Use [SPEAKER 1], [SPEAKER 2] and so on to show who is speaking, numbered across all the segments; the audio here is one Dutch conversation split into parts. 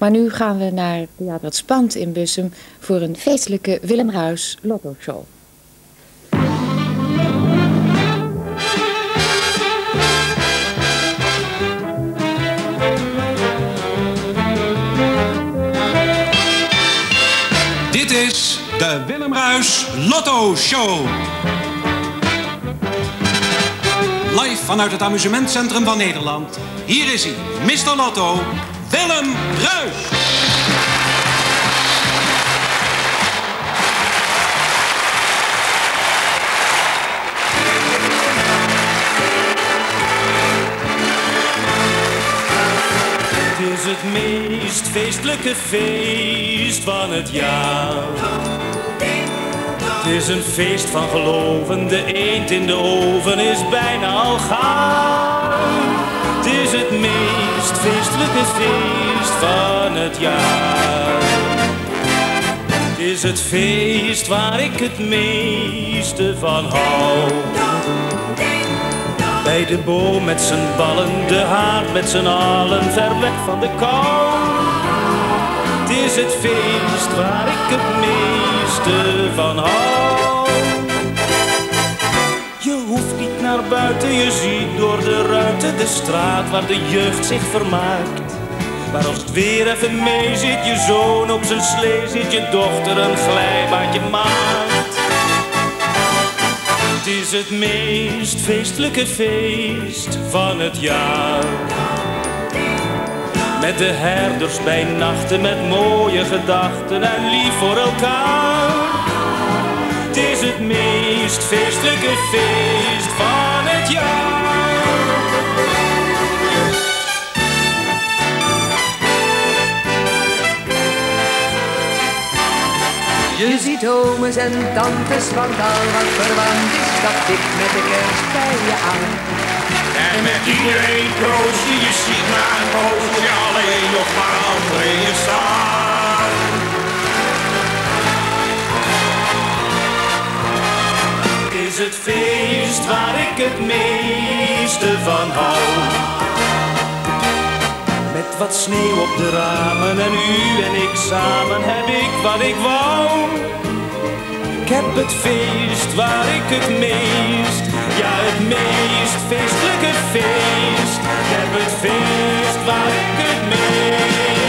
[SPEAKER 1] Maar nu gaan we naar Theater het Spand in Bussum voor een feestelijke Willem Ruis Lotto Show.
[SPEAKER 2] Dit is de Willem Ruis Lotto Show. Live vanuit het amusementcentrum van Nederland. Hier is hij, Mr. Lotto, Willem Ruis.
[SPEAKER 3] Het is het meest feestelijke feest van het jaar. Het is een feest van geloven, de eend in de oven is bijna al gaar. Het is het meest feestelijke feest van het jaar. Het is het feest waar ik het meeste van hou. Bij de boom met zijn ballen, de haard met z'n allen, ver weg van de kou. Het is het feest waar ik het meeste van hou. Buiten, je ziet door de ruiten de straat waar de jeugd zich vermaakt. Maar als het weer even mee zit, je zoon op zijn slee zit, je dochter een glijbaantje maakt. Het is het meest feestelijke feest van het jaar. Met de herders bij nachten, met mooie gedachten en lief voor elkaar. Het is het meest feestelijke feest van.
[SPEAKER 4] Je ziet ooms en tantes, want al wat verwant is, dat ik met de kerst bij je aan.
[SPEAKER 5] En met iedereen troost je, je ziet maar een je alleen nog maar je staan.
[SPEAKER 3] Het feest waar ik het meeste van hou. Met wat sneeuw op de ramen en u en ik samen heb ik wat ik wou. Ik heb het feest waar ik het meest, ja het meest feestelijke feest. Ik heb het feest waar ik het meeste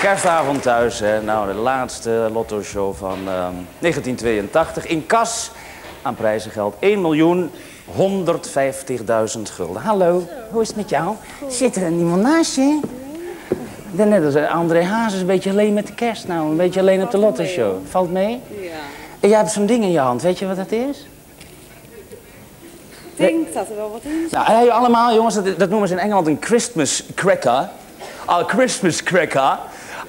[SPEAKER 6] Kerstavond thuis, hè. Nou, de laatste lotto-show van ehm, 1982. In kas aan prijzengeld 1 miljoen 150.000 gulden. Hallo, hoe is het met jou? Zit er iemand naast je? Ja, Net als André Hazes, een beetje alleen met de kerst nou. Een beetje alleen op de lotto-show. Valt mee?
[SPEAKER 7] Ja.
[SPEAKER 6] En jij hebt zo'n ding in je hand, weet je wat dat is?
[SPEAKER 7] Ik denk dat er wel wat in.
[SPEAKER 6] Nou, hey, allemaal, jongens, dat, dat noemen ze in Engeland een Christmas cracker. A Christmas cracker.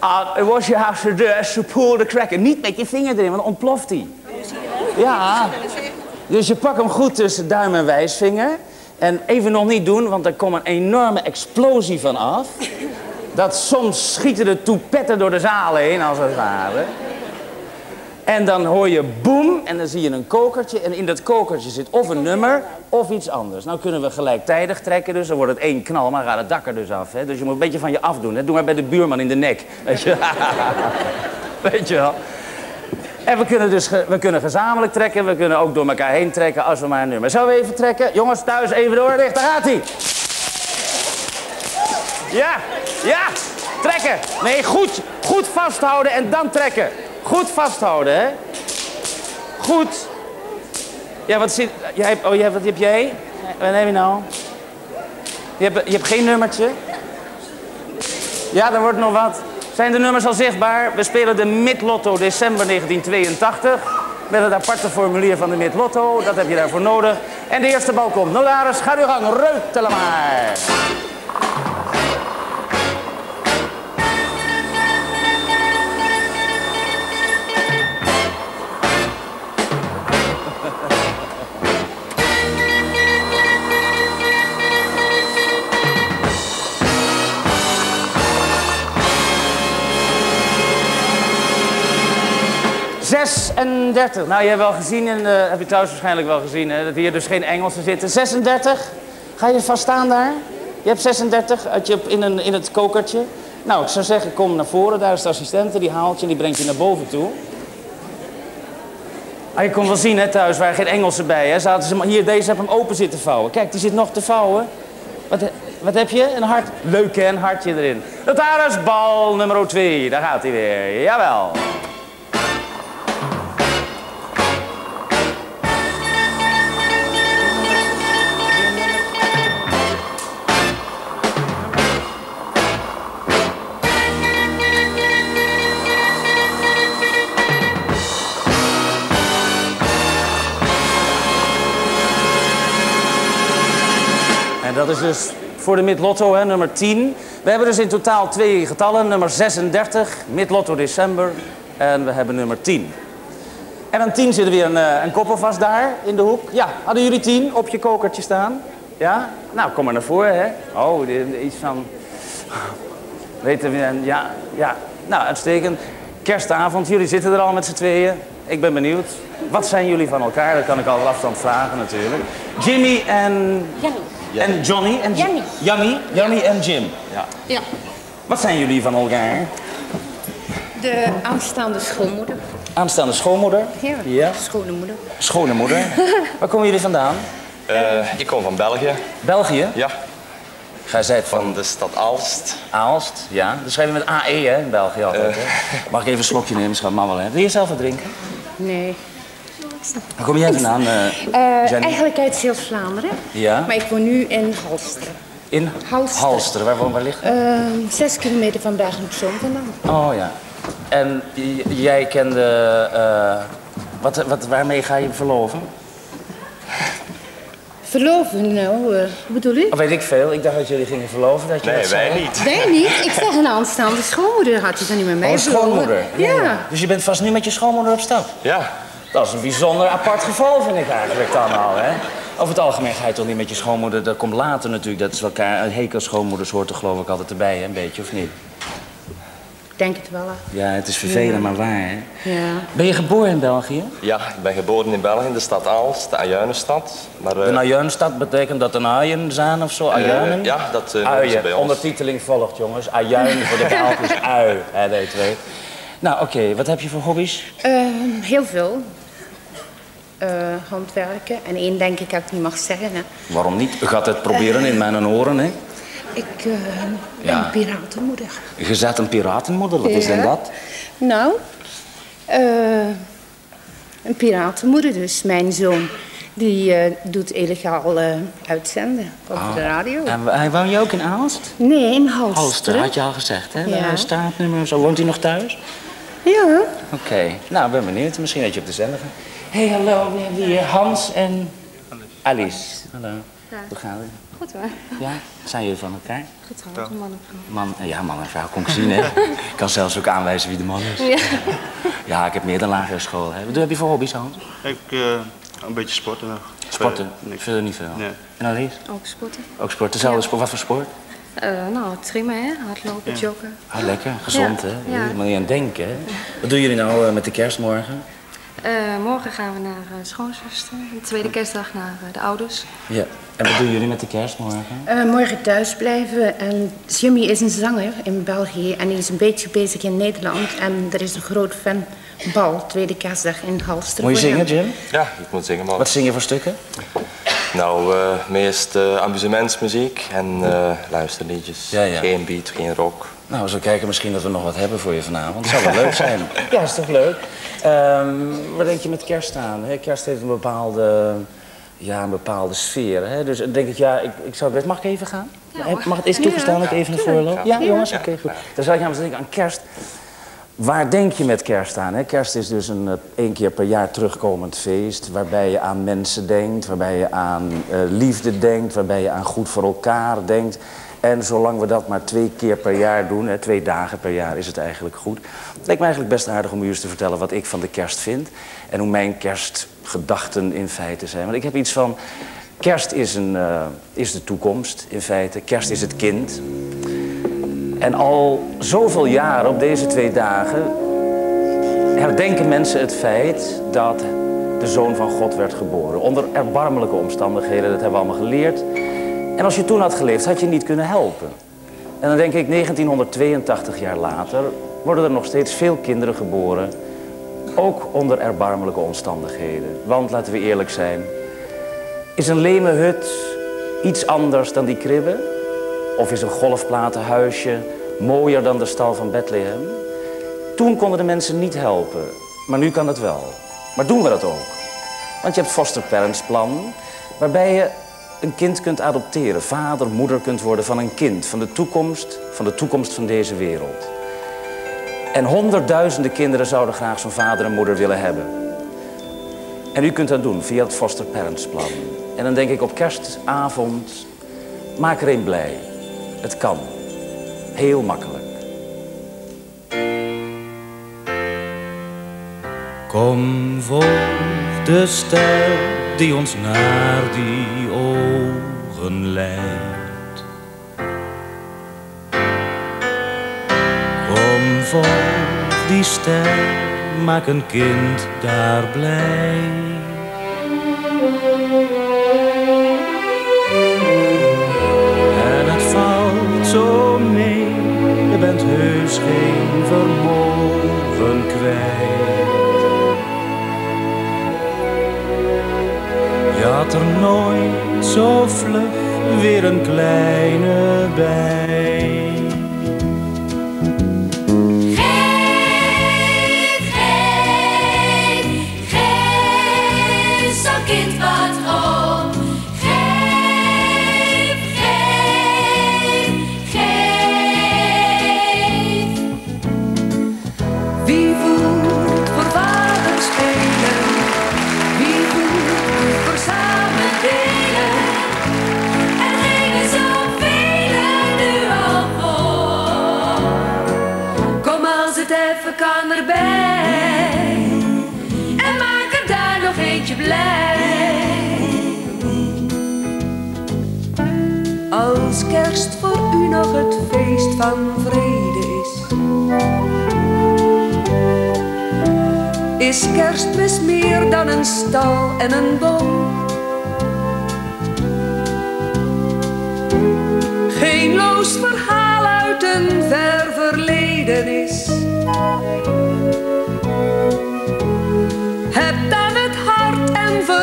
[SPEAKER 6] Uh, what you have to do is to pull the cracker. Niet met je vinger erin, want dan ontploft die. Ja. Dus je pakt hem goed tussen duim en wijsvinger. En even nog niet doen, want er komt een enorme explosie van af. Dat soms schieten de toepetten door de zaal heen, als het ware. En dan hoor je boem en dan zie je een kokertje. En in dat kokertje zit of een nummer of iets anders. Nou kunnen we gelijktijdig trekken, dus dan wordt het één knal, maar gaat het dak er dus af. Hè? Dus je moet een beetje van je afdoen. Doe maar bij de buurman in de nek. Weet je, wel. En we kunnen dus we kunnen gezamenlijk trekken, we kunnen ook door elkaar heen trekken als we maar een nummer. Zullen we even trekken? Jongens, thuis even doorlicht, daar gaat hij. Ja, ja, trekken. Nee, goed, goed vasthouden en dan trekken. Goed vasthouden, hè. Goed. Ja, wat zit... Jij oh, wat heb jij? Wat heb je nou? Je hebt, je hebt geen nummertje? Ja, er wordt nog wat. Zijn de nummers al zichtbaar? We spelen de Midlotto december 1982. Met het aparte formulier van de Midlotto. Dat heb je daarvoor nodig. En de eerste bal komt. Notaris, ga uw gang. Reutelen maar. 36. Nou, je hebt wel gezien, en heb je thuis waarschijnlijk wel gezien, hè, dat hier dus geen Engelsen zitten. 36. Ga je vast staan daar? Je hebt 36 uit je, in, een, in het kokertje. Nou, ik zou zeggen, kom naar voren. Daar is de assistente, die haalt je en die brengt je naar boven toe. Ah, je kon wel zien, hè, thuis waren geen Engelsen bij. Hè. Zaten ze, hier, deze heb hem open zitten vouwen. Kijk, die zit nog te vouwen. Wat, wat heb je? Een hart? Leuk? Een hartje erin. Dat is bal nummer 2. Daar gaat hij weer. Jawel. Dat is dus voor de Midlotto, hè, nummer 10. We hebben dus in totaal twee getallen. Nummer 36, Midlotto december. En we hebben nummer 10. En aan 10 zit er weer een, eh, een koppel vast daar in de hoek. Ja, hadden jullie 10 op je kokertje staan? Ja? Nou, kom maar naar voren, hè. Oh, iets van... Weten we, ja, ja. Nou, uitstekend. Kerstavond, jullie zitten er al met z'n tweeën. Ik ben benieuwd. Wat zijn jullie van elkaar? Dat kan ik al op afstand vragen natuurlijk. Jimmy en... En Johnny en Jim-
[SPEAKER 1] Jannie.
[SPEAKER 6] Jannie, Jannie en Jim. Ja.
[SPEAKER 1] Ja.
[SPEAKER 6] Wat zijn jullie van elkaar?
[SPEAKER 1] De aanstaande schoonmoeder.
[SPEAKER 6] Aanstaande schoonmoeder.
[SPEAKER 1] Ja.
[SPEAKER 6] Ja.
[SPEAKER 1] Schone moeder.
[SPEAKER 6] Schone moeder. Waar komen jullie vandaan?
[SPEAKER 7] Eh, ik kom van België.
[SPEAKER 6] België?
[SPEAKER 7] Ja,
[SPEAKER 6] Gij zijt van
[SPEAKER 7] van de stad Aalst.
[SPEAKER 6] Aalst. Ja. Dat schrijven we met AE hè, in België altijd. hè? Mag ik even een slokje nemen, schat mama? Hè? Wil je zelf wat drinken?
[SPEAKER 1] Nee.
[SPEAKER 6] Waar kom jij vandaan, eh
[SPEAKER 1] Eh,
[SPEAKER 6] Jenny?
[SPEAKER 1] eigenlijk uit Zeeuws-Vlaanderen.
[SPEAKER 6] Ja.
[SPEAKER 1] Maar ik woon nu in Halsteren.
[SPEAKER 6] In
[SPEAKER 1] Halsteren.
[SPEAKER 6] Halsteren. Waar, woon- waar ligt dat?
[SPEAKER 1] Ehm, zes kilometer van Bergen op Zoom vandaan.
[SPEAKER 6] Oh ja. En jij kende... eh, wat, wat, waarmee ga je verloven?
[SPEAKER 1] Verloven, nou, hoe bedoel u?
[SPEAKER 6] Of weet ik veel. Ik dacht dat jullie gingen verloven. Dat je
[SPEAKER 7] Nee,
[SPEAKER 6] dat
[SPEAKER 7] wij
[SPEAKER 6] zei.
[SPEAKER 7] niet.
[SPEAKER 1] Wij niet. Ik zeg een aanstaande schoonmoeder. Had je dan niet met mij
[SPEAKER 6] Oh, schoonmoeder.
[SPEAKER 1] Ja.
[SPEAKER 6] Dus je bent vast nu met je schoonmoeder op stap?
[SPEAKER 7] Ja,
[SPEAKER 6] Dat is een bijzonder apart geval, vind ik eigenlijk dan al, hè? Over het algemeen ga je toch niet met je schoonmoeder... Dat komt later natuurlijk. Dat is elkaar... Een hekel schoonmoeders hoort er geloof ik altijd erbij, hè? Een beetje, of niet?
[SPEAKER 1] Ik denk het wel. hè.
[SPEAKER 6] Ja, het is vervelend, maar waar, hè?
[SPEAKER 1] Ja.
[SPEAKER 6] Ben je geboren in België?
[SPEAKER 7] ja, ik ben geboren in België, in de stad Aalst, de Ajuinenstad. Maar, eh,
[SPEAKER 6] De Ajuinstad betekent dat een uien zijn of zo? Ajuinen?
[SPEAKER 7] eh, ja, dat eh, ze bij ons.
[SPEAKER 6] Ondertiteling volgt, jongens. Ajuin voor de Belgen is ui, hè, dat weet. Nou, oké. Wat heb je voor hobby's?
[SPEAKER 1] Ehm, heel veel. Eh, handwerken. En één denk ik dat ik niet mag zeggen. Hè.
[SPEAKER 6] Waarom niet? U gaat het proberen in mijn oren, hè?
[SPEAKER 1] Ik eh, ben
[SPEAKER 6] Ja.
[SPEAKER 1] piratenmoeder.
[SPEAKER 6] Je zet een piratenmoeder, wat is dan dat?
[SPEAKER 1] Nou, eh, een piratenmoeder dus. Mijn zoon, die eh, doet illegaal eh, uitzenden op de radio.
[SPEAKER 6] En woon je ook in Aalst?
[SPEAKER 1] Nee, in Halster.
[SPEAKER 6] Halster, had je al gezegd, hè?
[SPEAKER 1] Ja.
[SPEAKER 6] Staatnummer, zo. Woont hij nog thuis?
[SPEAKER 1] Ja.
[SPEAKER 6] Oké. Nou, ben benieuwd. Misschien dat je op de zender gaat. Hé, hey, hallo. We hebben hier Hans en Alice. Hallo. Hoe gaat het?
[SPEAKER 8] Goed hoor.
[SPEAKER 6] Ja? Zijn jullie van elkaar?
[SPEAKER 8] Getrouwd, man en vrouw.
[SPEAKER 6] Man, ja, man en vrouw kon ik zien, hè? Ik kan zelfs ook aanwijzen wie de man is.
[SPEAKER 8] Ja.
[SPEAKER 6] Ja, ik heb meer dan lagere school. Hè. Wat heb je voor hobby's, Hans?
[SPEAKER 9] Ik eh, een beetje sporten nog.
[SPEAKER 6] Sporten?
[SPEAKER 9] Niks.
[SPEAKER 6] Verder niet veel.
[SPEAKER 9] Nee.
[SPEAKER 6] En Alice?
[SPEAKER 8] Ook sporten.
[SPEAKER 6] Ook sport? Dezelfde sport? Wat voor sport?
[SPEAKER 8] Eh, nou, trimmen, hè? hardlopen, joggen.
[SPEAKER 6] Ah, lekker. Gezond,
[SPEAKER 8] Ja,
[SPEAKER 6] hè?
[SPEAKER 8] ja.
[SPEAKER 6] Je moet niet aan denken, hè? Wat doen jullie nou eh, met de kerstmorgen?
[SPEAKER 8] Eh, morgen gaan we naar uh, schoonzuster. De tweede kerstdag naar eh, de ouders.
[SPEAKER 6] Ja. En wat doen jullie met de kerstmorgen?
[SPEAKER 1] Eh, morgen thuis blijven. En Jimmy is een zanger in België en hij is een beetje bezig in Nederland. En er is een groot fanbal, tweede kerstdag in Halster.
[SPEAKER 6] Moet je zingen. Jim?
[SPEAKER 7] Ja, ik moet zingen, man.
[SPEAKER 6] Wat zing je voor stukken?
[SPEAKER 7] Nou, eh, meest amusementsmuziek en eh, luisterliedjes.
[SPEAKER 6] Ja, ja.
[SPEAKER 7] Geen beat, geen rock.
[SPEAKER 6] Nou, we zullen kijken misschien dat we nog wat hebben voor je vanavond. Zou wel leuk zijn. Ja, is toch leuk? Ehm waar denk je met kerst aan? Hè? Kerst heeft een bepaalde, ja, een bepaalde sfeer. Hè? Dus denk ik, ja, ik, ik zou best... Mag ik even gaan? Mag het is toegestaan dat ik even naar voren loop? Ja, jongens? Oké, goed. Dan zou ik namelijk denken aan kerst. Waar denk je met kerst aan? Hè? Kerst is dus een eh, één keer per jaar terugkomend feest... waarbij je aan mensen denkt, waarbij je aan eh, liefde denkt... waarbij je aan goed voor elkaar denkt. En zolang we dat maar twee keer per jaar doen, twee dagen per jaar, is het eigenlijk goed. Het lijkt me eigenlijk best aardig om u eens te vertellen wat ik van de kerst vind... en hoe mijn kerstgedachten in feite zijn. Want ik heb iets van... Kerst is, een, eh, is de toekomst, in feite. Kerst is het kind. En al zoveel jaren op deze twee dagen herdenken mensen het feit dat de Zoon van God werd geboren. Onder erbarmelijke omstandigheden, dat hebben we allemaal geleerd. En als je toen had geleefd, had je niet kunnen helpen. En dan denk ik, 1982 jaar later worden er nog steeds veel kinderen geboren. Ook onder erbarmelijke omstandigheden. Want laten we eerlijk zijn, is een leme hut iets anders dan die kribben? Of is een golfplatenhuisje mooier dan de stal van Bethlehem? Toen konden de mensen niet helpen, maar nu kan het wel. Maar doen we dat ook? Want je hebt foster parents plan, waarbij je een kind kunt adopteren, vader, moeder kunt worden van een kind, van de toekomst, van de toekomst van deze wereld. En honderdduizenden kinderen zouden graag zo'n vader en moeder willen hebben. En u kunt dat doen via het foster parents plan. En dan denk ik op kerstavond, maak er een blij. Het kan. Heel makkelijk.
[SPEAKER 3] Kom, volg de ster die ons naar die ogen leidt. Kom, volg die ster, maak een kind daar blij. En het valt zo mee, je bent heus geen vermogen kwijt. Je had er nooit zo vlug weer een kleine bij.
[SPEAKER 4] Als kerst voor u nog het feest van vrede is. Is kerstmis meer dan een stal en een boom? Geen loos verhaal uit een ver verleden is.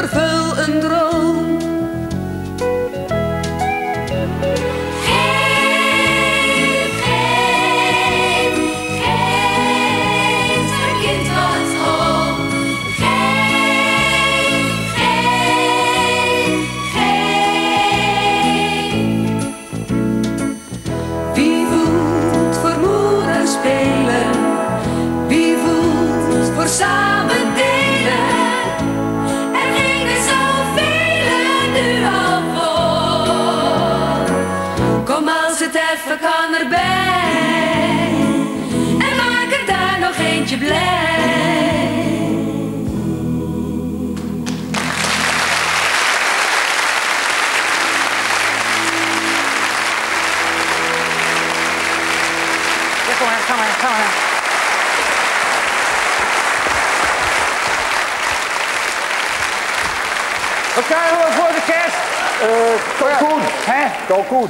[SPEAKER 4] Vervul een droom.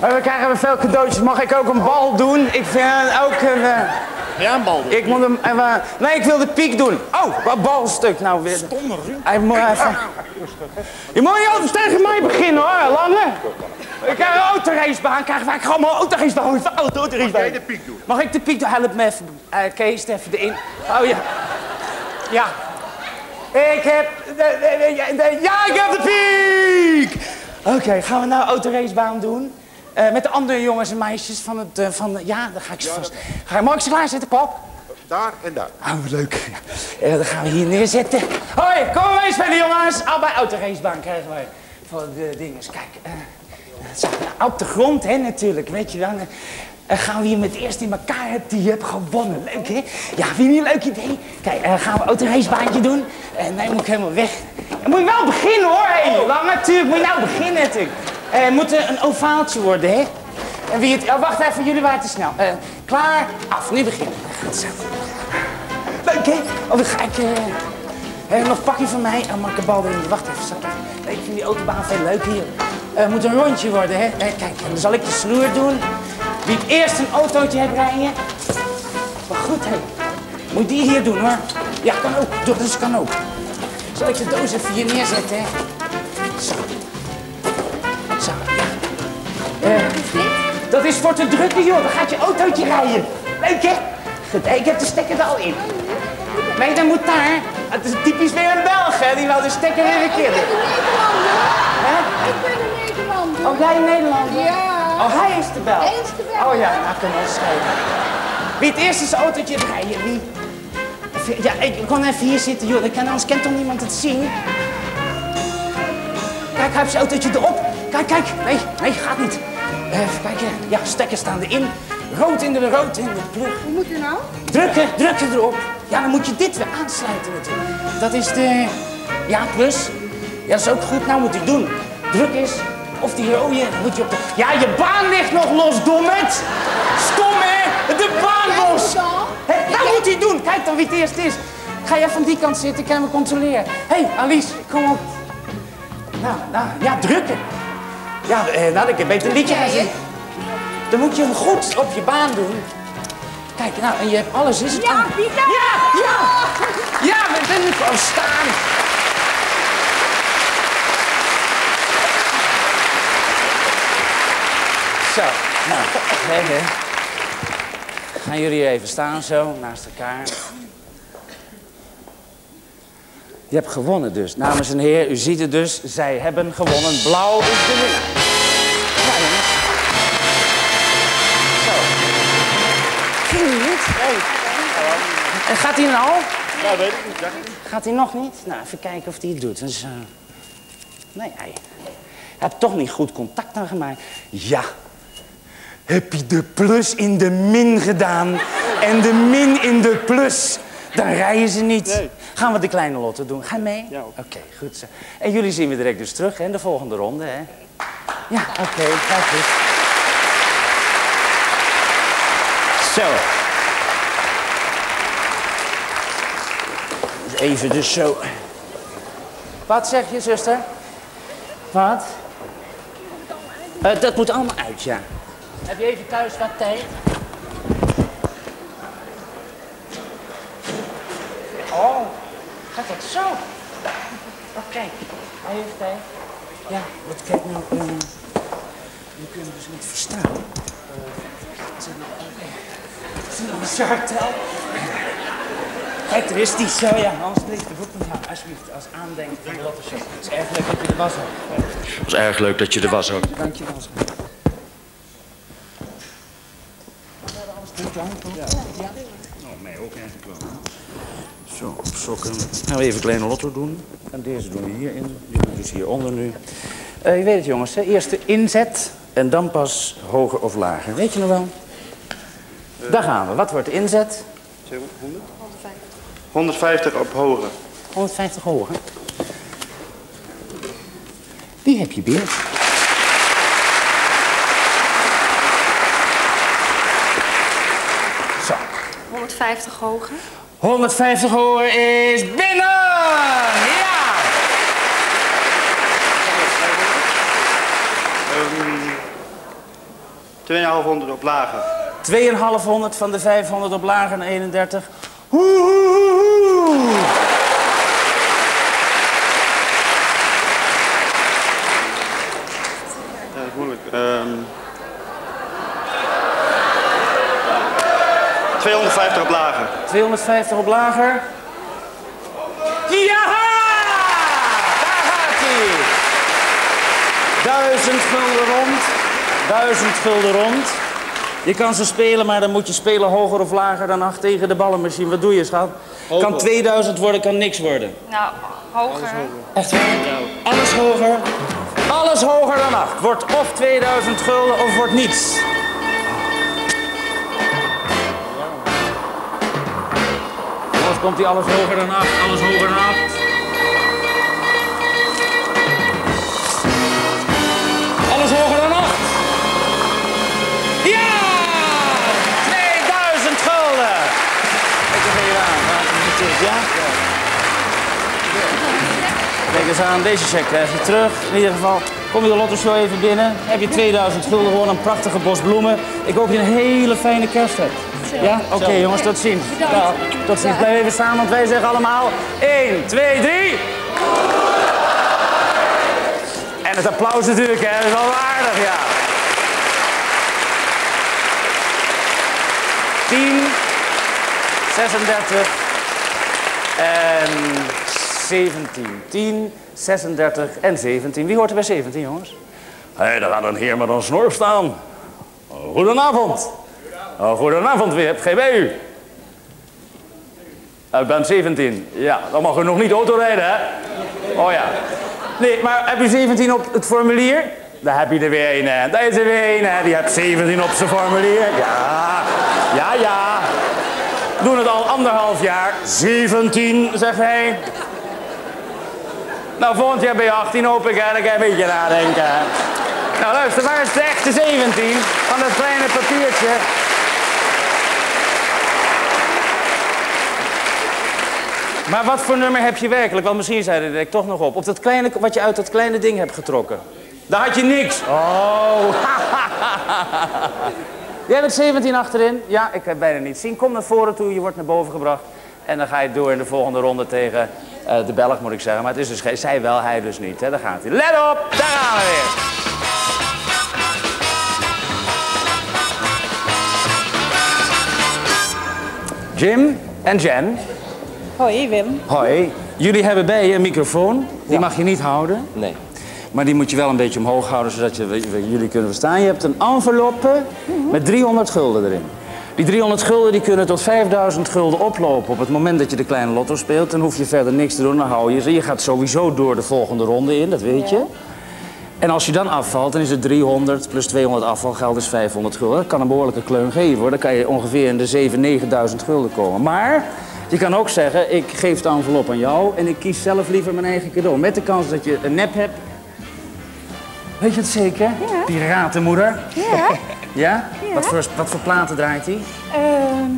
[SPEAKER 6] We krijgen veel cadeautjes. Mag ik ook een bal doen? Ik vind ook een... eh,
[SPEAKER 9] Ja, een bal.
[SPEAKER 6] ik moet hem even... Nee, ik wil de piek doen. Oh, wat balstuk nou weer. Hij moet even... Je moet niet altijd tegen mij beginnen hoor, Lange. Ik krijg een autoracebaan. Krijg vaak gewoon mijn autoracebaan. Auto, autoracebaan.
[SPEAKER 9] Mag jij de piek doen?
[SPEAKER 6] Mag ik de piek doen? Help me even. eh, Kees, even erin. Oh ja. Ja. Ik heb de, de- de- de- ja, ik heb de piek! Oké, gaan we nou autoracebaan doen? Eh, met de andere jongens en meisjes van het... eh, van, ja, dan ga ik ze vast... Ga, mag ik ze klaarzetten, pap?
[SPEAKER 9] Daar en daar.
[SPEAKER 6] Oh, leuk. Ja, dan gaan we hier neerzetten. Hoi, kom maar eens bij de jongens. Al bij krijgen wij voor de dinges. Kijk, eh, op de grond, hè, natuurlijk. Weet je dan. eh, gaan we hier met eerst in elkaar hebben die je hebt gewonnen. Leuk, hè? Ja, vind je niet een leuk idee? Kijk, eh, gaan we autoracebaantje doen. En nee, moet ik helemaal weg. Dan moet je wel beginnen, hoor. Hé, lang natuurlijk. Moet je nou beginnen, natuurlijk. Het moet een ovaaltje worden, hè? En wie het... Oh, wacht even, jullie waren te snel. Eh, klaar, af. Nu beginnen. Gaat zo. Leuk, hè? Oh, ga ik... eh, nog pakje van mij. Oh, mag ik bal erin? Wacht even, zak ik vind die autobaan veel leuk hier. Het moet een rondje worden, hè? Kijk, dan zal ik de snoer doen. Wie het eerst een autootje heeft rijden. Maar goed, hè? Moet die hier doen, hoor. Ja, kan ook. Dus kan ook. Zal ik de doos even hier neerzetten, hè? Eh, dat is voor te drukken, joh. Dan gaat je autootje rijden. Leuk, hè? Goed, ik heb de stekker er al in. Nee, dan moet daar. Het is typisch weer een Belg, hè? Die wil de stekker weer een keer. Hè?
[SPEAKER 1] Ik ben een Nederlander.
[SPEAKER 6] Oh, jij een Nederlander?
[SPEAKER 1] Ja.
[SPEAKER 6] Oh, hij is de Belg.
[SPEAKER 1] Hij is de Belg.
[SPEAKER 6] Oh ja, nou kunnen we schelen. Wie het eerst zijn autootje rijden, wie? Ja, ik kon even hier zitten, joh. Kan, anders kent toch niemand het zien? Kijk, hij heeft zijn autootje erop. Kijk, kijk. Nee, nee, gaat niet. Even kijken. Ja, stekkers staan erin. Rood in de rood in de plug.
[SPEAKER 1] Hoe moet je nou?
[SPEAKER 6] Drukken, drukken erop. Ja, dan moet je dit weer aansluiten natuurlijk. Dat is de... Ja, plus. Ja, dat is ook goed. Nou moet u doen. Druk is. Of die rode moet je op de... Ja, je baan ligt nog los, dommet. Stom, hè? De baan los. Hé, nou moet hij doen. Kijk dan wie het eerst is. Ga jij van die kant zitten, ik kan me controleren. Hé, hey, Alice, kom op. Nou, nou, ja, drukken. Ja, eh, nou, kan je beter een liedje gaan zingen. Dan moet je hem goed op je baan doen. Kijk, nou, en je hebt alles, is het
[SPEAKER 1] Ja.
[SPEAKER 6] Ja, ja! Ja, we zijn gewoon staan. Zo, nou, hè. Gaan jullie even staan zo, naast elkaar. Je hebt gewonnen dus. Dames en heren, u ziet het dus. Zij hebben gewonnen. Blauw is de winnaar. En gaat hij nou?
[SPEAKER 9] Ja, weet ik niet.
[SPEAKER 6] Gaat hij nog niet? Nou, even kijken of hij het doet. Dus, eh, Nee, hij hij heeft toch niet goed contact aan gemaakt. Ja. Heb je de plus in de min gedaan en de min in de plus? Dan rijden ze niet.
[SPEAKER 9] Nee.
[SPEAKER 6] Gaan we de kleine lotte doen? Ga je mee?
[SPEAKER 9] Ja.
[SPEAKER 6] Oké, goed zo. En jullie zien we direct dus terug hè, in de volgende ronde, hè? Ja, oké, kijk goed. Zo. Even dus zo. Wat zeg je, zuster? Wat? Eh, dat moet allemaal uit, ja. Heb je even thuis wat tijd? Oh, gaat dat zo? Oké, hij heeft tijd. Ja, wat kijk nou. eh we kunnen dus niet verstaan. Uh, Zit nog een? Kijk, er is die zo, ja. Anders lees de boek niet aan. Alsjeblieft, als aandenken van de Lotte Show. Het is erg leuk dat je er was ook.
[SPEAKER 9] Het was erg leuk dat je er was ook.
[SPEAKER 6] Dank je wel. Ja. ja. Oh, mij ook eigenlijk wel. Zo, op sokken. Gaan we even kleine lotto doen. En deze doen we hierin. Die doen we dus hieronder nu. Eh, je weet het jongens, hè? eerst de inzet en dan pas hoger of lager. Weet je nog wel? Daar gaan we. Wat wordt de inzet?
[SPEAKER 9] 100? 150 op hoger.
[SPEAKER 6] 150 hoger. Die heb je bier. Zo.
[SPEAKER 8] 150 hoger.
[SPEAKER 6] 150 hoger is binnen! Ja!
[SPEAKER 9] Ehm 2500 op lager.
[SPEAKER 6] 2500 van de 500 op lager naar 31. Hoe, hoe, hoe, hoe.
[SPEAKER 9] Ja, dat is moeilijk. Ehm 250 op lager.
[SPEAKER 6] 250 op lager. Ja! Daar gaat hij! Duizend gulden rond. Duizend gulden rond. Je kan ze spelen, maar dan moet je spelen hoger of lager dan 8 tegen de ballenmachine. Wat doe je, schat? Kan 2000 worden, kan niks worden.
[SPEAKER 8] Nou, hoger.
[SPEAKER 6] Echt waar? Alles hoger. Alles hoger dan 8. Wordt of 2000 gulden of wordt niets. Jongens, komt hij alles hoger dan 8. Alles hoger dan 8. Eens aan, deze check krijg je terug. In ieder geval, kom je de Lotto Show even binnen. Heb je 2000 gulden gewoon een prachtige bos bloemen. Ik hoop dat je een hele fijne kerst hebt. Ja? Oké jongens, tot ziens. Ja, tot ziens. Blijf even staan, want wij zeggen allemaal 1, 2, 3. En het applaus natuurlijk, hè. Dat is wel aardig, ja. 10, 36 en 17. 10, 36 en 17. Wie hoort er bij 17, jongens? Hé, daar gaat een heer met een snor staan. Goedenavond. Oh, goedenavond, wie hebt gij bij u? U bent 17. Ja, dan mag u nog niet auto rijden, hè? Oh ja. Nee, maar heb u 17 op het formulier? Daar heb je er weer een, hè. Daar is er weer een, hè. Die heeft 17 op zijn formulier. Ja, ja, ja. Doen het al anderhalf jaar. 17, zegt hij. Nou, volgend jaar ben je 18, hoop ik, hè. Dan kan je een beetje nadenken. Nou, luister, waar is de echte 17 van dat kleine papiertje? Maar wat voor nummer heb je werkelijk? Want misschien zei er toch nog op. Op dat kleine, wat je uit dat kleine ding hebt getrokken. Daar had je niks. Oh. Jij bent 17 achterin? Ja, ik heb bijna niet zien. Kom naar voren toe, je wordt naar boven gebracht. En dan ga je door in de volgende ronde tegen eh, de Belg, moet ik zeggen. Maar het is dus geen, zij wel, hij dus niet. Hè? Daar gaat hij. Let op, daar gaan we weer. Jim en Jen,
[SPEAKER 10] Hoi Wim.
[SPEAKER 6] hoi. Jullie hebben bij je een microfoon. Die mag je niet houden.
[SPEAKER 7] Nee.
[SPEAKER 6] Maar die moet je wel een beetje omhoog houden, zodat je, jullie kunnen verstaan. Je hebt een enveloppe met 300 gulden erin. Die 300 gulden die kunnen tot 5000 gulden oplopen. Op het moment dat je de kleine lotto speelt, dan hoef je verder niks te doen. Dan hou je ze. Je gaat sowieso door de volgende ronde in, dat weet je. En als je dan afvalt, dan is het 300 plus 200 afvalgeld is 500 gulden. Dat kan een behoorlijke kleun geven hoor. Dan kan je ongeveer in de 7.000, 9.000 gulden komen. Maar je kan ook zeggen, ik geef de envelop aan jou en ik kies zelf liever mijn eigen cadeau. Met de kans dat je een nep hebt. Weet je het zeker?
[SPEAKER 10] Ja.
[SPEAKER 6] Piratenmoeder.
[SPEAKER 10] Ja.
[SPEAKER 6] Ja?
[SPEAKER 10] Ja.
[SPEAKER 6] Wat, voor, wat voor platen draait hij?
[SPEAKER 10] Ehm,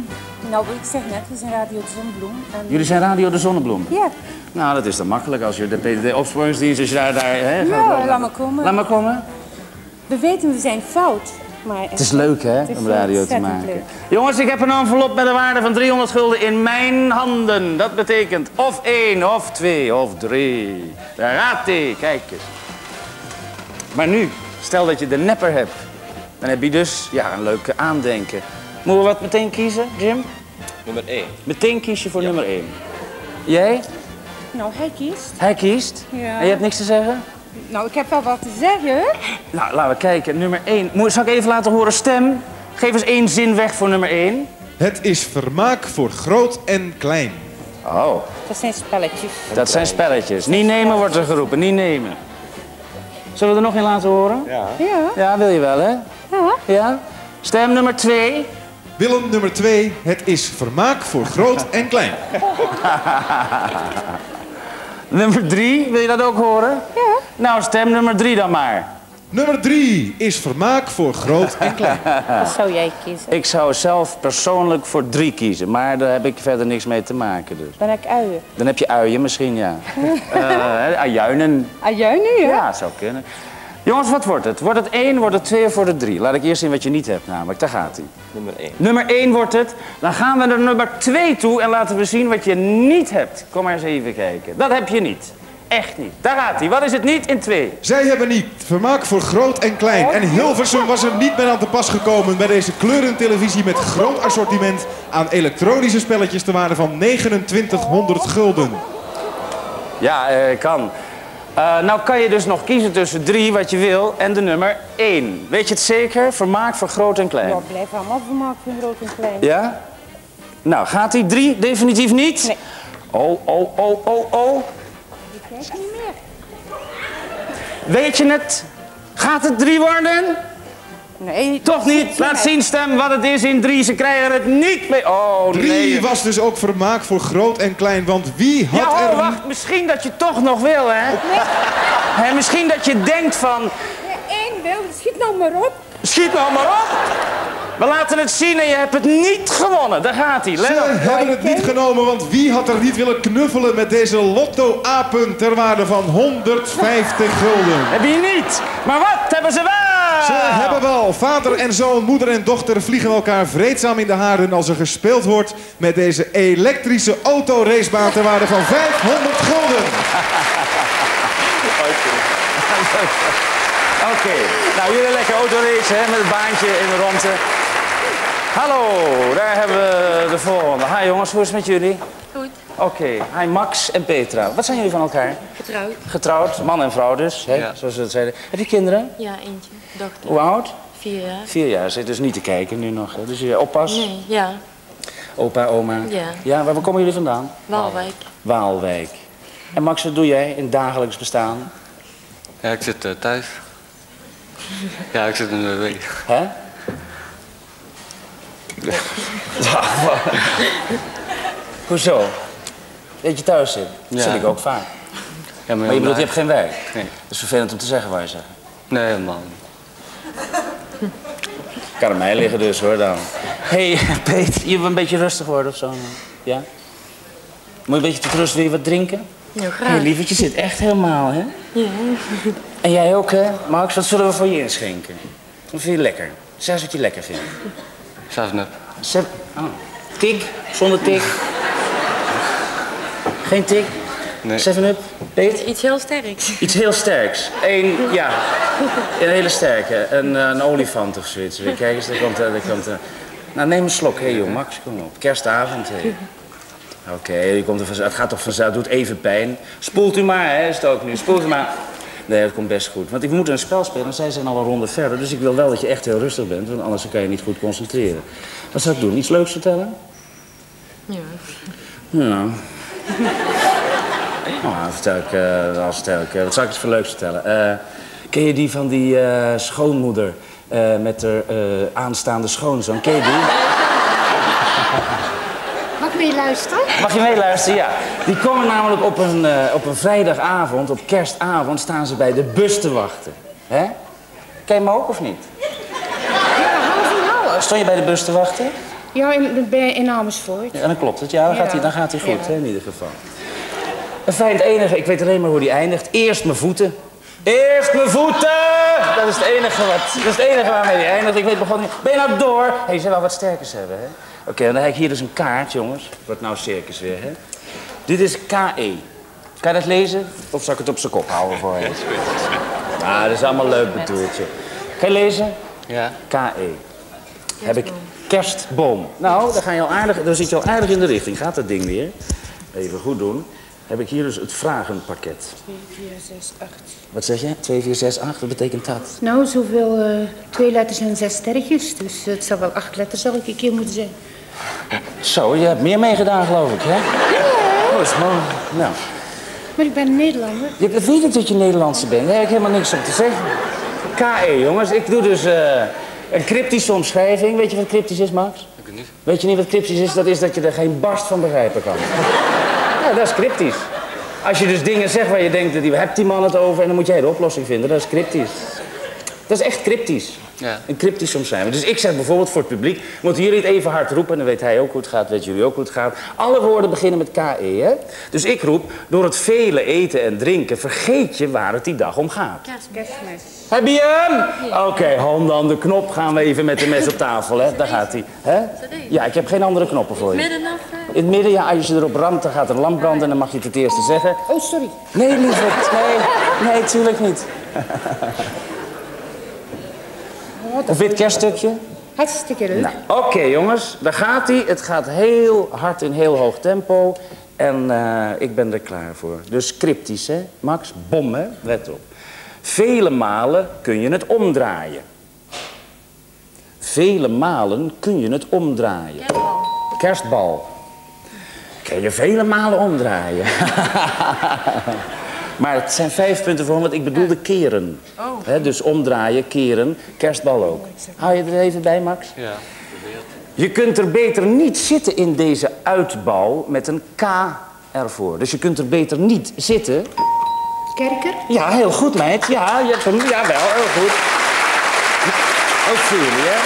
[SPEAKER 10] nou, ik zeg net, we zijn Radio de Zonbloem. En...
[SPEAKER 6] Jullie zijn Radio de Zonnebloem.
[SPEAKER 10] Ja.
[SPEAKER 6] Nou, dat is dan makkelijk als je de PDD-opsporingsdienst, als je daar... daar hè,
[SPEAKER 10] Ja,
[SPEAKER 6] gaat-
[SPEAKER 10] laat maar komen.
[SPEAKER 6] Laat maar komen.
[SPEAKER 10] We weten, we zijn fout. Maar
[SPEAKER 6] Het is leuk, hè,
[SPEAKER 10] is
[SPEAKER 6] om radio te maken.
[SPEAKER 10] leuk.
[SPEAKER 6] Jongens, ik heb een envelop met een waarde van 300 gulden in mijn handen. Dat betekent of één, of twee, of drie. Daar gaat ie, kijk eens. Maar nu, stel dat je de nepper hebt. Dan heb je dus, ja, een leuke aandenken. Moeten we wat meteen kiezen, Jim?
[SPEAKER 7] Nummer 1.
[SPEAKER 6] Meteen kies je voor nummer 1. Jij?
[SPEAKER 10] Nou, hij kiest.
[SPEAKER 6] Hij kiest?
[SPEAKER 10] Ja.
[SPEAKER 6] En je hebt niks te zeggen?
[SPEAKER 10] Nou, ik heb wel wat te zeggen.
[SPEAKER 6] Nou, laten we kijken. Nummer 1. Moet, zal ik even laten horen stem? Geef eens één zin weg voor nummer 1.
[SPEAKER 11] Het is vermaak voor groot en klein.
[SPEAKER 6] Oh.
[SPEAKER 10] Dat zijn spelletjes.
[SPEAKER 6] Dat zijn spelletjes. Niet nemen wordt er geroepen, niet nemen. Zullen we er nog een laten horen?
[SPEAKER 11] Ja.
[SPEAKER 10] Ja.
[SPEAKER 6] Ja, wil je wel, hè?
[SPEAKER 10] Ja.
[SPEAKER 6] Ja? Stem nummer 2.
[SPEAKER 11] Willem nummer 2. Het is vermaak voor groot en klein.
[SPEAKER 6] nummer 3, wil je dat ook horen?
[SPEAKER 10] Ja.
[SPEAKER 6] Nou, stem nummer 3 dan maar.
[SPEAKER 11] Nummer 3 is vermaak voor groot en klein.
[SPEAKER 10] Wat zou jij kiezen?
[SPEAKER 6] Ik zou zelf persoonlijk voor 3 kiezen, maar daar heb ik verder niks mee te maken. Dus.
[SPEAKER 10] Ben ik uien?
[SPEAKER 6] Dan heb je uien misschien, ja. Eh ajuinen.
[SPEAKER 10] Ajuinen, ja?
[SPEAKER 6] Ja, zou kunnen. Jongens, wat wordt het? Wordt het 1, wordt het 2 of wordt het 3? Laat ik eerst zien wat je niet hebt namelijk. Daar gaat hij.
[SPEAKER 7] Nummer 1.
[SPEAKER 6] Nummer 1 wordt het. Dan gaan we naar nummer 2 toe en laten we zien wat je niet hebt. Kom maar eens even kijken. Dat heb je niet. Echt niet. Daar gaat hij. Wat is het niet in 2?
[SPEAKER 11] Zij hebben niet vermaak voor groot en klein. En Hilversum was er niet meer aan te pas gekomen bij deze kleurentelevisie met groot assortiment aan elektronische spelletjes te waarde van 2900 gulden.
[SPEAKER 6] Ja, eh, kan. Eh, nou kan je dus nog kiezen tussen 3, wat je wil, en de nummer 1. Weet je het zeker? Vermaak voor groot en klein.
[SPEAKER 10] Ja, blijf allemaal vermaakt van groot en klein.
[SPEAKER 6] Ja? Nou, gaat die 3 definitief niet?
[SPEAKER 10] Nee.
[SPEAKER 6] Oh, oh, oh, oh, oh.
[SPEAKER 10] Ik niet meer.
[SPEAKER 6] Weet je het? Gaat het 3 worden?
[SPEAKER 10] Nee.
[SPEAKER 6] Toch niet? Laat zien, stem, wat het is in 3. Ze krijgen het niet mee. Oh,
[SPEAKER 11] 3
[SPEAKER 6] nee.
[SPEAKER 11] was dus ook vermaak voor groot en klein, want wie had
[SPEAKER 6] Ja, oh,
[SPEAKER 11] er...
[SPEAKER 6] wacht. Misschien dat je toch nog wil, hè? hè misschien dat je denkt van...
[SPEAKER 10] Één wil, schiet nou maar op.
[SPEAKER 6] Schiet nou maar op. We laten het zien en je hebt het niet gewonnen. Daar gaat hij.
[SPEAKER 11] Ze hebben het niet genomen, want wie had er niet willen knuffelen met deze lotto-apen ter waarde van 150 gulden?
[SPEAKER 6] Heb je niet. Maar wat hebben ze wel?
[SPEAKER 11] Ze hebben wel. Vader en zoon, moeder en dochter vliegen elkaar vreedzaam in de haren als er gespeeld wordt met deze elektrische autoracebaan ter waarde van 500 gulden.
[SPEAKER 6] Oké. Nou, jullie lekker autoracen hè, met het baantje in de ronde. Hallo, daar hebben we de volgende. Hi jongens, hoe is het met jullie?
[SPEAKER 8] Goed.
[SPEAKER 6] Oké. Hi Max en Petra. Wat zijn jullie van elkaar?
[SPEAKER 8] Getrouwd.
[SPEAKER 6] Getrouwd, man en vrouw dus, hè?
[SPEAKER 8] Ja.
[SPEAKER 6] zoals we het zeiden. Heb je kinderen?
[SPEAKER 8] Ja, eentje. Dochter.
[SPEAKER 6] Hoe oud?
[SPEAKER 8] Vier jaar.
[SPEAKER 6] Vier jaar, zit dus niet te kijken nu nog. Hè? Dus je oppas,
[SPEAKER 8] Nee, ja.
[SPEAKER 6] opa, oma.
[SPEAKER 8] Ja.
[SPEAKER 6] Ja, waar waar komen jullie vandaan?
[SPEAKER 8] Waalwijk.
[SPEAKER 6] Waalwijk. En Max, wat doe jij in het dagelijks bestaan?
[SPEAKER 12] Ja, ik zit eh, thuis. Ja, ik zit in de week.
[SPEAKER 6] Hè? Hoezo? Dat je thuis zit? Dat
[SPEAKER 12] Ja.
[SPEAKER 6] zit ik ook vaak.
[SPEAKER 12] Ja,
[SPEAKER 6] Maar je bedoelt, je hebt geen werk?
[SPEAKER 12] Nee.
[SPEAKER 6] Dat is vervelend om te zeggen, waar je zegt.
[SPEAKER 12] Nee, helemaal niet.
[SPEAKER 6] Kan aan mij liggen dus, hoor, dan. Hé, hey, Peet, je wil een beetje rustig worden of zo? Ja? Moet je een beetje tot rust, wil je wat drinken?
[SPEAKER 8] Ja, graag.
[SPEAKER 6] lievertje, zit echt helemaal, hè?
[SPEAKER 8] Ja.
[SPEAKER 6] En jij ook, hè? Max, wat zullen we voor je inschenken? Wat vind je lekker? Zeg eens wat je lekker vindt.
[SPEAKER 12] Seven-up.
[SPEAKER 6] Seven... Oh. Tik? Zonder tik? Geen tik?
[SPEAKER 12] Nee.
[SPEAKER 6] Seven-up? Peet?
[SPEAKER 8] Iets heel sterks.
[SPEAKER 6] Iets heel sterks. Eén, ja, een hele sterke. Een, eh, een olifant of zoiets. Kijk eens, daar komt... eh, daar komt eh. Nou, neem een slok. Hé, hey, joh, Max, kom op. Kerstavond, hé. Oké, je komt er vanzelf. Het gaat toch vanzelf. Doet even pijn. Spoelt u maar, hè, is het ook nu. Spoelt u maar. Nee, dat komt best goed. Want ik moet een spel spelen en zij zijn al een ronde verder. Dus ik wil wel dat je echt heel rustig bent, want anders kan je niet goed concentreren. Wat zou ik doen? Iets leuks vertellen?
[SPEAKER 8] Ja.
[SPEAKER 6] Nou. Nou, dan vertel ik, eh, dan vertel ik, eh, wat zal ik eens voor leuks vertellen? Eh, ken je die van die schoonmoeder met haar aanstaande schoonzoon? Ken je die?
[SPEAKER 1] Mag ik mee luisteren?
[SPEAKER 6] Mag je meeluisteren? Ja. Die komen namelijk op een, eh, op een vrijdagavond, op kerstavond, staan ze bij de bus te wachten. Hè? Ken je me ook of niet?
[SPEAKER 1] Ja, half en.
[SPEAKER 6] Stond je bij de bus te wachten?
[SPEAKER 1] Ja, in, bij- in Amersfoort.
[SPEAKER 6] Ja, dan klopt het. Ja, dan
[SPEAKER 1] Ja.
[SPEAKER 6] gaat hij, dan gaat hij goed,
[SPEAKER 1] Ja.
[SPEAKER 6] hè, in ieder geval. En fijn, het enige, ik weet alleen maar hoe die eindigt. Eerst mijn voeten. Eerst mijn voeten! Dat is het enige, wat, dat is het enige waarmee hij eindigt. Ik weet begon niet. Ben je nou door? Hé, hey, je zou wel wat sterkers hebben, hè? Oké, dan heb ik hier dus een kaart, jongens. Wordt nou circus weer, hè? Dit is KE. Kan je dat lezen? Of zal ik het op zijn kop houden voor je? Ah, dat is allemaal leuk bedoeltje. Kan je lezen?
[SPEAKER 12] Ja.
[SPEAKER 6] KE. Heb ik kerstboom. Nou, daar, ga je al aardig, daar zit je al aardig in de richting. Gaat dat ding weer? Even goed doen. Heb ik hier dus het vragenpakket.
[SPEAKER 1] 2, 4, 6, 8.
[SPEAKER 6] Wat zeg je? 2, 4, 6, 8. Wat betekent dat?
[SPEAKER 1] Nou, zoveel, eh, twee letters en zes sterretjes. Dus het zou wel acht letters elke keer moeten zijn.
[SPEAKER 6] Zo, je hebt meer meegedaan, geloof ik, hè? Ja. Oh, is mooi. Nou,
[SPEAKER 1] Maar ik ben een Nederlander.
[SPEAKER 6] je weet ik dat je Nederlandse bent. Daar heb ik helemaal niks op te zeggen. KE, jongens. Ik doe dus eh, een cryptische omschrijving. Weet je wat cryptisch is, Max?
[SPEAKER 12] Ik weet niet.
[SPEAKER 6] Weet je niet wat cryptisch is? Dat is dat je er geen barst van begrijpen kan. Ja, dat is cryptisch. Als je dus dingen zegt waar je denkt, die hebt die man het over... en dan moet jij de oplossing vinden, dat is cryptisch. Dat is echt cryptisch.
[SPEAKER 12] Ja.
[SPEAKER 6] Een cryptisch omschrijving. Dus ik zeg bijvoorbeeld voor het publiek... moeten jullie het even hard roepen... en dan weet hij ook hoe het gaat, weten jullie ook hoe het gaat. Alle woorden beginnen met KE, hè? Dus ik roep, door het vele eten en drinken... vergeet je waar het die dag om gaat.
[SPEAKER 1] Kerstmis.
[SPEAKER 6] Heb je hem? Oké, hand aan de knop. Gaan we even met de mes op tafel, hè? Daar gaat hij. Hè? Ja, ik heb geen andere knoppen voor je.
[SPEAKER 8] Midden
[SPEAKER 6] In het midden, ja, als je erop ramt, dan gaat er een lamp branden en dan mag je het het eerste zeggen.
[SPEAKER 1] Oh, sorry.
[SPEAKER 6] Nee, lieverd, nee, nee, tuurlijk niet. Een wit kerststukje?
[SPEAKER 1] Hartstikke leuk.
[SPEAKER 6] Nou, oké jongens, daar gaat hij. Het gaat heel hard in heel hoog tempo. En eh, ik ben er klaar voor. Dus cryptisch, hè? Max, bom, hè? Let op. Vele malen kun je het omdraaien. Vele malen kun je het omdraaien. Kerstbal. Kun je vele malen omdraaien. maar het zijn vijf punten voor, want ik bedoelde keren. Hè, dus omdraaien, keren, kerstbal ook. Hou je er even bij, Max?
[SPEAKER 12] Ja.
[SPEAKER 6] Je kunt er beter niet zitten in deze uitbouw met een K ervoor. Dus je kunt er beter niet zitten.
[SPEAKER 1] Kerker?
[SPEAKER 6] Ja, heel goed, meid. Ja, je hebt hem. Jawel, heel goed. Ook voor jullie, hè?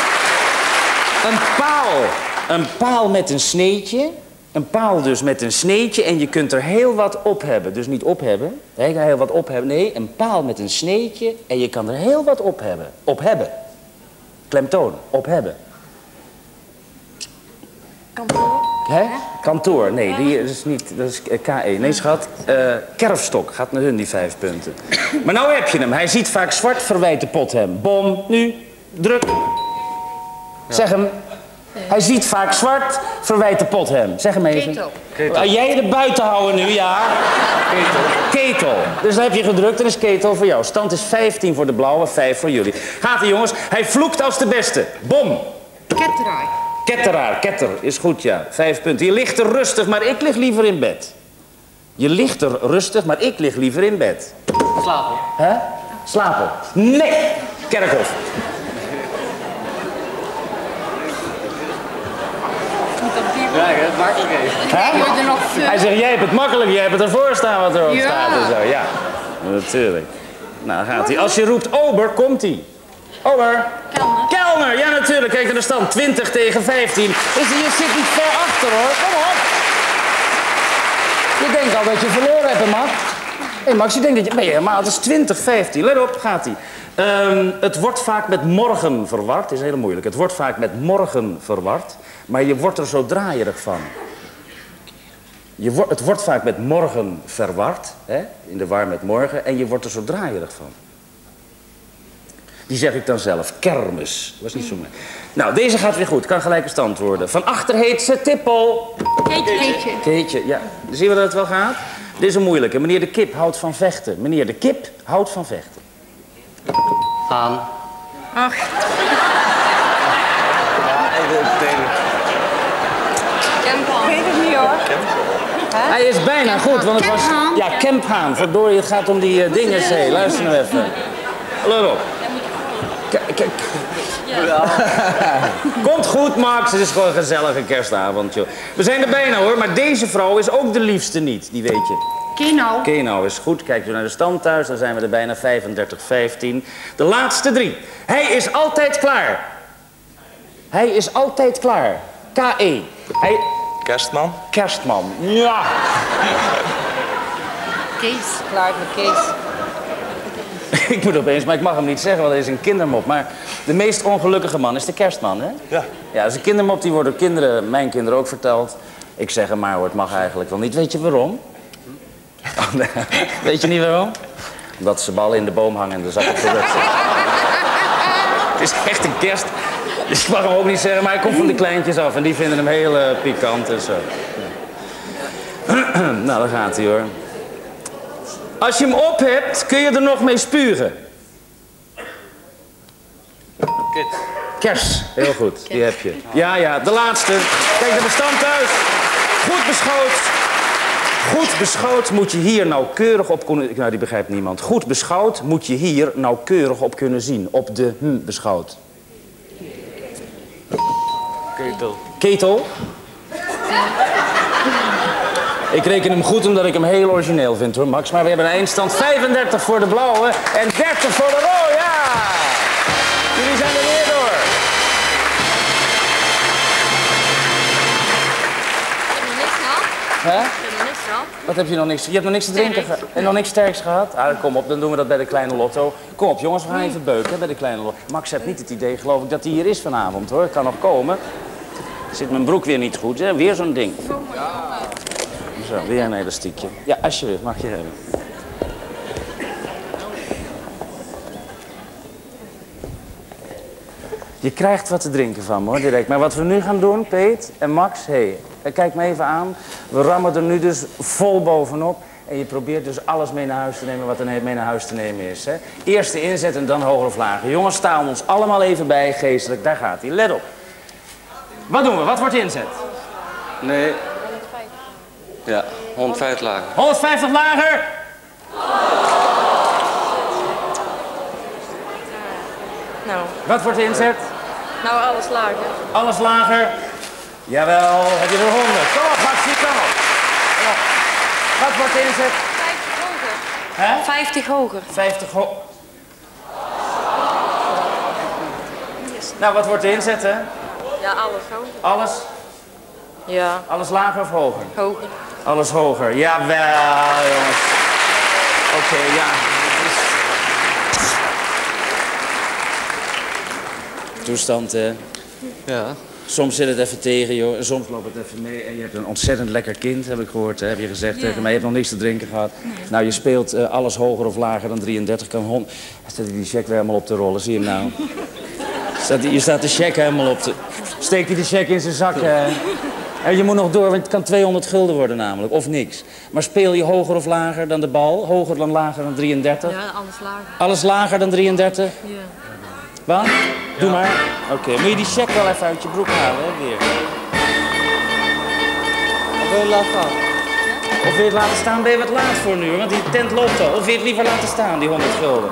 [SPEAKER 6] Een paal. Een paal met een sneetje. Een paal dus met een sneetje en je kunt er heel wat op hebben. Dus niet op hebben. hè, kan heel wat op hebben. Nee, een paal met een sneetje en je kan er heel wat op hebben. Op hebben. Klemtoon. Op hebben.
[SPEAKER 8] Kantoor.
[SPEAKER 6] Hè? Kantoor. Nee, die is niet. Dat is eh, KE. Nee, schat. eh kerfstok gaat naar hun die vijf punten. Maar nou heb je hem. Hij ziet vaak zwart, verwijt de pot hem. Bom, nu, druk. Zeg hem. Hij ziet vaak zwart, verwijt de pot hem. Zeg hem even.
[SPEAKER 1] Ketel.
[SPEAKER 12] Ketel.
[SPEAKER 6] Ah, jij er buiten houden nu, ja.
[SPEAKER 12] Ketel.
[SPEAKER 6] Ketel. Dus dan heb je gedrukt en is ketel voor jou. Stand is 15 voor de blauwe, 5 voor jullie. Gaat ie, jongens. Hij vloekt als de beste. Bom.
[SPEAKER 1] Ketteraar.
[SPEAKER 6] Ketteraar, ketter, is goed, ja. Vijf punten. Je ligt er rustig, maar ik lig liever in bed. Je ligt er rustig, maar ik lig liever in bed.
[SPEAKER 12] Slapen.
[SPEAKER 6] Hè? Slapen. Nee! Kerkhof.
[SPEAKER 12] Ja, het makkelijk even.
[SPEAKER 6] Hij zegt, jij hebt het makkelijk, jij hebt het ervoor staan wat erop
[SPEAKER 1] Ja.
[SPEAKER 6] staat en zo. Ja, natuurlijk. Nou, dan gaat hij. Als je roept ober, komt hij. Ober.
[SPEAKER 8] Kelner.
[SPEAKER 6] Kelner, ja natuurlijk. Kijk naar de stand. 20 tegen 15. Is, je zit niet ver achter hoor. Kom op. Je denkt al dat je verloren hebt, Max? Hé hey Max, je denkt dat je... Nee, maar het is 20, 15. Let op, gaat hij. Ehm, het wordt vaak met morgen verward. Is heel moeilijk. Het wordt vaak met morgen verward. Maar je wordt er zo draaierig van. Je wordt, het wordt vaak met morgen verward. Hè? In de war met morgen. En je wordt er zo draaierig van. Die zeg ik dan zelf. Kermis. Was niet zo moeilijk. Nou, deze gaat weer goed. Kan gelijke stand worden. Van achter heet ze Tippel.
[SPEAKER 1] Keetje.
[SPEAKER 6] Keetje, ja. Zien we dat het wel gaat? Dit is een moeilijke. Meneer de Kip houdt van vechten. Meneer de Kip houdt van vechten.
[SPEAKER 12] Aan.
[SPEAKER 1] Ach,
[SPEAKER 12] Ja,
[SPEAKER 8] Kempan.
[SPEAKER 10] Ik weet het niet hoor.
[SPEAKER 6] Hij is bijna goed, want het was...
[SPEAKER 1] Kemphaan.
[SPEAKER 6] Ja, Kemphaan. Verdorie, het gaat om die eh, dingen. Luister nou even. Let op. K- k- Komt goed, Max. Het is gewoon een gezellige kerstavond, joh. We zijn er bijna, hoor. Maar deze vrouw is ook de liefste niet. Die weet je.
[SPEAKER 1] Kino.
[SPEAKER 6] Oké, nou is goed. Kijkt u naar de stand thuis, dan zijn we er bijna 35, 15. De laatste drie. Hij is altijd klaar. Hij is altijd klaar. K-E. Hij...
[SPEAKER 7] Kerstman.
[SPEAKER 6] Kerstman. Ja.
[SPEAKER 1] Kees.
[SPEAKER 10] Klaar met Kees.
[SPEAKER 6] ik moet opeens, maar ik mag hem niet zeggen, want hij is een kindermop. Maar de meest ongelukkige man is de kerstman, hè?
[SPEAKER 7] Ja.
[SPEAKER 6] Ja, dat is een kindermop, die wordt door kinderen, mijn kinderen ook verteld. Ik zeg hem maar hoor, het mag eigenlijk wel niet. Weet je waarom? Oh, nee. Weet je niet waarom? Omdat ze ballen in de boom hangen en de zak op de rug. Het is echt een kerst. Dus ik mag hem ook niet zeggen, maar hij komt van de kleintjes af en die vinden hem heel eh, pikant en zo. nou, daar gaat hij hoor. Als je hem op hebt, kun je er nog mee spugen.
[SPEAKER 12] Kit.
[SPEAKER 6] Kers, heel goed, die heb je. Ja, ja, de laatste. Kijk naar de stand thuis. Goed beschoot. Goed beschouwd moet je hier nauwkeurig op kunnen... Nou, die begrijpt niemand. Goed beschouwd moet je hier nauwkeurig op kunnen zien. Op de hm beschouwd.
[SPEAKER 12] Ketel.
[SPEAKER 6] Ketel. Ik reken hem goed omdat ik hem heel origineel vind hoor, Max. Maar we hebben een eindstand 35 voor de blauwe en 30 voor de rode. Ja! Jullie zijn er weer door.
[SPEAKER 8] nog niks gehad?
[SPEAKER 6] Hè?
[SPEAKER 8] Ik heb nog niks gehad.
[SPEAKER 6] Wat heb je nog niks? Je hebt nog niks te drinken? En nog niks sterks gehad? Ah, kom op, dan doen we dat bij de kleine lotto. Kom op jongens, we gaan even beuken hè, bij de kleine lotto. Max heeft niet het idee, geloof ik, dat hij hier is vanavond hoor. Kan nog komen. Zit mijn broek weer niet goed, hè? Weer zo'n ding. Zo, weer een elastiekje. Ja, alsjeblieft, mag je hebben. Je krijgt wat te drinken van me hoor, direct. Maar wat we nu gaan doen, Peet en Max, hé, hey, kijk me even aan. We rammen er nu dus vol bovenop. En je probeert dus alles mee naar huis te nemen wat er mee naar huis te nemen is. Hè? Eerst de inzet en dan hoger of lager. Jongens, staan ons allemaal even bij, geestelijk. Daar gaat hij. Let op. Wat doen we? Wat wordt de inzet?
[SPEAKER 12] Nee. Ja, 150 lagen.
[SPEAKER 6] 150 lager.
[SPEAKER 8] Nou,
[SPEAKER 6] Wat wordt de inzet?
[SPEAKER 8] nou alles lager.
[SPEAKER 6] Alles lager. Jawel, heb je er 100. Kom op, op. Kom op. Wat wordt de inzet?
[SPEAKER 8] 50 hoger.
[SPEAKER 6] Hè?
[SPEAKER 8] 50 hoger.
[SPEAKER 6] 50 ho... Nou, wat wordt de inzet, hè?
[SPEAKER 13] Ja, alles zo.
[SPEAKER 6] Alles?
[SPEAKER 13] Ja.
[SPEAKER 6] Alles lager of hoger?
[SPEAKER 13] Hoger.
[SPEAKER 6] Alles hoger. Jawel, jongens. Oké, ja. Toestand, hè?
[SPEAKER 12] Ja.
[SPEAKER 6] Soms zit het even tegen, joh. En soms loopt het even mee. En je hebt een ontzettend lekker kind, heb ik gehoord. Hè? Heb je gezegd tegen mij. Je hebt nog niks te drinken gehad. Nou, je speelt eh, alles hoger of lager dan 33. Kan hond... Staat die check weer helemaal op te rollen, zie je hem nou? Staat je staat de check helemaal op te... Steekt hij de check in zijn zak? En je moet nog door, want het kan 200 gulden worden namelijk, of niks. Maar speel je hoger of lager dan de bal? Hoger dan lager dan 33?
[SPEAKER 13] Ja, alles lager.
[SPEAKER 6] Alles lager dan 33?
[SPEAKER 13] Ja.
[SPEAKER 6] Wat? Doe maar. Oké, moet je die check wel even uit je broek halen, hè, weer. Of wil je het laten staan? Of wil je het laten staan, ben je wat laat voor nu, hoor, want die tent loopt al. Of wil je het liever laten staan, die 100 gulden?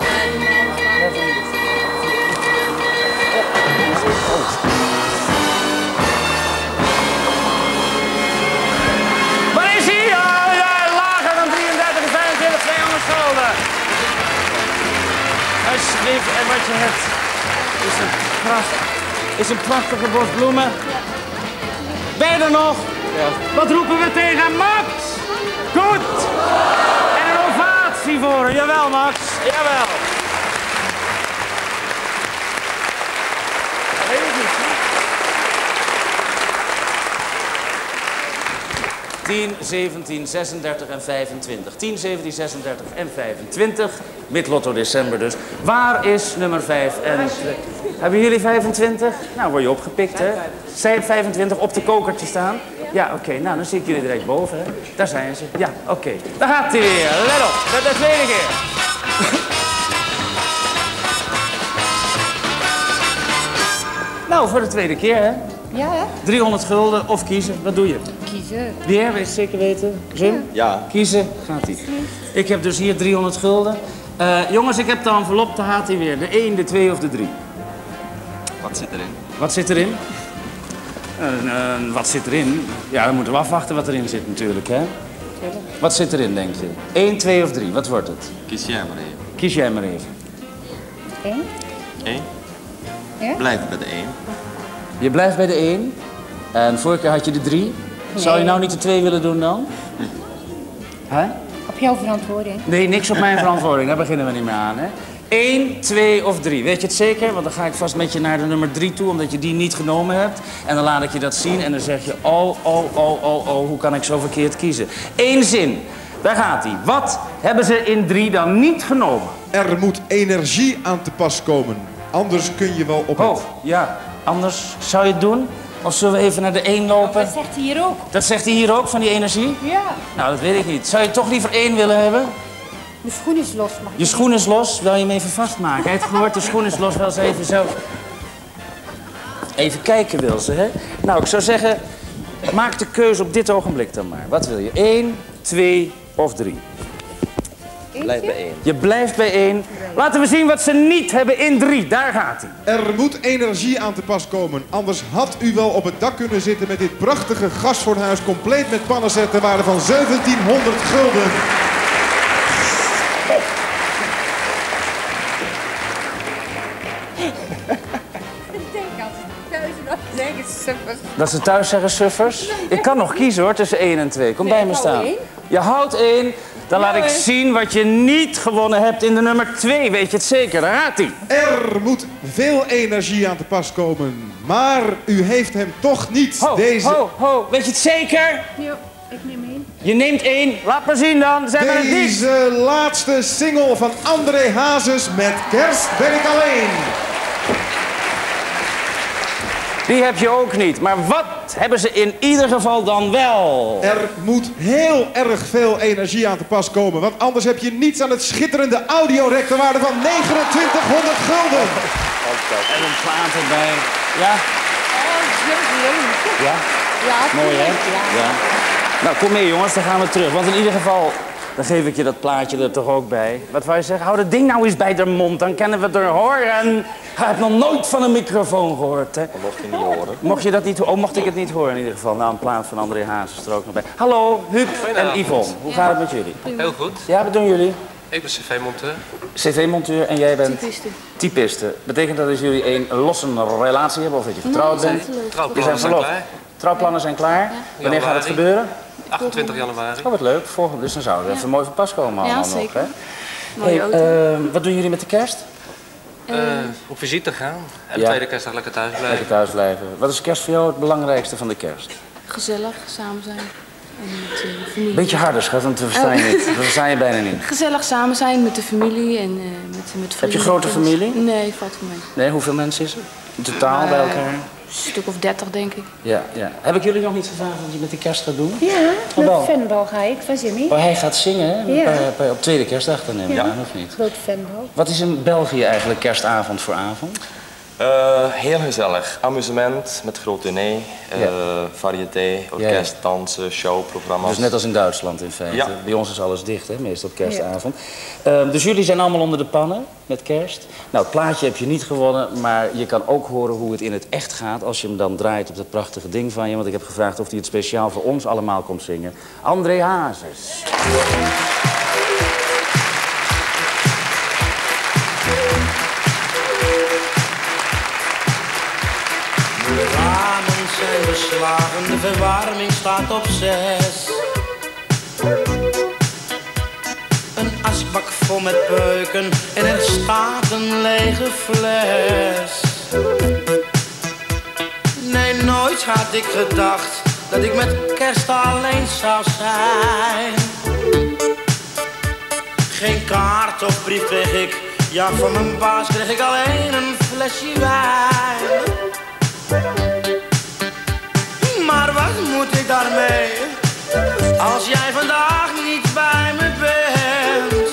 [SPEAKER 6] Alsjeblieft, en wat je hebt is een, pracht, is een prachtige bos bloemen. Ben je er nog? Ja. Wat roepen we tegen Max? Goed! En een ovatie voor hem. Jawel, Max. Jawel. 10, 17, 36 en 25. 10, 17, 36 en 25. Midlotto december dus. Waar is nummer 5 en... Hebben jullie 25? Nou, word je opgepikt, hè? Zij heeft 25 op de kokertje staan? Ja, oké. Nou, dan zie ik jullie direct boven, hè? Daar zijn ze. Ja, oké. Daar gaat hij weer. Let op. Dat de tweede keer. nou, voor de tweede keer, hè?
[SPEAKER 1] Ja, hè?
[SPEAKER 6] 300 gulden of kiezen. Wat doe je?
[SPEAKER 1] Kiezen.
[SPEAKER 6] Weer, weet je zeker weten? Zin?
[SPEAKER 7] Ja.
[SPEAKER 6] Kiezen, gaat ie. Ik heb dus hier 300 gulden. Eh, jongens, ik heb de envelop, daar gaat hij weer. De 1, de 2 of de 3.
[SPEAKER 7] Wat zit erin?
[SPEAKER 6] Wat zit erin? Eh, wat zit erin? Ja, dan moeten we afwachten wat erin zit natuurlijk, hè? Wat zit erin, denk je? 1, 2 of 3, wat wordt het?
[SPEAKER 7] Kies jij maar even.
[SPEAKER 6] Kies jij maar even.
[SPEAKER 1] Eén?
[SPEAKER 7] Eén?
[SPEAKER 1] Ja?
[SPEAKER 7] Blijf bij de één.
[SPEAKER 6] Je blijft bij de 1. En vorige keer had je de 3. Zou je nou niet de 2 willen doen dan? Hè?
[SPEAKER 1] Op jouw verantwoording.
[SPEAKER 6] Nee, niks op mijn verantwoording. Daar beginnen we niet meer aan, hè? 1, 2 of 3. Weet je het zeker? Want dan ga ik vast met je naar de nummer 3 toe, omdat je die niet genomen hebt. En dan laat ik je dat zien en dan zeg je... Oh, oh, oh, oh, oh, hoe kan ik zo verkeerd kiezen? Eén zin. Daar gaat hij. Wat hebben ze in 3 dan niet genomen?
[SPEAKER 11] Er moet energie aan te pas komen. Anders kun je wel op het...
[SPEAKER 6] Oh, ja. Anders zou je het doen? Of zullen we even naar de 1 lopen?
[SPEAKER 10] Dat zegt hij hier ook.
[SPEAKER 6] Dat zegt hij hier ook, van die energie?
[SPEAKER 10] Ja.
[SPEAKER 6] Nou, dat weet ik niet. Zou je toch liever één willen hebben?
[SPEAKER 1] De schoen is los, mag
[SPEAKER 6] Je schoen is los, wil je hem even vastmaken? Hij heeft gehoord, de schoen is los, wel eens even zo. Even kijken wil ze, hè? Nou, ik zou zeggen, maak de keuze op dit ogenblik dan maar. Wat wil je? Eén, twee of drie?
[SPEAKER 7] Blijf bij één.
[SPEAKER 6] Je blijft bij één. Laten we zien wat ze niet hebben in drie. Daar gaat hij.
[SPEAKER 11] Er moet energie aan te pas komen. Anders had u wel op het dak kunnen zitten met dit prachtige gasfornuis compleet met pannenset ter waarde van 1700 gulden.
[SPEAKER 6] Dat ze thuis zeggen suffers. Ik kan nog kiezen hoor, tussen één en twee. Kom
[SPEAKER 1] Nee,
[SPEAKER 6] bij me staan. Je houdt één. Dan laat ik zien wat je niet gewonnen hebt in de nummer twee. Weet je het zeker? Daar gaat hij.
[SPEAKER 11] Er moet veel energie aan te pas komen. Maar u heeft hem toch niet.
[SPEAKER 6] Ho,
[SPEAKER 11] Deze,
[SPEAKER 6] ho, ho. Weet je het zeker?
[SPEAKER 1] Ja, ik neem één.
[SPEAKER 6] Je neemt één. Laat maar zien dan. Zijn we
[SPEAKER 11] deze laatste single van André Hazes met Kerst ben ik alleen.
[SPEAKER 6] Die heb je ook niet. Maar wat hebben ze in ieder geval dan wel?
[SPEAKER 11] Er moet heel erg veel energie aan te pas komen. Want anders heb je niets aan het schitterende audiorek ter waarde van 2900 gulden.
[SPEAKER 6] En een plaat erbij. Ja? Ja?
[SPEAKER 1] Ja,
[SPEAKER 6] Mooi hè?
[SPEAKER 1] Ja.
[SPEAKER 6] Ja. Nou, kom mee jongens, dan gaan we terug. Want in ieder geval, dan geef ik je dat plaatje er toch ook bij. Wat wou je zeggen? Hou dat ding nou eens bij de mond, dan kennen we het er horen. Ik heb nog nooit van een microfoon gehoord, hè?
[SPEAKER 7] mocht je niet horen.
[SPEAKER 6] Mocht je dat niet horen? Oh, mocht ik het niet horen in ieder geval? Nou, een plaat van André Hazes er ook nog bij. Hallo, Huub en Yvonne. Hoe gaat het met jullie?
[SPEAKER 12] Heel goed.
[SPEAKER 6] Ja, wat doen jullie?
[SPEAKER 12] Ik ben cv-monteur.
[SPEAKER 6] CV-monteur en jij bent?
[SPEAKER 8] Typiste.
[SPEAKER 6] Typiste. Betekent dat dat jullie een losse relatie hebben of dat je
[SPEAKER 8] we
[SPEAKER 6] bent?
[SPEAKER 12] Trouwplannen
[SPEAKER 6] zijn
[SPEAKER 12] klaar.
[SPEAKER 6] Trouwplannen zijn klaar. Wanneer gaat het gebeuren?
[SPEAKER 12] 28 januari.
[SPEAKER 6] Oh, wat leuk. Volgende, dus dan zou er even mooi van pas komen allemaal nog.
[SPEAKER 8] zeker.
[SPEAKER 6] Hè?
[SPEAKER 8] Mooie
[SPEAKER 6] Hey,
[SPEAKER 8] auto.
[SPEAKER 6] ehm, wat doen jullie met de kerst?
[SPEAKER 12] Eh, op visite gaan. En
[SPEAKER 6] Ja.
[SPEAKER 12] tweede kerstdag lekker thuis blijven.
[SPEAKER 6] Lekker thuis blijven. Wat is kerst voor jou het belangrijkste van de kerst?
[SPEAKER 8] Gezellig, samen zijn. En met de familie.
[SPEAKER 6] Beetje harder, schat, want we verstaan je
[SPEAKER 8] Oh.
[SPEAKER 6] niet. We verstaan je bijna niet.
[SPEAKER 8] Gezellig samen zijn met de familie en eh, met, met vrienden.
[SPEAKER 6] Heb je grote familie?
[SPEAKER 8] Nee, valt voor mij.
[SPEAKER 6] Nee, hoeveel mensen is er? In totaal bij
[SPEAKER 8] Eh,
[SPEAKER 6] elkaar?
[SPEAKER 8] Een stuk of dertig, denk ik.
[SPEAKER 6] Ja, ja. Heb ik jullie nog niet gevraagd wat je met de kerst gaat doen?
[SPEAKER 1] Ja,
[SPEAKER 6] Oh,
[SPEAKER 1] Venbal ga ik van Jimmy.
[SPEAKER 6] Oh, hij gaat zingen, hè?
[SPEAKER 1] Ja.
[SPEAKER 6] Bij- bij- op tweede kerstdag dan neem ik
[SPEAKER 1] Ja.
[SPEAKER 6] aan, of niet?
[SPEAKER 1] Grote Venbal.
[SPEAKER 6] Wat is in België eigenlijk kerstavond voor avond?
[SPEAKER 7] Eh, heel gezellig. Amusement met groot diner, eh
[SPEAKER 6] Ja.
[SPEAKER 7] variété, orkest, dansen, showprogramma's.
[SPEAKER 6] Dus net als in Duitsland in feite.
[SPEAKER 7] Ja.
[SPEAKER 6] Bij ons is alles dicht, hè, meestal op kerstavond. Ehm, dus jullie zijn allemaal onder de pannen met kerst. Nou, het plaatje heb je niet gewonnen, maar je kan ook horen hoe het in het echt gaat... als je hem dan draait op dat prachtige ding van je. Want ik heb gevraagd of hij het speciaal voor ons allemaal komt zingen. André Hazes.
[SPEAKER 3] De verwarming staat op zes. Een asbak vol met peuken en er staat een lege fles. Nee, nooit had ik gedacht dat ik met kerst alleen zou zijn. Geen kaart of brief kreeg ik, ja van mijn baas kreeg ik alleen een flesje wijn. Maar wat moet ik daarmee als jij vandaag niet bij me bent?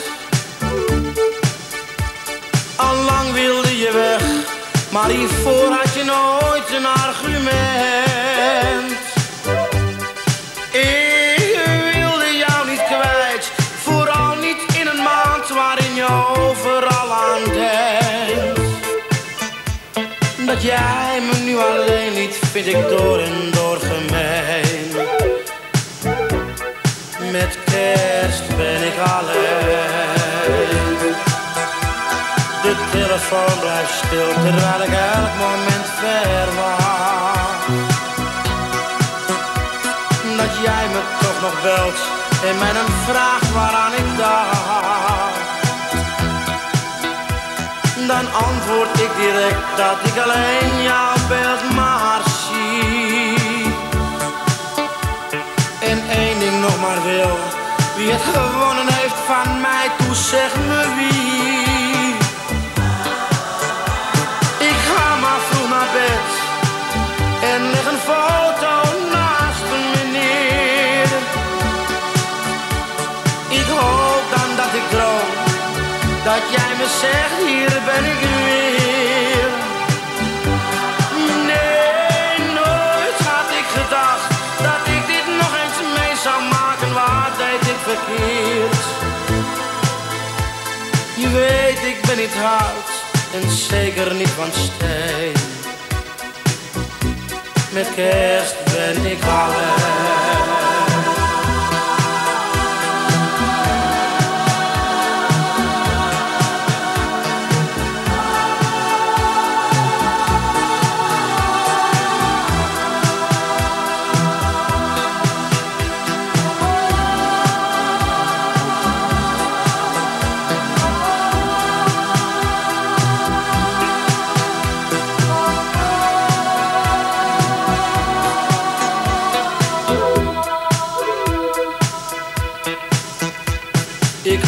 [SPEAKER 3] Allang wilde je weg, maar hiervoor had je nooit een argument. Ik wilde jou niet kwijt, vooral niet in een maand waarin je overal aan denkt. Dat jij me nu alleen vind ik door en door gemeen. Met kerst ben ik alleen. De telefoon blijft stil terwijl ik elk moment verwacht. Dat jij me toch nog belt en mij dan vraagt waaraan ik dacht dan antwoord ik direct dat ik alleen jouw beeld maar wil, wie het gewonnen heeft van mij, toe zeg me wie. Ik ga maar vroeg naar bed en leg een foto naast me neer. Ik hoop dan dat ik droom dat jij me zegt, hier ben ik weer. Weet, ik ben niet hout en zeker niet van steen. Met kerst ben ik alleen.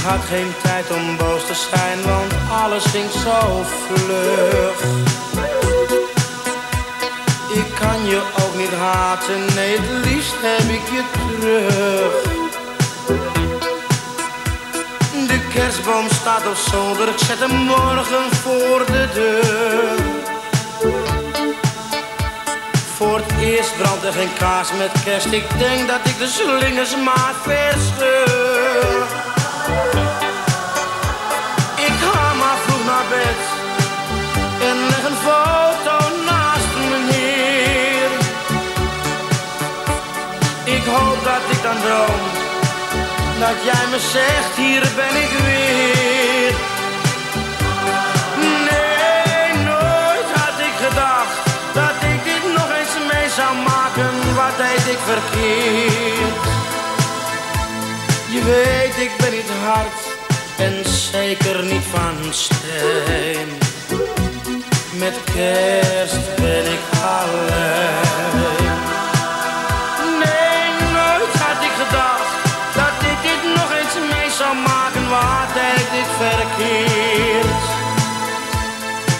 [SPEAKER 3] Had geen tijd om boos te zijn, want alles ging zo vlug. Ik kan je ook niet haten, nee, het liefst heb ik je terug. De kerstboom staat op zolder, ik zet hem morgen voor de deur. Voor het eerst brandt er geen kaas met kerst, ik denk dat ik de slingers maar verscheur. Foto naast me neer. Ik hoop dat ik dan droom dat jij me zegt, hier ben ik weer. Nee, nooit had ik gedacht dat ik dit nog eens mee zou maken. Wat deed ik verkeerd? Je weet, ik ben niet hard en zeker niet van steen. Met kerst ben ik alleen. Nee, nooit had ik gedacht dat ik dit nog eens mee zou maken. Wat deed ik verkeerd?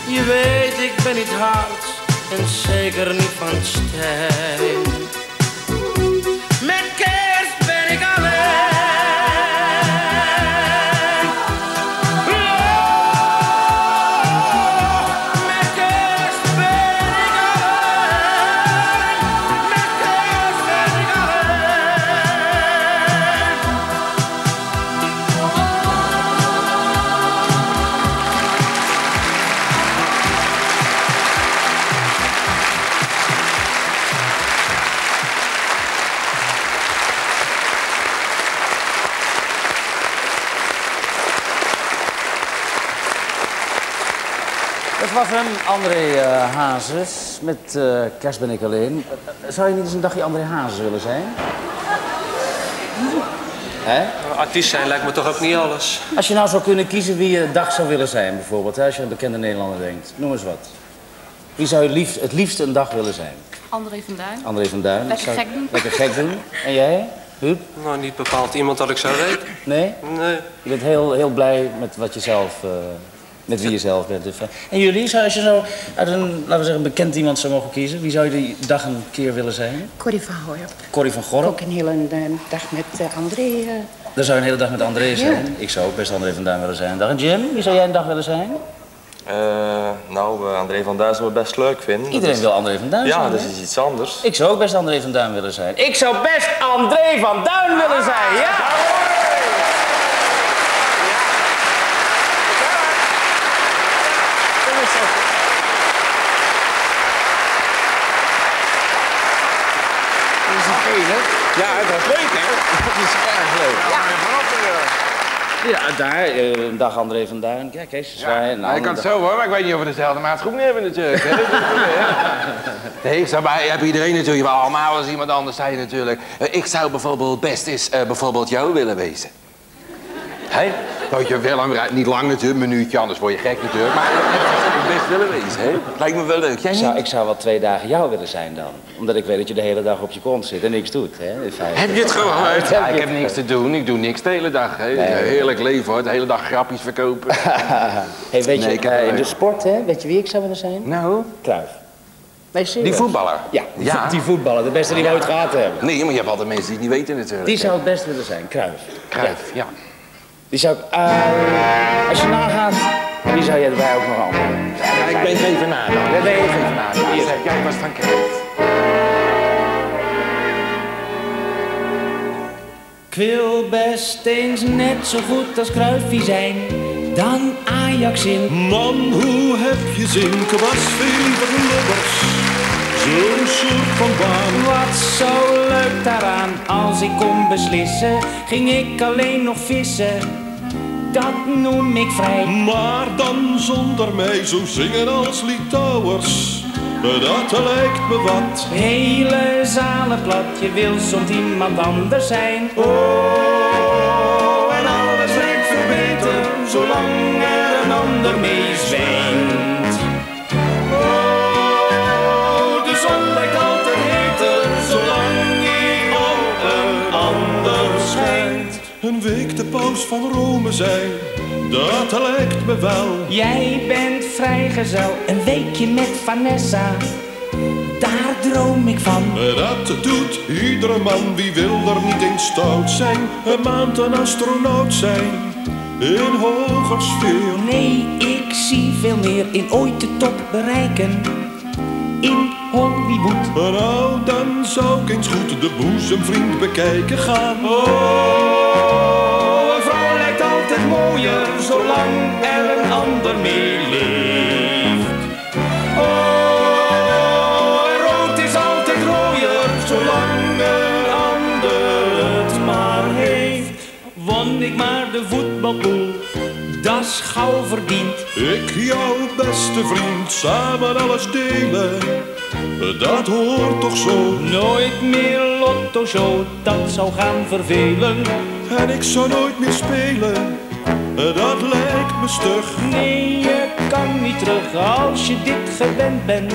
[SPEAKER 3] Je weet, ik ben niet hard en zeker niet van steen.
[SPEAKER 6] André eh, Hazes, met eh, Kerst ben ik alleen. Zou je niet eens een dagje André Hazes willen zijn? Hè?
[SPEAKER 12] Artiest zijn lijkt me toch ook niet alles.
[SPEAKER 6] Als je nou zou kunnen kiezen wie je dag zou willen zijn, bijvoorbeeld, hè, als je aan een bekende Nederlander denkt. Noem eens wat. Wie zou je liefst, het liefst een dag willen zijn?
[SPEAKER 8] André van Duin.
[SPEAKER 6] André van Duin.
[SPEAKER 8] Lekker
[SPEAKER 6] Zou-
[SPEAKER 8] gek doen.
[SPEAKER 6] Lekker gek doen. En jij, Huub?
[SPEAKER 12] Nou, niet bepaald iemand dat ik zou weten.
[SPEAKER 6] Nee?
[SPEAKER 12] Nee.
[SPEAKER 6] Je bent heel, heel blij met wat je zelf, eh, met wie je zelf bent. Dus, eh, En jullie, zou, als je zo uit een, laten we zeggen, een bekend iemand zou mogen kiezen, wie zou je die dag een keer willen zijn?
[SPEAKER 1] Corrie van Gorp.
[SPEAKER 6] Corrie van Gorp?
[SPEAKER 1] Ook een hele eh, dag met eh, André. eh,
[SPEAKER 6] Dan zou je een hele dag met André zijn. Ik zou ook best André van Duin willen zijn. Dag en Jim, wie zou jij een dag willen zijn?
[SPEAKER 7] Eh, nou, eh, André van Duin zou het best leuk vinden. Dat
[SPEAKER 6] Iedereen
[SPEAKER 7] is-
[SPEAKER 6] wil André van Duin
[SPEAKER 7] Ja,
[SPEAKER 6] zijn,
[SPEAKER 7] dat
[SPEAKER 6] hè?
[SPEAKER 7] is iets anders.
[SPEAKER 6] Ik zou ook best André van Duin willen zijn. Ik zou best André van Duin willen zijn, ja!
[SPEAKER 14] Dat is een gele. Ja, dat is leuk, hè?
[SPEAKER 6] Dat is erg leuk. Daar, eh, een dag André van Duin. Kijk, Kees Zwaai. een
[SPEAKER 14] Ja, ik
[SPEAKER 6] andere
[SPEAKER 14] kan het
[SPEAKER 6] dag-
[SPEAKER 14] zo hoor, maar ik weet niet of we dezelfde maatschappij hebben natuurlijk. Hè? Is? Nee, ik zou bij, heb iedereen natuurlijk, wel allemaal als iemand anders zijn natuurlijk. Eh, ik zou bijvoorbeeld best eens eh, bijvoorbeeld jou willen wezen. Hé? Dat je rijdt niet lang natuurlijk, een minuutje, anders word je gek natuurlijk. Maar ik best willen wezen, hè? Lijkt me wel leuk. Jij
[SPEAKER 6] Ik
[SPEAKER 14] niet?
[SPEAKER 6] zou, ik zou wel twee dagen jou willen zijn dan. Omdat ik weet dat je de hele dag op je kont zit en niks doet. Hè? in feite.
[SPEAKER 14] Heb je het
[SPEAKER 6] Ja, heb
[SPEAKER 14] ik heb niks te doen. Ik doe niks de hele dag. Hè.
[SPEAKER 6] Nee.
[SPEAKER 14] Heerlijk leven hoor. De hele dag grapjes verkopen.
[SPEAKER 6] hey, weet
[SPEAKER 14] Nee,
[SPEAKER 6] je,
[SPEAKER 14] ik heb
[SPEAKER 6] eh, in de sport, hè, weet je wie ik zou willen zijn?
[SPEAKER 14] Nou?
[SPEAKER 6] Kruif. Nee, serieus.
[SPEAKER 14] Die voetballer?
[SPEAKER 6] Ja, die,
[SPEAKER 14] Ja.
[SPEAKER 6] die voetballer. De beste die we ooit gehad hebben.
[SPEAKER 14] Nee, maar je hebt altijd mensen die het niet weten natuurlijk.
[SPEAKER 6] Die zou het best willen zijn, Kruif.
[SPEAKER 14] Kruif, ja.
[SPEAKER 6] Die zou ik... eh, als je nagaat, wie zou jij erbij ook nog aan?
[SPEAKER 14] Ja, ik ben even na dan.
[SPEAKER 6] Ja, ben je
[SPEAKER 14] na.
[SPEAKER 6] Hier.
[SPEAKER 14] Zeg, jij was van Kruif.
[SPEAKER 15] Ik wil best eens net zo goed als Kruifie zijn dan Ajax in.
[SPEAKER 16] Man, hoe heb je zin, kwastveverlubbers? Zo'n soort van baan.
[SPEAKER 15] Wat zo leuk daaraan, als ik kon beslissen, ging ik alleen nog vissen. Dat noem ik vrij.
[SPEAKER 16] Maar dan zonder mij zo zingen als Litouwers. Dat lijkt me wat.
[SPEAKER 15] Hele zalen plat, je wil soms iemand anders zijn. Oh, en alles lijkt veel beter, zolang
[SPEAKER 16] week de paus van Rome zijn, dat lijkt me wel.
[SPEAKER 15] Jij bent vrijgezel, een weekje met Vanessa, daar droom ik van.
[SPEAKER 16] Dat doet iedere man, wie wil er niet eens stout zijn? Een maand een astronaut zijn, in hoger sfeer.
[SPEAKER 15] Nee, ik zie veel meer in ooit de top bereiken. In Hollywood.
[SPEAKER 16] Nou, dan zou ik eens goed de boezemvriend bekijken gaan.
[SPEAKER 15] Oh, mooier, zolang er een ander mee leeft. Oh, rood is altijd rooier, zolang een ander het maar heeft.
[SPEAKER 3] lotboel, dat is gauw verdiend.
[SPEAKER 16] Ik, jouw beste vriend, samen alles delen. Dat hoort toch zo.
[SPEAKER 3] Nooit meer lotto show, dat zou gaan vervelen.
[SPEAKER 16] En ik zou nooit meer spelen. Dat lijkt me stug.
[SPEAKER 3] Nee, je kan niet terug als je dit gewend bent.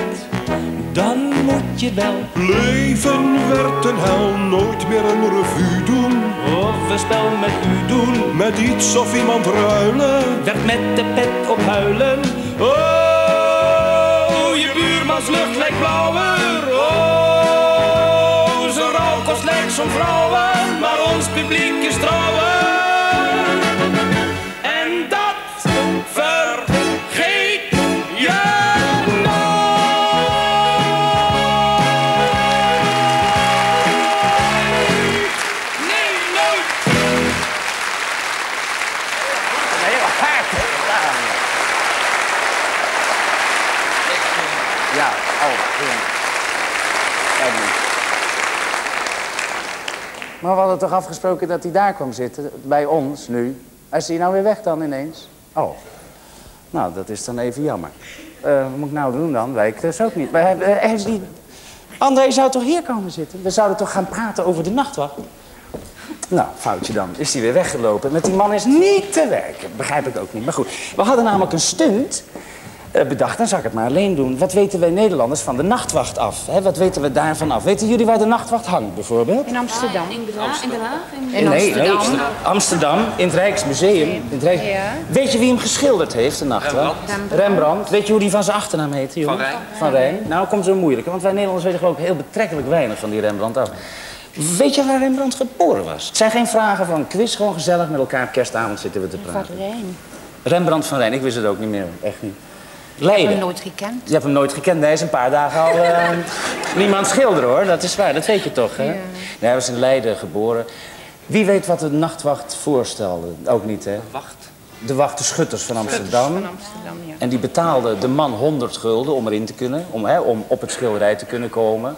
[SPEAKER 3] Dan moet je wel
[SPEAKER 16] Leven werd een hel, nooit meer een revue doen.
[SPEAKER 3] of een spel met u doen.
[SPEAKER 16] Met iets of iemand ruilen.
[SPEAKER 3] Werd met de pet op huilen. Oh, je buurmans lucht lijkt blauwer. Oh, zijn rouwkost lijkt zo'n vrouwen. Maar ons publiek is trouwer.
[SPEAKER 6] Maar we hadden toch afgesproken dat hij daar kwam zitten, bij ons nu. Is hij nou weer weg dan ineens? Oh. Nou, dat is dan even jammer. Eh, wat moet ik nou doen dan? Wij dus ook niet. Maar hij, eh, is niet... André zou toch hier komen zitten? We zouden toch gaan praten over de nachtwacht? Nou, foutje dan. Is hij weer weggelopen. Met die man is niet te werken. Begrijp ik ook niet. Maar goed, we hadden namelijk een stunt eh, bedacht. Dan zal ik het maar alleen doen. Wat weten wij Nederlanders van de nachtwacht af? Hè? Wat weten we daarvan af? Weten jullie waar de nachtwacht hangt, bijvoorbeeld?
[SPEAKER 1] In Amsterdam.
[SPEAKER 13] In Den Haag? In Den Haag? In-
[SPEAKER 1] In
[SPEAKER 6] nee, nee,
[SPEAKER 1] Amsterdam.
[SPEAKER 6] Amsterdam, in het Rijksmuseum. In het Rijk...
[SPEAKER 1] Ja.
[SPEAKER 6] Weet je wie hem geschilderd heeft, de nachtwacht?
[SPEAKER 13] Rembrandt.
[SPEAKER 6] Rembrandt. Weet je hoe die van zijn achternaam heet, jongen?
[SPEAKER 12] Van Rijn.
[SPEAKER 6] Van Rijn. Nou, komt zo moeilijk, want wij Nederlanders weten geloof ik heel betrekkelijk weinig van die Rembrandt af. Weet je waar Rembrandt geboren was? Het zijn geen vragen van quiz, gewoon gezellig met elkaar op kerstavond zitten we te
[SPEAKER 1] Van
[SPEAKER 6] praten.
[SPEAKER 1] Rijn.
[SPEAKER 6] Rembrandt van Rijn, ik wist het ook niet meer, echt niet.
[SPEAKER 1] Ik heb
[SPEAKER 6] Leiden.
[SPEAKER 1] hem nooit gekend.
[SPEAKER 6] Je hebt hem nooit gekend. Hij is een paar dagen al eh, niemand schilderen hoor. Dat is waar, dat weet je toch, hè? Nee, hij was in Leiden geboren. Wie weet wat de nachtwacht voorstelde? Ook niet, hè?
[SPEAKER 12] Wacht.
[SPEAKER 6] De wacht, de schutters van Amsterdam.
[SPEAKER 1] Van Amsterdam, ja.
[SPEAKER 6] En die betaalde de man 100 gulden om erin te kunnen, om, hè, om op het schilderij te kunnen komen.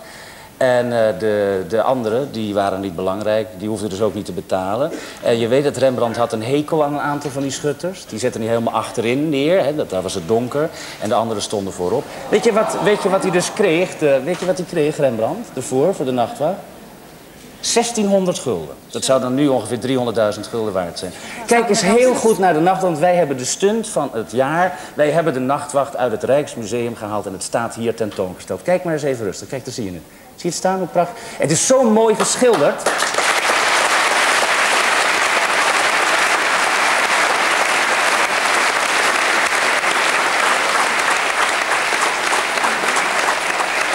[SPEAKER 6] En eh, de, de anderen, die waren niet belangrijk, die hoefden dus ook niet te betalen. En je weet dat Rembrandt had een hekel aan een aantal van die schutters. Die zetten die helemaal achterin neer, hè, dat, daar was het donker. En de anderen stonden voorop. Weet je wat, weet je wat hij dus kreeg? Weet je wat hij kreeg, Rembrandt, ervoor, voor de nachtwacht? 1600 gulden. Dat zou dan nu ongeveer 300.000 gulden waard zijn. Kijk eens heel goed naar de nacht, want wij hebben de stunt van het jaar. Wij hebben de nachtwacht uit het Rijksmuseum gehaald en het staat hier tentoongesteld. Kijk maar eens even rustig. Kijk, daar zie je het. Zie je het staan? Hoe prachtig. Het is zo mooi geschilderd.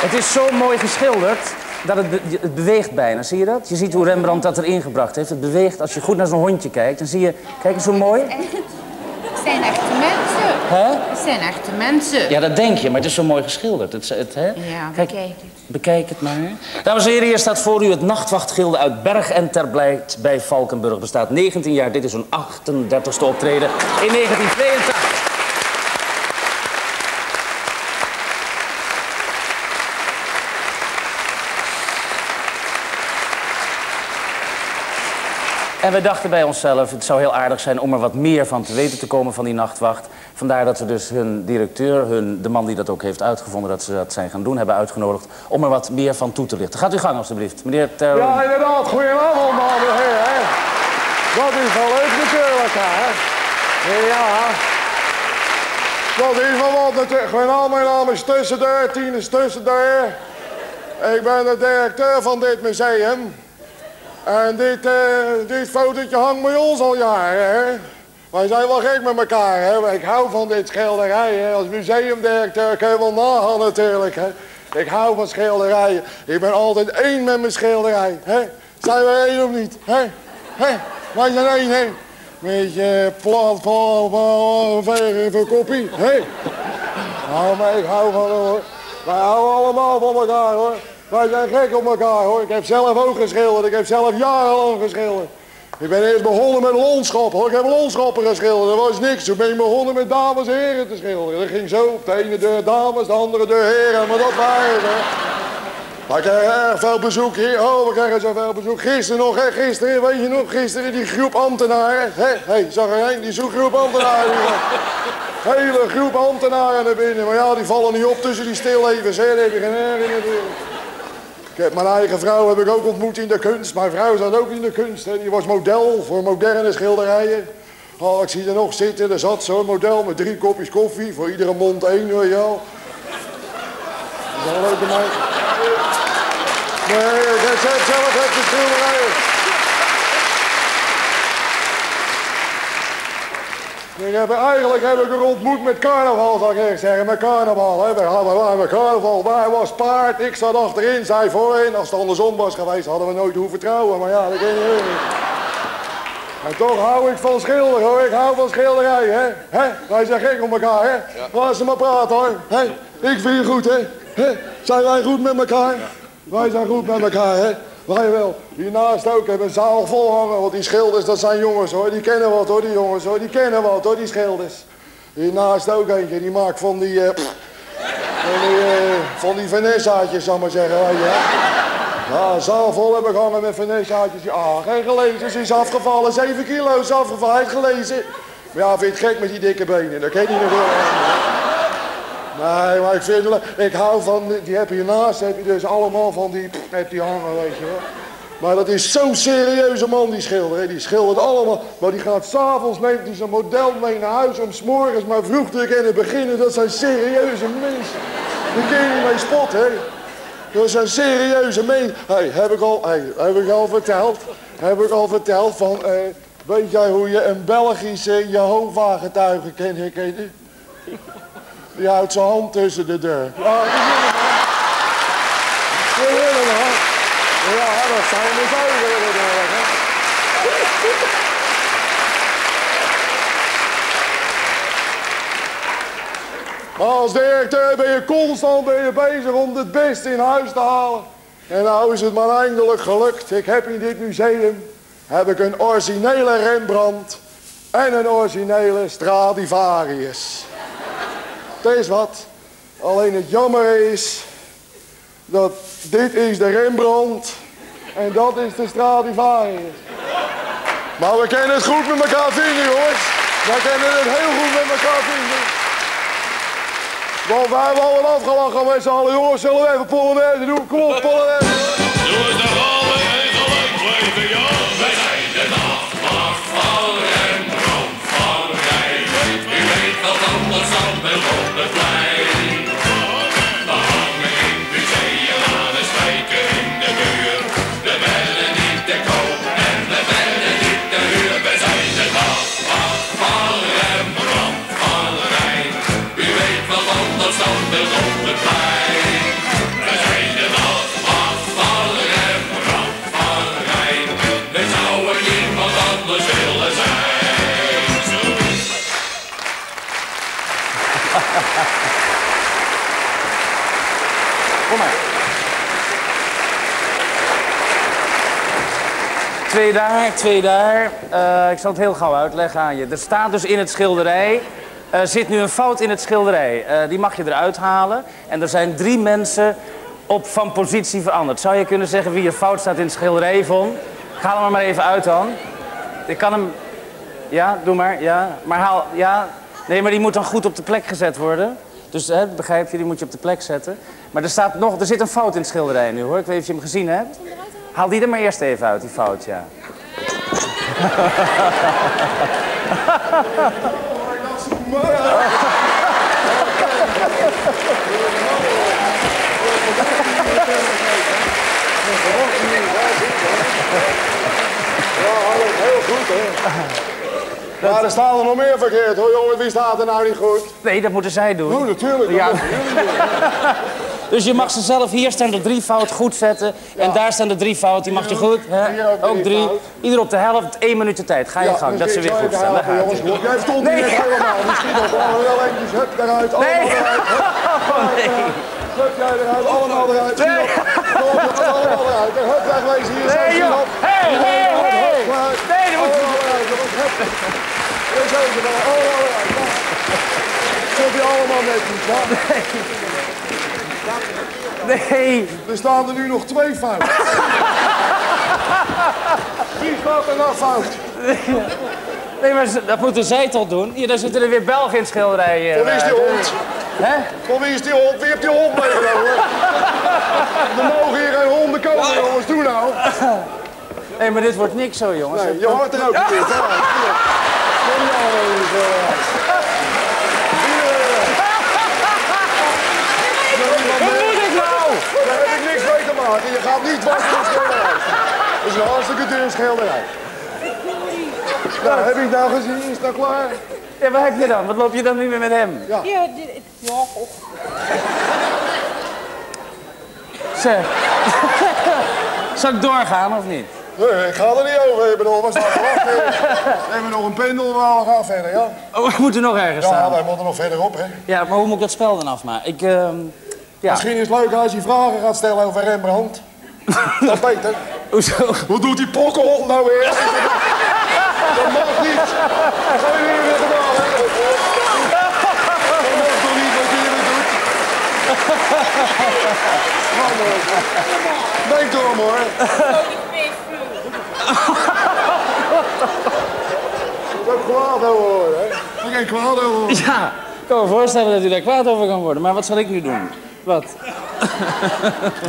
[SPEAKER 6] Het is zo mooi geschilderd dat het, het beweegt bijna. Zie je dat? Je ziet hoe Rembrandt dat erin gebracht heeft. Het beweegt. Als je goed naar zo'n hondje kijkt, dan zie je... Kijk eens hoe mooi.
[SPEAKER 1] Het zijn echte mensen.
[SPEAKER 6] Hè?
[SPEAKER 1] Het zijn echte mensen.
[SPEAKER 6] Ja, dat denk je, maar het is zo mooi geschilderd. Het, het, hè?
[SPEAKER 1] Ja,
[SPEAKER 6] Kijk,
[SPEAKER 1] bekijk het.
[SPEAKER 6] Bekijk het maar. Dames en heren, hier staat voor u het nachtwachtgilde uit Berg en Terblijt bij Valkenburg. Bestaat 19 jaar. Dit is een 38ste optreden in 1982. En we dachten bij onszelf, het zou heel aardig zijn om er wat meer van te weten te komen van die nachtwacht. Vandaar dat we dus hun directeur, hun, de man die dat ook heeft uitgevonden dat ze dat zijn gaan doen, hebben uitgenodigd om er wat meer van toe te lichten. Gaat u gang alstublieft, meneer Ter...
[SPEAKER 17] Ja, inderdaad. Goedenavond, dames en heren. Dat is wel leuk natuurlijk, hè. Ja. Dat is wel wat natuurlijk. Goedenavond, mijn naam is Tussendeur, Tien is Tussendeur. Ik ben de directeur van dit museum. En dit, eh, dit fotootje hangt bij ons al jaren, hè. Wij zijn wel gek met elkaar, hè. Ik hou van dit schilderij, hè. Als museumdirecteur kun je wel nagaan natuurlijk, hè. Ik hou van schilderijen. Ik ben altijd één met mijn schilderij, hè. Zijn we één of niet, hè? Hè? Wij zijn één, hè. Beetje plat, plat, plat, plat, even kopie, hè. Nou, maar ik hou van hoor. Wij houden allemaal van elkaar, hoor. Wij zijn gek op elkaar, hoor. Ik heb zelf ook geschilderd. Ik heb zelf jarenlang geschilderd. Ik ben eerst begonnen met lonschappen, hoor. Ik heb lonschappen geschilderd. Dat was niks. Toen ben ik begonnen met dames en heren te schilderen. Dat ging zo. Op de ene deur dames, de andere deur heren. Maar dat waren ze. We krijgen erg veel bezoek hier. Oh, we krijgen zoveel bezoek. Gisteren nog, hè, gisteren, weet je nog, gisteren die groep ambtenaren. Hé, hey, zag er een, die zoekgroep ambtenaren. Hele groep ambtenaren naar binnen. Maar ja, die vallen niet op tussen die stillevens, hè. Heb geen natuurlijk. Ik mijn eigen vrouw heb ik ook ontmoet in de kunst. Mijn vrouw zat ook in de kunst. Hè. Die was model voor moderne schilderijen. Oh, ik zie er nog zitten. Er zat zo'n model met drie kopjes koffie. Voor iedere mond één, weet je wel. Dat is wel leuke meid. Nee, ik heb zelf heb de schilderijen. Ik heb, eigenlijk heb ik haar ontmoet met carnaval, zou ik zeggen. Met carnaval. Hè. We hadden met carnaval. Hij was paard, ik zat achterin, zij voorin. Als het andersom was geweest, hadden we nooit hoeven trouwen. Maar ja, dat ken je niet. En toch hou ik van schilderen hoor, ik hou van schilderij, hè? hè? Wij zijn gek op elkaar, hè? Laat ze maar praten hoor, hè? Ik vind je goed, hè? hè? Zijn wij goed met elkaar? Wij zijn goed met elkaar, hè? Wij wel. Hiernaast ook hebben een zaal vol hangen, want die schilders, dat zijn jongens hoor. Die kennen wat hoor, die jongens hoor. Die kennen wat hoor, die schilders. Hiernaast ook eentje, die maakt van die, pff, van die, eh, van die Vanessaatjes, zal maar zeggen, weet? Ja, zaal vol hebben hangen met Vanessaatjes. Ah, geen gelezen, ze is afgevallen. 7 kilo is afgevallen, hij heeft gelezen. Maar ja, vind je het gek met die dikke benen, dat ken je niet wel. Nee, maar ik vind het. Ik hou van, die- die heb je hiernaast, heb je dus allemaal van die, heb die hangen, weet je wel. Maar dat is zo'n serieuze man, die schilder. Die schildert allemaal. Maar die gaat s'avonds, neemt hij zijn model mee naar huis om s'morgens maar vroeg te kunnen beginnen. Dat zijn serieuze mensen. Daar kun je mee spotten, hè. Dat zijn serieuze mensen. Hey, heb ik al, hey, heb ik al verteld. Heb ik al verteld van, eh, weet jij hoe je een Belgische Jehovah-getuige kan herkennen? Die houdt zijn hand tussen de deur. Ja, helemaal. Ja, dat zijn we zo. Maar als directeur ben je constant ben je bezig om het beste in huis te halen. En nou is het maar eindelijk gelukt. Ik heb in dit museum heb ik een originele Rembrandt en een originele Stradivarius. Het is wat. Alleen het jammer is dat dit is de Rembrandt en dat is de Stradivarius. Maar we kunnen het goed met elkaar vinden, jongens. We kunnen het heel goed met elkaar vinden. Want wij hebben al afgelachen met z'n allen. Jongens, zullen we even Polonaise doen? Kom op, Polonaise.
[SPEAKER 18] Jongens, daar
[SPEAKER 6] Twee daar, twee daar. Eh, ik zal het heel gauw uitleggen aan je. Er staat dus in het schilderij... Er zit nu een fout in het schilderij. Eh, die mag je eruit halen. En er zijn drie mensen op van positie veranderd. Zou je kunnen zeggen wie er fout staat in het schilderij, Yvonne? Ga hem er maar even uit dan. Ik kan hem... Ja, doe maar. Ja. Maar haal... Ja. Nee, maar die moet dan goed op de plek gezet worden. Dus hè, begrijp je, die moet je op de plek zetten. Maar er, staat nog, er zit een fout in het schilderij nu hoor. Ik weet niet of je hem gezien hebt. Haal die er maar eerst even uit, die fout, ja.
[SPEAKER 17] Ja, heel goed, hè. Maar er staan er nog meer verkeerd, hoor, jongen. Wie staat er nou niet goed?
[SPEAKER 6] Nee, dat moeten zij doen.
[SPEAKER 17] Oh, natuurlijk. dat
[SPEAKER 6] Ja. Dus je mag ze zelf, hier staan drie fout goed zetten. En daar staan er drie fout, die mag je goed. Hè?
[SPEAKER 17] Ook drie.
[SPEAKER 6] Ieder op de helft, één minuut de tijd. Ga je gang, dat ze weer goed staan. Daar gaat
[SPEAKER 17] jongens.
[SPEAKER 6] hij.
[SPEAKER 17] Jij stond hier
[SPEAKER 6] Nee.
[SPEAKER 17] net helemaal. Misschien nog wel wel eventjes. Hup. Allemaal
[SPEAKER 6] Nee.
[SPEAKER 17] eruit. Hup, Hup, jij eruit. Allemaal eruit.
[SPEAKER 6] Nee.
[SPEAKER 17] Allemaal eruit. Hup, wegwezen hier.
[SPEAKER 6] Nee, joh. hey.
[SPEAKER 17] Hup, eruit.
[SPEAKER 6] Nee, dat moet-.
[SPEAKER 17] Hier zijn ze wel. Allemaal eruit. Zit je allemaal netjes, ja?
[SPEAKER 6] Nee.
[SPEAKER 17] Er staan er nu nog twee fout. Wie gaat er nou fout?
[SPEAKER 6] Nee, maar dat moeten zij toch doen? Hier, daar zitten er weer Belgen in het schilderij.
[SPEAKER 17] Voor wie is die hond?
[SPEAKER 6] Hè?
[SPEAKER 17] Wie is die hond? Wie heeft die hond meegenomen? Er mogen hier geen honden komen, jongens. Doe nou.
[SPEAKER 6] Nee, maar dit wordt niks zo, jongens.
[SPEAKER 17] Nee, je hoort er ook niet in. hè? Kom nou even.
[SPEAKER 6] Wat moet ik nou?
[SPEAKER 17] Daar heb ik niks mee te maken. Je gaat niet wachten in het schilderij. Dat is een hartstikke dun schilderij. Nou, heb je het nou gezien? Is het nou klaar?
[SPEAKER 6] Ja, waar heb je dan? Wat loop je dan niet meer met hem?
[SPEAKER 17] Ja.
[SPEAKER 10] Ja, dit- ja, och.
[SPEAKER 6] Zeg. Zal ik doorgaan of niet?
[SPEAKER 17] Nee, ik ga er niet over. Ik bedoel, we staan te wachten. We hebben nog een pendel, we gaan verder, ja?
[SPEAKER 6] Oh, we moeten nog ergens
[SPEAKER 17] Ja,
[SPEAKER 6] staan.
[SPEAKER 17] wij moeten nog verder op, hè?
[SPEAKER 6] Ja, maar hoe moet ik dat spel dan afmaken? Ik, ehm ja.
[SPEAKER 17] Misschien is het leuk als je vragen gaat stellen over Rembrandt. Dat beter.
[SPEAKER 6] Hoezo?
[SPEAKER 17] Hoe doet die pokkenhond nou weer? Dat mag niet. Dat gaan jullie weer gedaan, hè? Dat mag toch niet wat jullie doet? Nou. Denk erom, hoor. Is ook kwaad over horen, hè? Is geen kwaad over.
[SPEAKER 6] Ja, ik kan me voorstellen dat u daar kwaad over kan worden. Maar wat zal ik nu doen? Wat?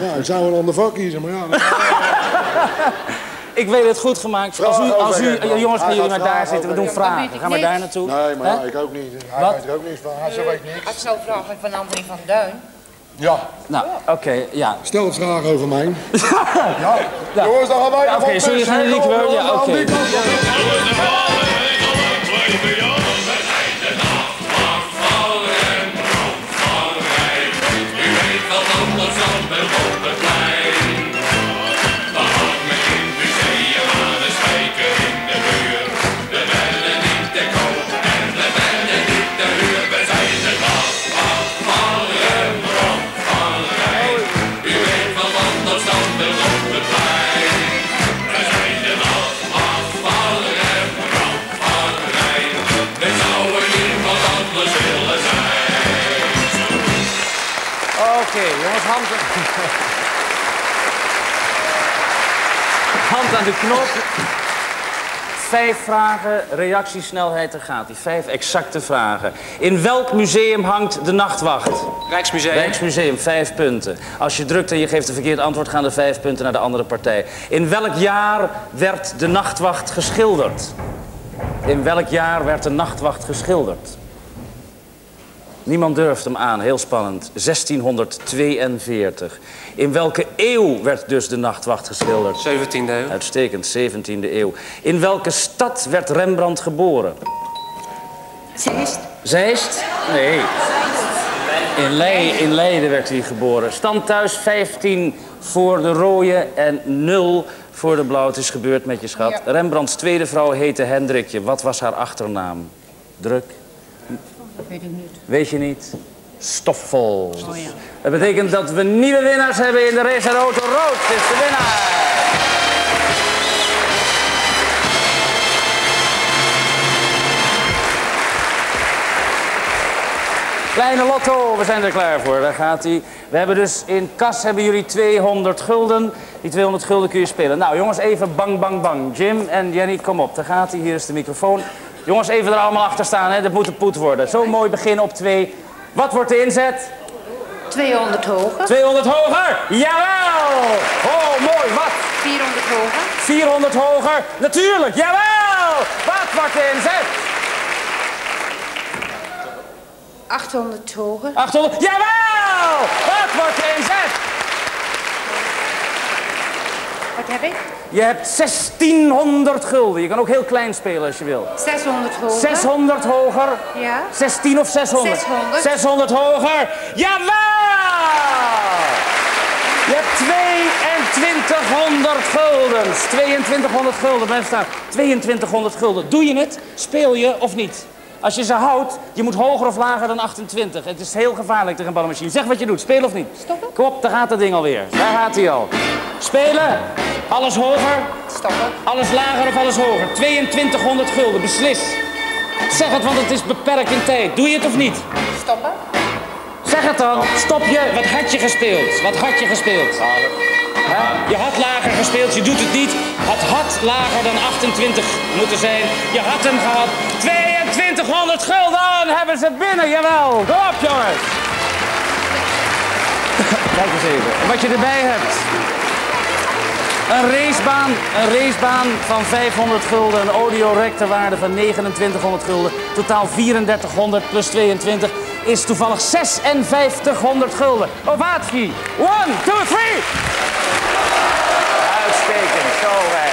[SPEAKER 17] Ja, ik zou een ander vak kiezen, maar ja.
[SPEAKER 6] Ik weet het goed gemaakt. Als u, als u, jongens, gaan jullie maar daar zitten. We doen vragen. Ga maar daar naartoe.
[SPEAKER 17] Nee, maar ja, ik ook niet. Hij
[SPEAKER 6] Wat?
[SPEAKER 17] weet er ook niks van. Hij weet niks.
[SPEAKER 10] Ik zou vragen van André van Duin.
[SPEAKER 17] Ja.
[SPEAKER 6] Nou, oké, ja.
[SPEAKER 17] Stel het vragen over mij. ja. Jongens, dan gaan wij
[SPEAKER 6] Ja, oké, gaan liedje
[SPEAKER 17] Kom,
[SPEAKER 6] wel? Ja, oké. Hand, aan de knop. Vijf vragen, reactiesnelheid, daar gaat die. Vijf exacte vragen. In welk museum hangt de nachtwacht?
[SPEAKER 12] Rijksmuseum.
[SPEAKER 6] Rijksmuseum, vijf punten. Als je drukt en je geeft een verkeerd antwoord, gaan de vijf punten naar de andere partij. In welk jaar werd de nachtwacht geschilderd? In welk jaar werd de nachtwacht geschilderd? Niemand durft hem aan, heel spannend. 1642. In welke eeuw werd dus de nachtwacht geschilderd?
[SPEAKER 12] 17e eeuw.
[SPEAKER 6] Uitstekend, 17e eeuw. In welke stad werd Rembrandt geboren?
[SPEAKER 1] Zeist.
[SPEAKER 6] Zeist? Nee. In, Leiden, in Leiden werd hij geboren. Stand thuis 15 voor de rode en 0 voor de blauw. Het is gebeurd met je schat. Rembrandts tweede vrouw heette Hendrikje. Wat was haar achternaam? Druk.
[SPEAKER 10] Dat weet ik niet.
[SPEAKER 6] Weet je niet? Stoffel.
[SPEAKER 10] Oh ja.
[SPEAKER 6] Dat betekent dat we nieuwe winnaars hebben in de race en auto rood. is de winnaar. Kleine lotto, we zijn er klaar voor. Daar gaat hij. We hebben dus in kas hebben jullie 200 gulden. Die 200 gulden kun je spelen. Nou jongens, even bang, bang, bang. Jim en Jenny, kom op. Daar gaat hij. Hier is de microfoon. Jongens, even er allemaal achter staan. Hè. Dat moet een poet worden. Zo mooi begin op twee. Wat wordt de inzet?
[SPEAKER 1] 200 hoger.
[SPEAKER 6] 200 hoger. Jawel! Oh, mooi. Wat?
[SPEAKER 1] 400 hoger.
[SPEAKER 6] 400 hoger. Natuurlijk. Jawel! Wat wordt de inzet?
[SPEAKER 1] 800 hoger.
[SPEAKER 6] 800. Jawel! Wat wordt de inzet?
[SPEAKER 1] Wat heb ik?
[SPEAKER 6] Je hebt 1600 gulden. Je kan ook heel klein spelen als je wil.
[SPEAKER 1] 600 hoger.
[SPEAKER 6] 600 hoger.
[SPEAKER 1] Ja.
[SPEAKER 6] 16 of 600?
[SPEAKER 1] 600.
[SPEAKER 6] 600 hoger. Jawel! Je hebt 2200 guldens. 2200 gulden, blijf staan. 2200 gulden. Doe je het? Speel je of niet? Als je ze houdt, je moet hoger of lager dan 28. Het is heel gevaarlijk tegen een ballenmachine. Zeg wat je doet, speel of niet?
[SPEAKER 1] Stoppen.
[SPEAKER 6] Kom op, daar gaat het ding alweer. Daar gaat hij al. Spelen. Alles hoger.
[SPEAKER 1] Stoppen.
[SPEAKER 6] Alles lager of alles hoger. 2200 gulden, beslis. Zeg het, want het is beperkt in tijd. Doe je het of niet?
[SPEAKER 1] Stoppen.
[SPEAKER 6] Zeg het dan. Stop je. Wat had je gespeeld? Wat had je gespeeld? Hè? Je had lager gespeeld, je doet het niet. Het had lager dan 28 moeten zijn. Je had hem gehad. 2200 gulden hebben ze binnen, jawel. Kom op, jongens. Kijk eens even. Wat je erbij hebt. Een racebaan, een racebaan van 500 gulden, een audiorec ter waarde van 2900 gulden. Totaal 3400 plus 22 is toevallig 5600 gulden. Ovatie. One, two, three. Uitstekend, zo wij.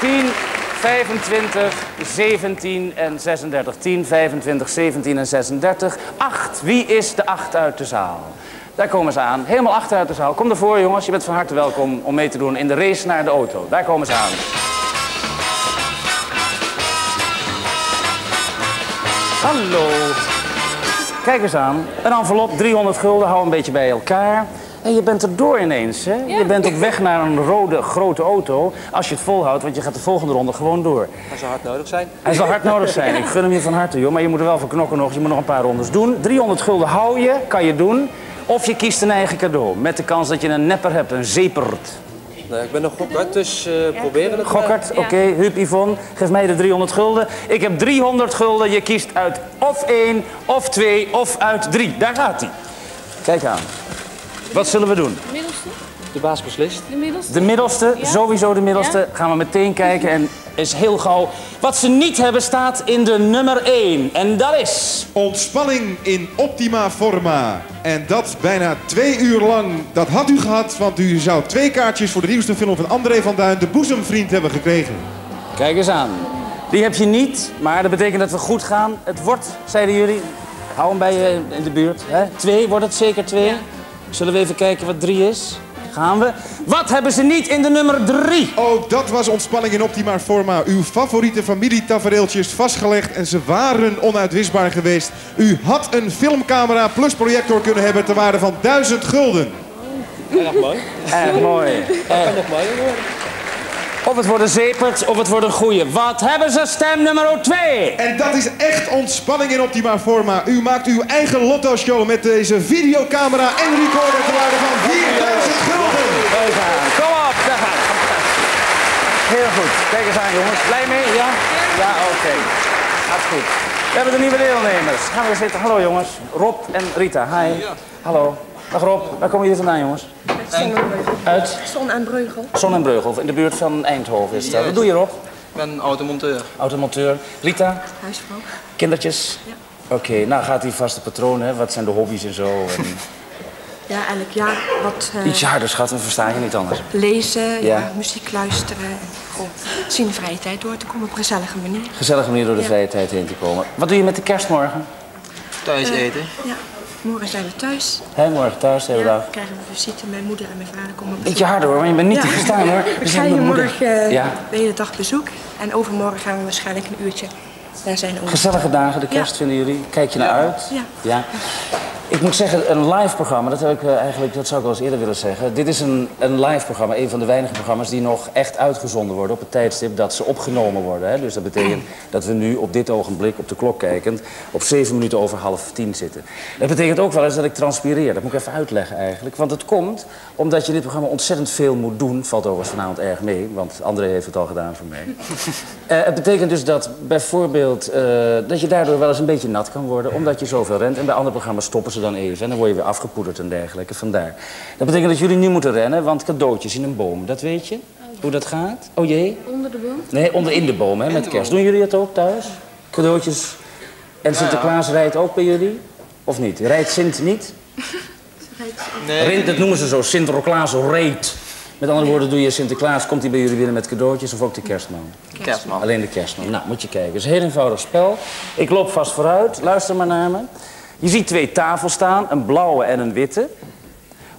[SPEAKER 6] 10, 25, 17 en 36. 10, 25, 17 en 36. 8. Wie is de 8 uit de zaal? Daar komen ze aan. Helemaal achter uit de zaal. Kom ervoor, jongens. Je bent van harte welkom om mee te doen in de race naar de auto. Daar komen ze aan. Hallo. Kijk eens aan. Een envelop, 300 gulden, hou een beetje bij elkaar. En je bent er door ineens, hè? Je bent op weg naar een rode grote auto. Als je het volhoudt, want je gaat de volgende ronde gewoon door.
[SPEAKER 12] Hij zou hard nodig zijn.
[SPEAKER 6] Hij zal hard nodig zijn. Ik gun hem je van harte, joh. Maar je moet er wel voor knokken nog. Je moet nog een paar rondes doen. 300 gulden hou je, kan je doen. Of je kiest een eigen cadeau. Met de kans dat je een nepper hebt, een zepert.
[SPEAKER 12] Nee, ik ben nog gokkerd, dus eh, proberen het.
[SPEAKER 6] Gokkert, oké. Huub Yvonne, geef mij de 300 gulden. Ik heb 300 gulden. Je kiest uit of 1, of 2, of uit 3. Daar gaat hij. Kijk aan. Wat zullen we doen?
[SPEAKER 8] De middelste?
[SPEAKER 12] De baas beslist.
[SPEAKER 8] De middelste?
[SPEAKER 6] De middelste, sowieso de middelste. Gaan we meteen kijken en is heel gauw. Wat ze niet hebben staat in de nummer 1. En dat is...
[SPEAKER 11] Ontspanning in optima forma. En dat bijna twee uur lang. Dat had u gehad, want u zou twee kaartjes voor de nieuwste film van André van Duin, de boezemvriend, hebben gekregen.
[SPEAKER 6] Kijk eens aan. Die heb je niet, maar dat betekent dat we goed gaan. Het wordt, zeiden jullie, hou hem bij je in de buurt. Hè? Twee, wordt het zeker twee? Zullen we even kijken wat drie is? Gaan we. Wat hebben ze niet in de nummer drie?
[SPEAKER 11] Ook dat was ontspanning in optima forma. Uw favoriete familietafereeltjes vastgelegd en ze waren onuitwisbaar geweest. U had een filmcamera plus projector kunnen hebben ter waarde van 1000 gulden.
[SPEAKER 12] Erg mooi.
[SPEAKER 6] Erg mooi.
[SPEAKER 12] Dat kan nog mooier worden.
[SPEAKER 6] Of het wordt een zepert, of het wordt een goeie. Wat hebben ze stem nummer 2?
[SPEAKER 11] En dat is echt ontspanning in optima forma. U maakt uw eigen lotto-show met deze videocamera en recorder ter waarde van 4000 gulden.
[SPEAKER 6] Kom op, daar gaan we. Heel goed. Kijk eens aan, jongens. Blij mee? Ja? Ja, oké. Gaat goed. We hebben de nieuwe deelnemers. Gaan we zitten. Hallo, jongens. Rob en Rita. Hi. Hallo. Dag Rob. Waar komen jullie vandaan, jongens? Uit?
[SPEAKER 13] Zon en Breugel.
[SPEAKER 6] Zon en Breugel. In de buurt van Eindhoven is dat. Wat doe je, Rob?
[SPEAKER 12] Ik ben automonteur.
[SPEAKER 6] Automonteur. Rita?
[SPEAKER 13] Huisvrouw.
[SPEAKER 6] Kindertjes?
[SPEAKER 13] Ja.
[SPEAKER 6] Oké, nou gaat die vaste patroon, hè? Wat zijn de hobby's en zo? En...
[SPEAKER 13] Ja, elk jaar wat eh,
[SPEAKER 6] Iets harder, schat, dan versta je niet anders.
[SPEAKER 13] lezen, ja.
[SPEAKER 6] Ja.
[SPEAKER 13] muziek luisteren. En gewoon zien de vrije tijd door te komen op een gezellige manier.
[SPEAKER 6] Gezellige manier door de
[SPEAKER 13] Ja.
[SPEAKER 6] vrije tijd heen te komen. Wat doe je met de kerstmorgen?
[SPEAKER 12] Thuis
[SPEAKER 13] Eh,
[SPEAKER 12] eten.
[SPEAKER 13] Ja, morgen zijn we thuis.
[SPEAKER 6] Hè, morgen thuis, de hele
[SPEAKER 13] Ja,
[SPEAKER 6] dag.
[SPEAKER 13] krijgen we visite. Mijn moeder en mijn vader komen
[SPEAKER 6] Beetje harder hoor, maar je bent niet te verstaan hoor.
[SPEAKER 13] We
[SPEAKER 6] zijn moeder.
[SPEAKER 13] morgen eh,
[SPEAKER 6] Ja.
[SPEAKER 13] de hele dag bezoek. En overmorgen gaan we waarschijnlijk een uurtje naar zijn oom.
[SPEAKER 6] Gezellige dagen, de kerst vinden jullie? Kijk je naar uit?
[SPEAKER 13] Ja.
[SPEAKER 6] ja. Ik moet zeggen, een live programma, dat, heb ik, eh, eigenlijk, dat zou ik wel eens eerder willen zeggen. Dit is een, een live programma, een van de weinige programma's die nog echt uitgezonden worden op het tijdstip dat ze opgenomen worden. Hè. Dus dat betekent dat we nu op dit ogenblik, op de klok kijkend, op zeven minuten over half tien zitten. Dat betekent ook wel eens dat ik transpireer. Dat moet ik even uitleggen eigenlijk. Want het komt omdat je dit programma ontzettend veel moet doen. Valt overigens vanavond erg mee, want André heeft het al gedaan voor mij. Eh, het betekent dus dat bijvoorbeeld eh, dat je daardoor wel eens een beetje nat kan worden, omdat je zoveel rent. En bij andere programma's stoppen ze dan even en dan word je weer afgepoederd en dergelijke. Vandaar. Dat betekent dat jullie nu moeten rennen, want cadeautjes in een boom, dat weet je? Hoe dat gaat? Oh jee?
[SPEAKER 8] Onder de boom?
[SPEAKER 6] Nee, onder in de boom, hè, met kerst. Doen jullie dat ook thuis? Cadeautjes. En Sinterklaas rijdt ook bij jullie? Of niet? Rijdt Sint niet? Rint, dat noemen ze zo, Sinterklaas reed. Met andere woorden, doe je Sinterklaas, komt hij bij jullie binnen met cadeautjes of ook de kerstman?
[SPEAKER 12] Kerstman.
[SPEAKER 6] Alleen de kerstman. Nou, moet je kijken. Het is een heel eenvoudig spel. Ik loop vast vooruit, luister maar naar me. Je ziet twee tafels staan, een blauwe en een witte.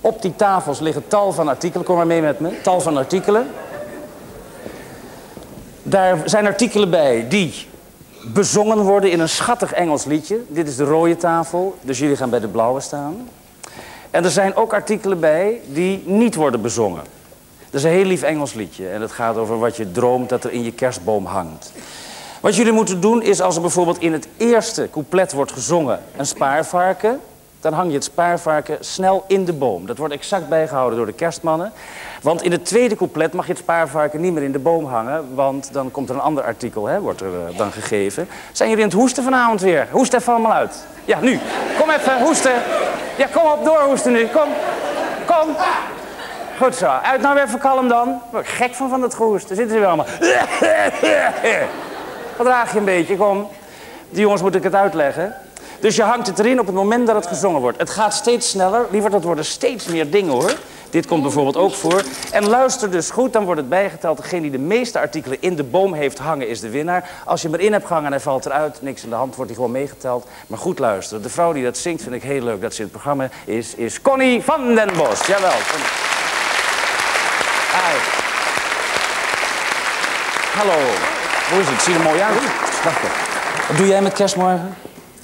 [SPEAKER 6] Op die tafels liggen tal van artikelen. Kom maar mee met me. Tal van artikelen. Daar zijn artikelen bij die bezongen worden in een schattig Engels liedje. Dit is de rode tafel, dus jullie gaan bij de blauwe staan. En er zijn ook artikelen bij die niet worden bezongen. Dat is een heel lief Engels liedje en het gaat over wat je droomt dat er in je kerstboom hangt. Wat jullie moeten doen is als er bijvoorbeeld in het eerste couplet wordt gezongen een spaarvarken, dan hang je het spaarvarken snel in de boom. Dat wordt exact bijgehouden door de kerstmannen. Want in het tweede couplet mag je het spaarvarken niet meer in de boom hangen, want dan komt er een ander artikel, hè, wordt er eh, dan gegeven. Zijn jullie aan het hoesten vanavond weer? Hoest even allemaal uit. Ja, nu. Kom even, hoesten. Ja, kom op, doorhoesten nu. Kom. Kom. Goed zo. Uit nou weer even kalm dan. Gek van van dat gehoest. Daar zitten ze weer allemaal. Verdraag je een beetje, kom. Die jongens moet ik het uitleggen. Dus je hangt het erin op het moment dat het gezongen wordt. Het gaat steeds sneller. Liever, dat worden steeds meer dingen hoor. Dit komt bijvoorbeeld ook voor. En luister dus goed, dan wordt het bijgeteld. Degene die de meeste artikelen in de boom heeft hangen is de winnaar. Als je hem erin hebt gehangen en hij valt eruit, niks in de hand, wordt hij gewoon meegeteld. Maar goed luisteren. De vrouw die dat zingt, vind ik heel leuk dat ze in het programma is, is Connie van den Bos. Jawel. Hallo. Hoe is het? Zie je er mooi uit? Even. Wat doe jij met kerstmorgen?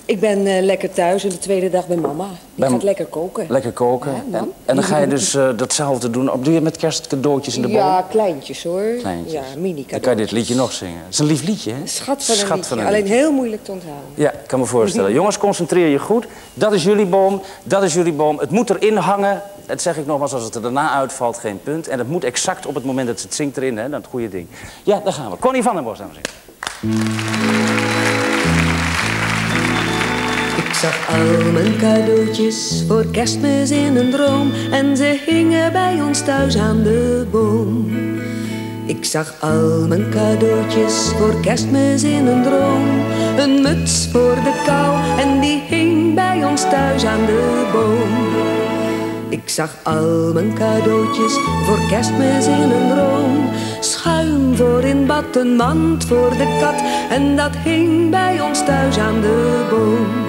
[SPEAKER 19] Ik ben eh, lekker thuis en de tweede dag bij mama.
[SPEAKER 6] Bij
[SPEAKER 19] Ik
[SPEAKER 6] m-
[SPEAKER 19] ga lekker koken.
[SPEAKER 6] Lekker koken.
[SPEAKER 19] Ja, dan.
[SPEAKER 6] en, en dan ga je dus eh, datzelfde doen. Doe je met kerstcadeautjes in de boom?
[SPEAKER 19] Ja, kleintjes hoor.
[SPEAKER 6] Kleintjes.
[SPEAKER 19] Ja, mini
[SPEAKER 6] Dan
[SPEAKER 19] cadeau.
[SPEAKER 6] kan je dit liedje nog zingen. Het is een lief liedje, hè?
[SPEAKER 19] Schat van een
[SPEAKER 6] Schat
[SPEAKER 19] liedje.
[SPEAKER 6] van een
[SPEAKER 19] Alleen
[SPEAKER 6] liedje.
[SPEAKER 19] heel moeilijk te onthouden.
[SPEAKER 6] Ja, ik kan me voorstellen. Jongens, concentreer je goed. Dat is jullie boom, dat is jullie boom. Het moet erin hangen. Dat zeg ik nogmaals, als het er daarna uitvalt, geen punt. En het moet exact op het moment dat het zingt erin, hè? Dat goede ding. Ja, daar gaan we. Connie van den Bos, dames en heren.
[SPEAKER 4] Zag al mijn cadeautjes voor kerstmis in een droom en ze hingen bij ons thuis aan de boom. Ik zag al mijn cadeautjes voor kerstmis in een droom. Een muts voor de kou en die hing bij ons thuis aan de boom. Ik zag al mijn cadeautjes voor kerstmis in een droom. Schuim voor in bad, een mand voor de kat en dat hing bij ons thuis aan de boom.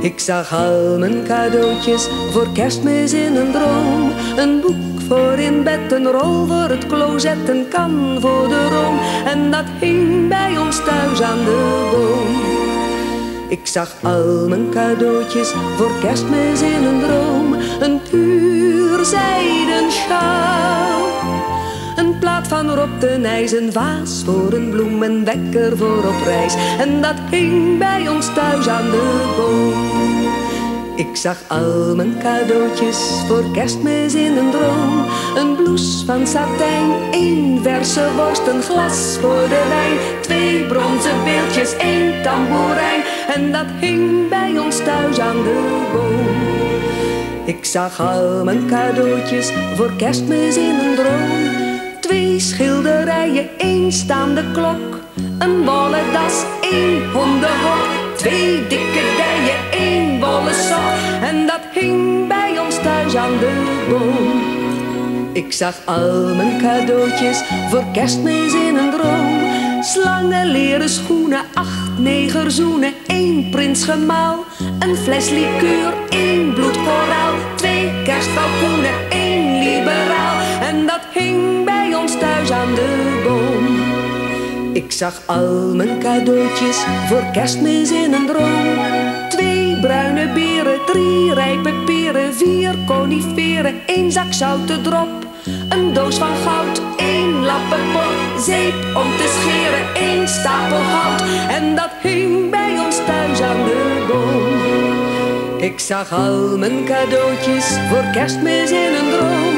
[SPEAKER 4] Ik zag al mijn cadeautjes voor kerstmis in een droom. Een boek voor in bed, een rol voor het closet, een kan voor de room. En dat hing bij ons thuis aan de boom. Ik zag al mijn cadeautjes voor kerstmis in een droom. Een puur zijden sjaal. Plaat van Rob de Nijs, een vaas voor een bloem, een wekker voor op reis. En dat hing bij ons thuis aan de boom. Ik zag al mijn cadeautjes voor kerstmis in een droom. Een blouse van satijn, één verse worst, een glas voor de wijn. Twee bronzen beeldjes, één tamboerijn. En dat hing bij ons thuis aan de boom. Ik zag al mijn cadeautjes voor kerstmis in een droom. Twee schilderijen, één staande klok. Een wollen das, één hondenhok. Twee dikke dijen, één wollen sok. En dat hing bij ons thuis aan de boom. Ik zag al mijn cadeautjes voor kerstmis in een droom. Slangen, leren schoenen, acht negerzoenen, één prinsgemaal. Een fles liqueur, één bloedkoraal. Twee kerstkalkoenen, één liberaal. En dat hing aan de boom. Ik zag al mijn cadeautjes voor kerstmis in een droom. Twee bruine beren, drie rijpe peren, vier coniferen, één zak zoute drop. Een doos van goud, één lappenpot, zeep om te scheren, één stapel hout. En dat hing bij ons thuis aan de boom. Ik zag al mijn cadeautjes voor kerstmis in een droom.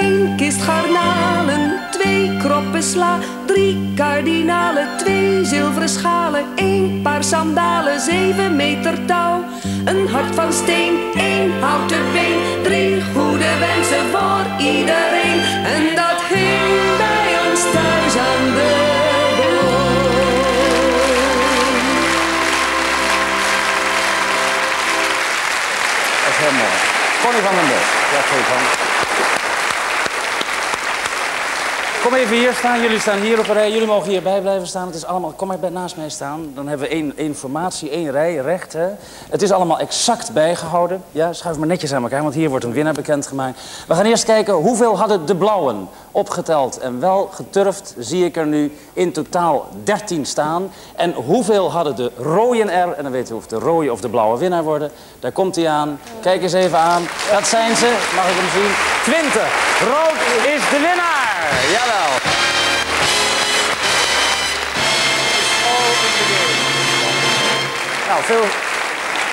[SPEAKER 4] Eén kist garnalen, twee kroppen sla, drie kardinalen, twee zilveren schalen, één paar sandalen, zeven meter touw, een hart van steen, één houten been, drie goede wensen voor iedereen. En dat hing bij ons thuis aan de boom.
[SPEAKER 6] Dat is heel mooi. Connie van den Bos. Ja, goed van. Kom even hier staan. Jullie staan hier op een rij. Jullie mogen hierbij blijven staan. Het is allemaal... Kom maar bij naast mij staan. Dan hebben we één één formatie, één rij, recht. Hè? Het is allemaal exact bijgehouden. Ja, schuif maar netjes aan elkaar, want hier wordt een winnaar bekendgemaakt. We gaan eerst kijken hoeveel hadden de blauwen opgeteld. En wel geturfd zie ik er nu in totaal 13 staan. En hoeveel hadden de rooien er? En dan weten we of de rode of de blauwe winnaar worden. Daar komt hij aan. Kijk eens even aan. Dat zijn ze. Mag ik hem zien? 20. Rood is de winnaar. Jawel. Nou, veel,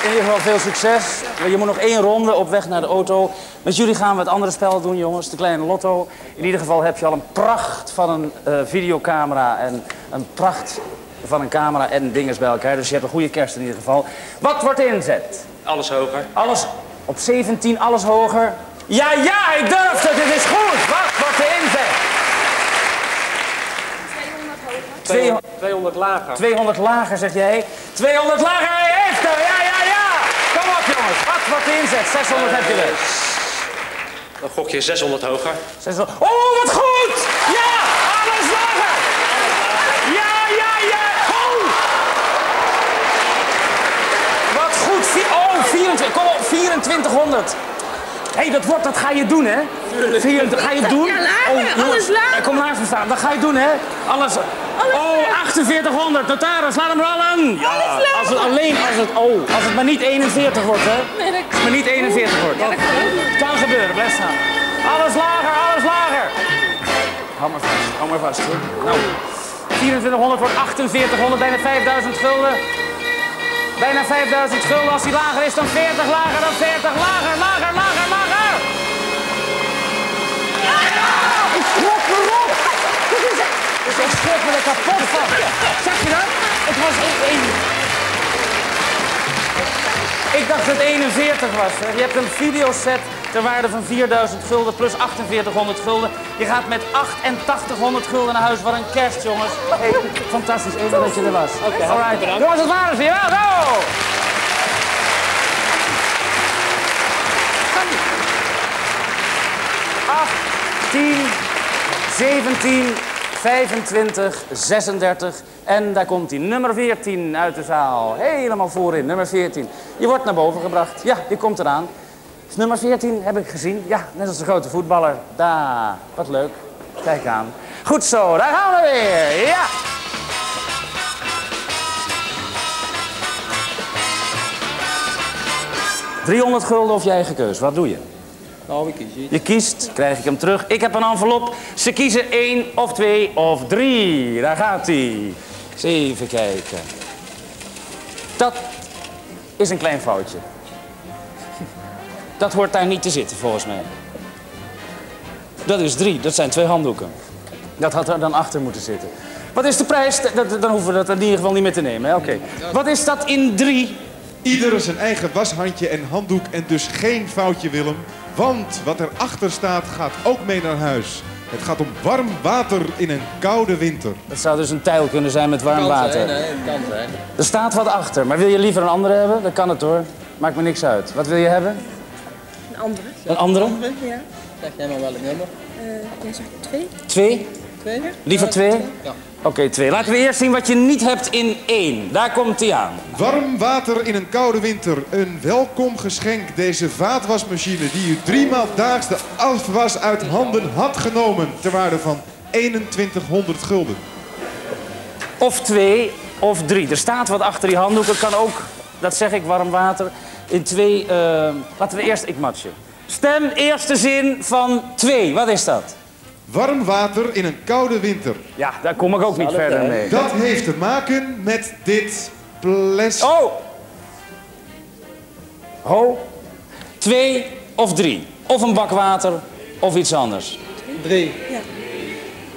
[SPEAKER 6] in ieder geval veel succes. Je moet nog één ronde op weg naar de auto. Met jullie gaan we het andere spel doen, jongens. De kleine lotto. In ieder geval heb je al een pracht van een eh, videocamera en een pracht van een camera en dinges bij elkaar. Dus je hebt een goede kerst in ieder geval. Wat wordt de inzet?
[SPEAKER 12] Alles hoger.
[SPEAKER 6] Alles op 17, alles hoger. Ja, ja, ik durf het. Dit is goed. Wat wordt de inzet? 200
[SPEAKER 12] 200 lager.
[SPEAKER 6] 200 lager, zeg jij. 200 lager, hij heeft er. Ja, ja, ja. Kom op, jongens. Wat wordt de inzet? 600 heb je er.
[SPEAKER 12] Dan gok je 600 hoger.
[SPEAKER 6] 600. Oh, wat goed! Ja, alles lager. Ja, ja, ja. Oh. Wat goed. Oh, 24. Kom op, 2400. Hé, hey, dat wordt, dat ga je doen, hè? 24, ga je het doen?
[SPEAKER 1] Ja, lager,
[SPEAKER 6] jongens,
[SPEAKER 1] alles lager.
[SPEAKER 6] Kom me staan, dat ga je doen, hè? Alles. Oh, 4800, notaris, laat hem rollen. Ja, als het alleen, als het, oh, als het maar niet 41 wordt, hè?
[SPEAKER 1] Nee, dat
[SPEAKER 6] Als het maar niet 41 wordt.
[SPEAKER 1] Ja, dat kan
[SPEAKER 6] gebeuren, blijf staan. Alles lager, alles lager. Hou maar vast, hou maar vast, hoor. Nou, 2400 wordt 4800, bijna 5000 gulden. Bijna 5000 gulden. Als die lager is dan 40, lager dan 40, Ik dacht dat het 41 was. Hè. Je hebt een videoset ter waarde van 4000 gulden plus 4800 gulden. Je gaat met 8800 gulden naar huis. Wat een kerst, jongens. Hey, fantastisch. Even dat je er was. Oké, alright. Jongens, het waren ze. Ja, go! Acht, 10, 17, 25, 36 en daar komt hij, nummer 14 uit de zaal. Helemaal voorin, nummer 14. Je wordt naar boven gebracht. Ja, die komt eraan. Nummer 14 heb ik gezien. Ja, net als de grote voetballer. Daar, wat leuk. Kijk aan. Goed zo, daar gaan we weer. Ja. ...300 gulden of je eigen keus. Wat doe je?
[SPEAKER 12] Nou, ik kies iets.
[SPEAKER 6] Je kiest, krijg ik hem terug. Ik heb een envelop. Ze kiezen één of twee of drie. Daar gaat hij. Eens even kijken. Dat is een klein foutje. Dat hoort daar niet te zitten, volgens mij. Dat is drie. Dat zijn twee handdoeken. Dat had er dan achter moeten zitten. Wat is de prijs? Dat- dan hoeven we dat in ieder geval niet meer te nemen. hè? Oké. Wat is dat in drie?
[SPEAKER 11] Ieder zijn eigen washandje en handdoek en dus geen foutje Willem. Want wat erachter staat gaat ook mee naar huis. Het gaat om warm water in een koude winter.
[SPEAKER 6] Dat zou dus een tijl kunnen zijn met warm water.
[SPEAKER 12] Zijn, hè? Het kan zijn.
[SPEAKER 6] Er staat wat achter, maar wil je liever een andere hebben? Dan kan het hoor. Maakt me niks uit. Wat wil je hebben?
[SPEAKER 13] Een andere.
[SPEAKER 6] Een andere?
[SPEAKER 13] Ja.
[SPEAKER 12] Zeg jij maar wel het nummer.
[SPEAKER 13] Eh, jij zegt twee.
[SPEAKER 6] Twee?
[SPEAKER 13] Twee?
[SPEAKER 6] Liever twee?
[SPEAKER 12] Ja.
[SPEAKER 6] Oké, twee. Laten we eerst zien wat je niet hebt in één. Daar komt hij aan.
[SPEAKER 11] Warm water in een koude winter. Een welkom geschenk. Deze vaatwasmachine die u driemaal daags de afwas uit handen had genomen. Ter waarde van 2100 gulden.
[SPEAKER 6] Of twee, of drie. Er staat wat achter die handdoek. Het kan ook, dat zeg ik, warm water. In twee, eh, laten we eerst ik matje. Stem, eerste zin van twee. Wat is dat?
[SPEAKER 11] Warm water in een koude winter.
[SPEAKER 6] Ja, daar kom ik ook niet verder mee.
[SPEAKER 11] Dat heeft te maken met dit plastic.
[SPEAKER 6] Oh! Ho. Twee of drie. Of een bak water, of iets anders.
[SPEAKER 12] Drie.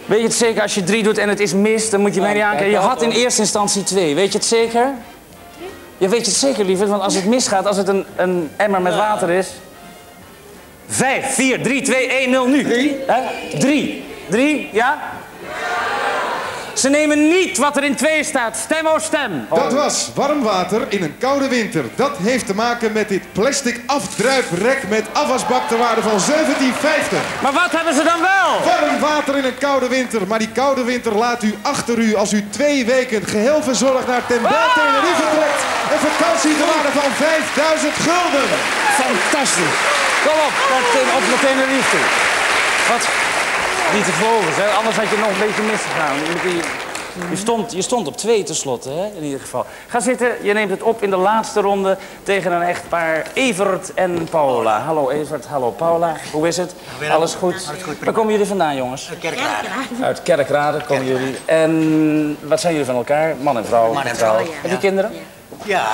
[SPEAKER 6] Weet je het zeker, als je drie doet en het is mis, dan moet je mij niet aankijken. Je had in eerste instantie twee. Weet je het zeker? Je weet het zeker, lieverd, want als het misgaat, als het een, een emmer met water is... Vijf, vier, drie, twee, één, nul, nu. Drie? Drie. Drie, ja? Ze nemen niet wat er in twee staat. Stem o stem.
[SPEAKER 11] Dat was warm water in een koude winter. Dat heeft te maken met dit plastic afdruiprek met afwasbak ter waarde van 1750.
[SPEAKER 6] Maar wat hebben ze dan wel?
[SPEAKER 11] Warm water in een koude winter. Maar die koude winter laat u achter u als u twee weken geheel verzorgd naar Bel Tenerife trekt. Een vakantie ter waarde van 5000 gulden.
[SPEAKER 6] Fantastisch. Kom op, naar Ten- op naar Tenerife. Wat? Niet te volgen, hè? anders had je nog een beetje misgegaan. Je, stond, je stond op twee tenslotte, hè? in ieder geval. Ga zitten, je neemt het op in de laatste ronde tegen een echtpaar Evert en Paula. Hallo Evert, hallo Paula. Hoe is het? Alles goed? Waar komen jullie vandaan, jongens?
[SPEAKER 20] Kerkrade.
[SPEAKER 6] Uit Kerkrade komen jullie. En wat zijn jullie van elkaar? Man en vrouw?
[SPEAKER 20] Man en
[SPEAKER 6] vrouw. Heb je kinderen?
[SPEAKER 20] Ja,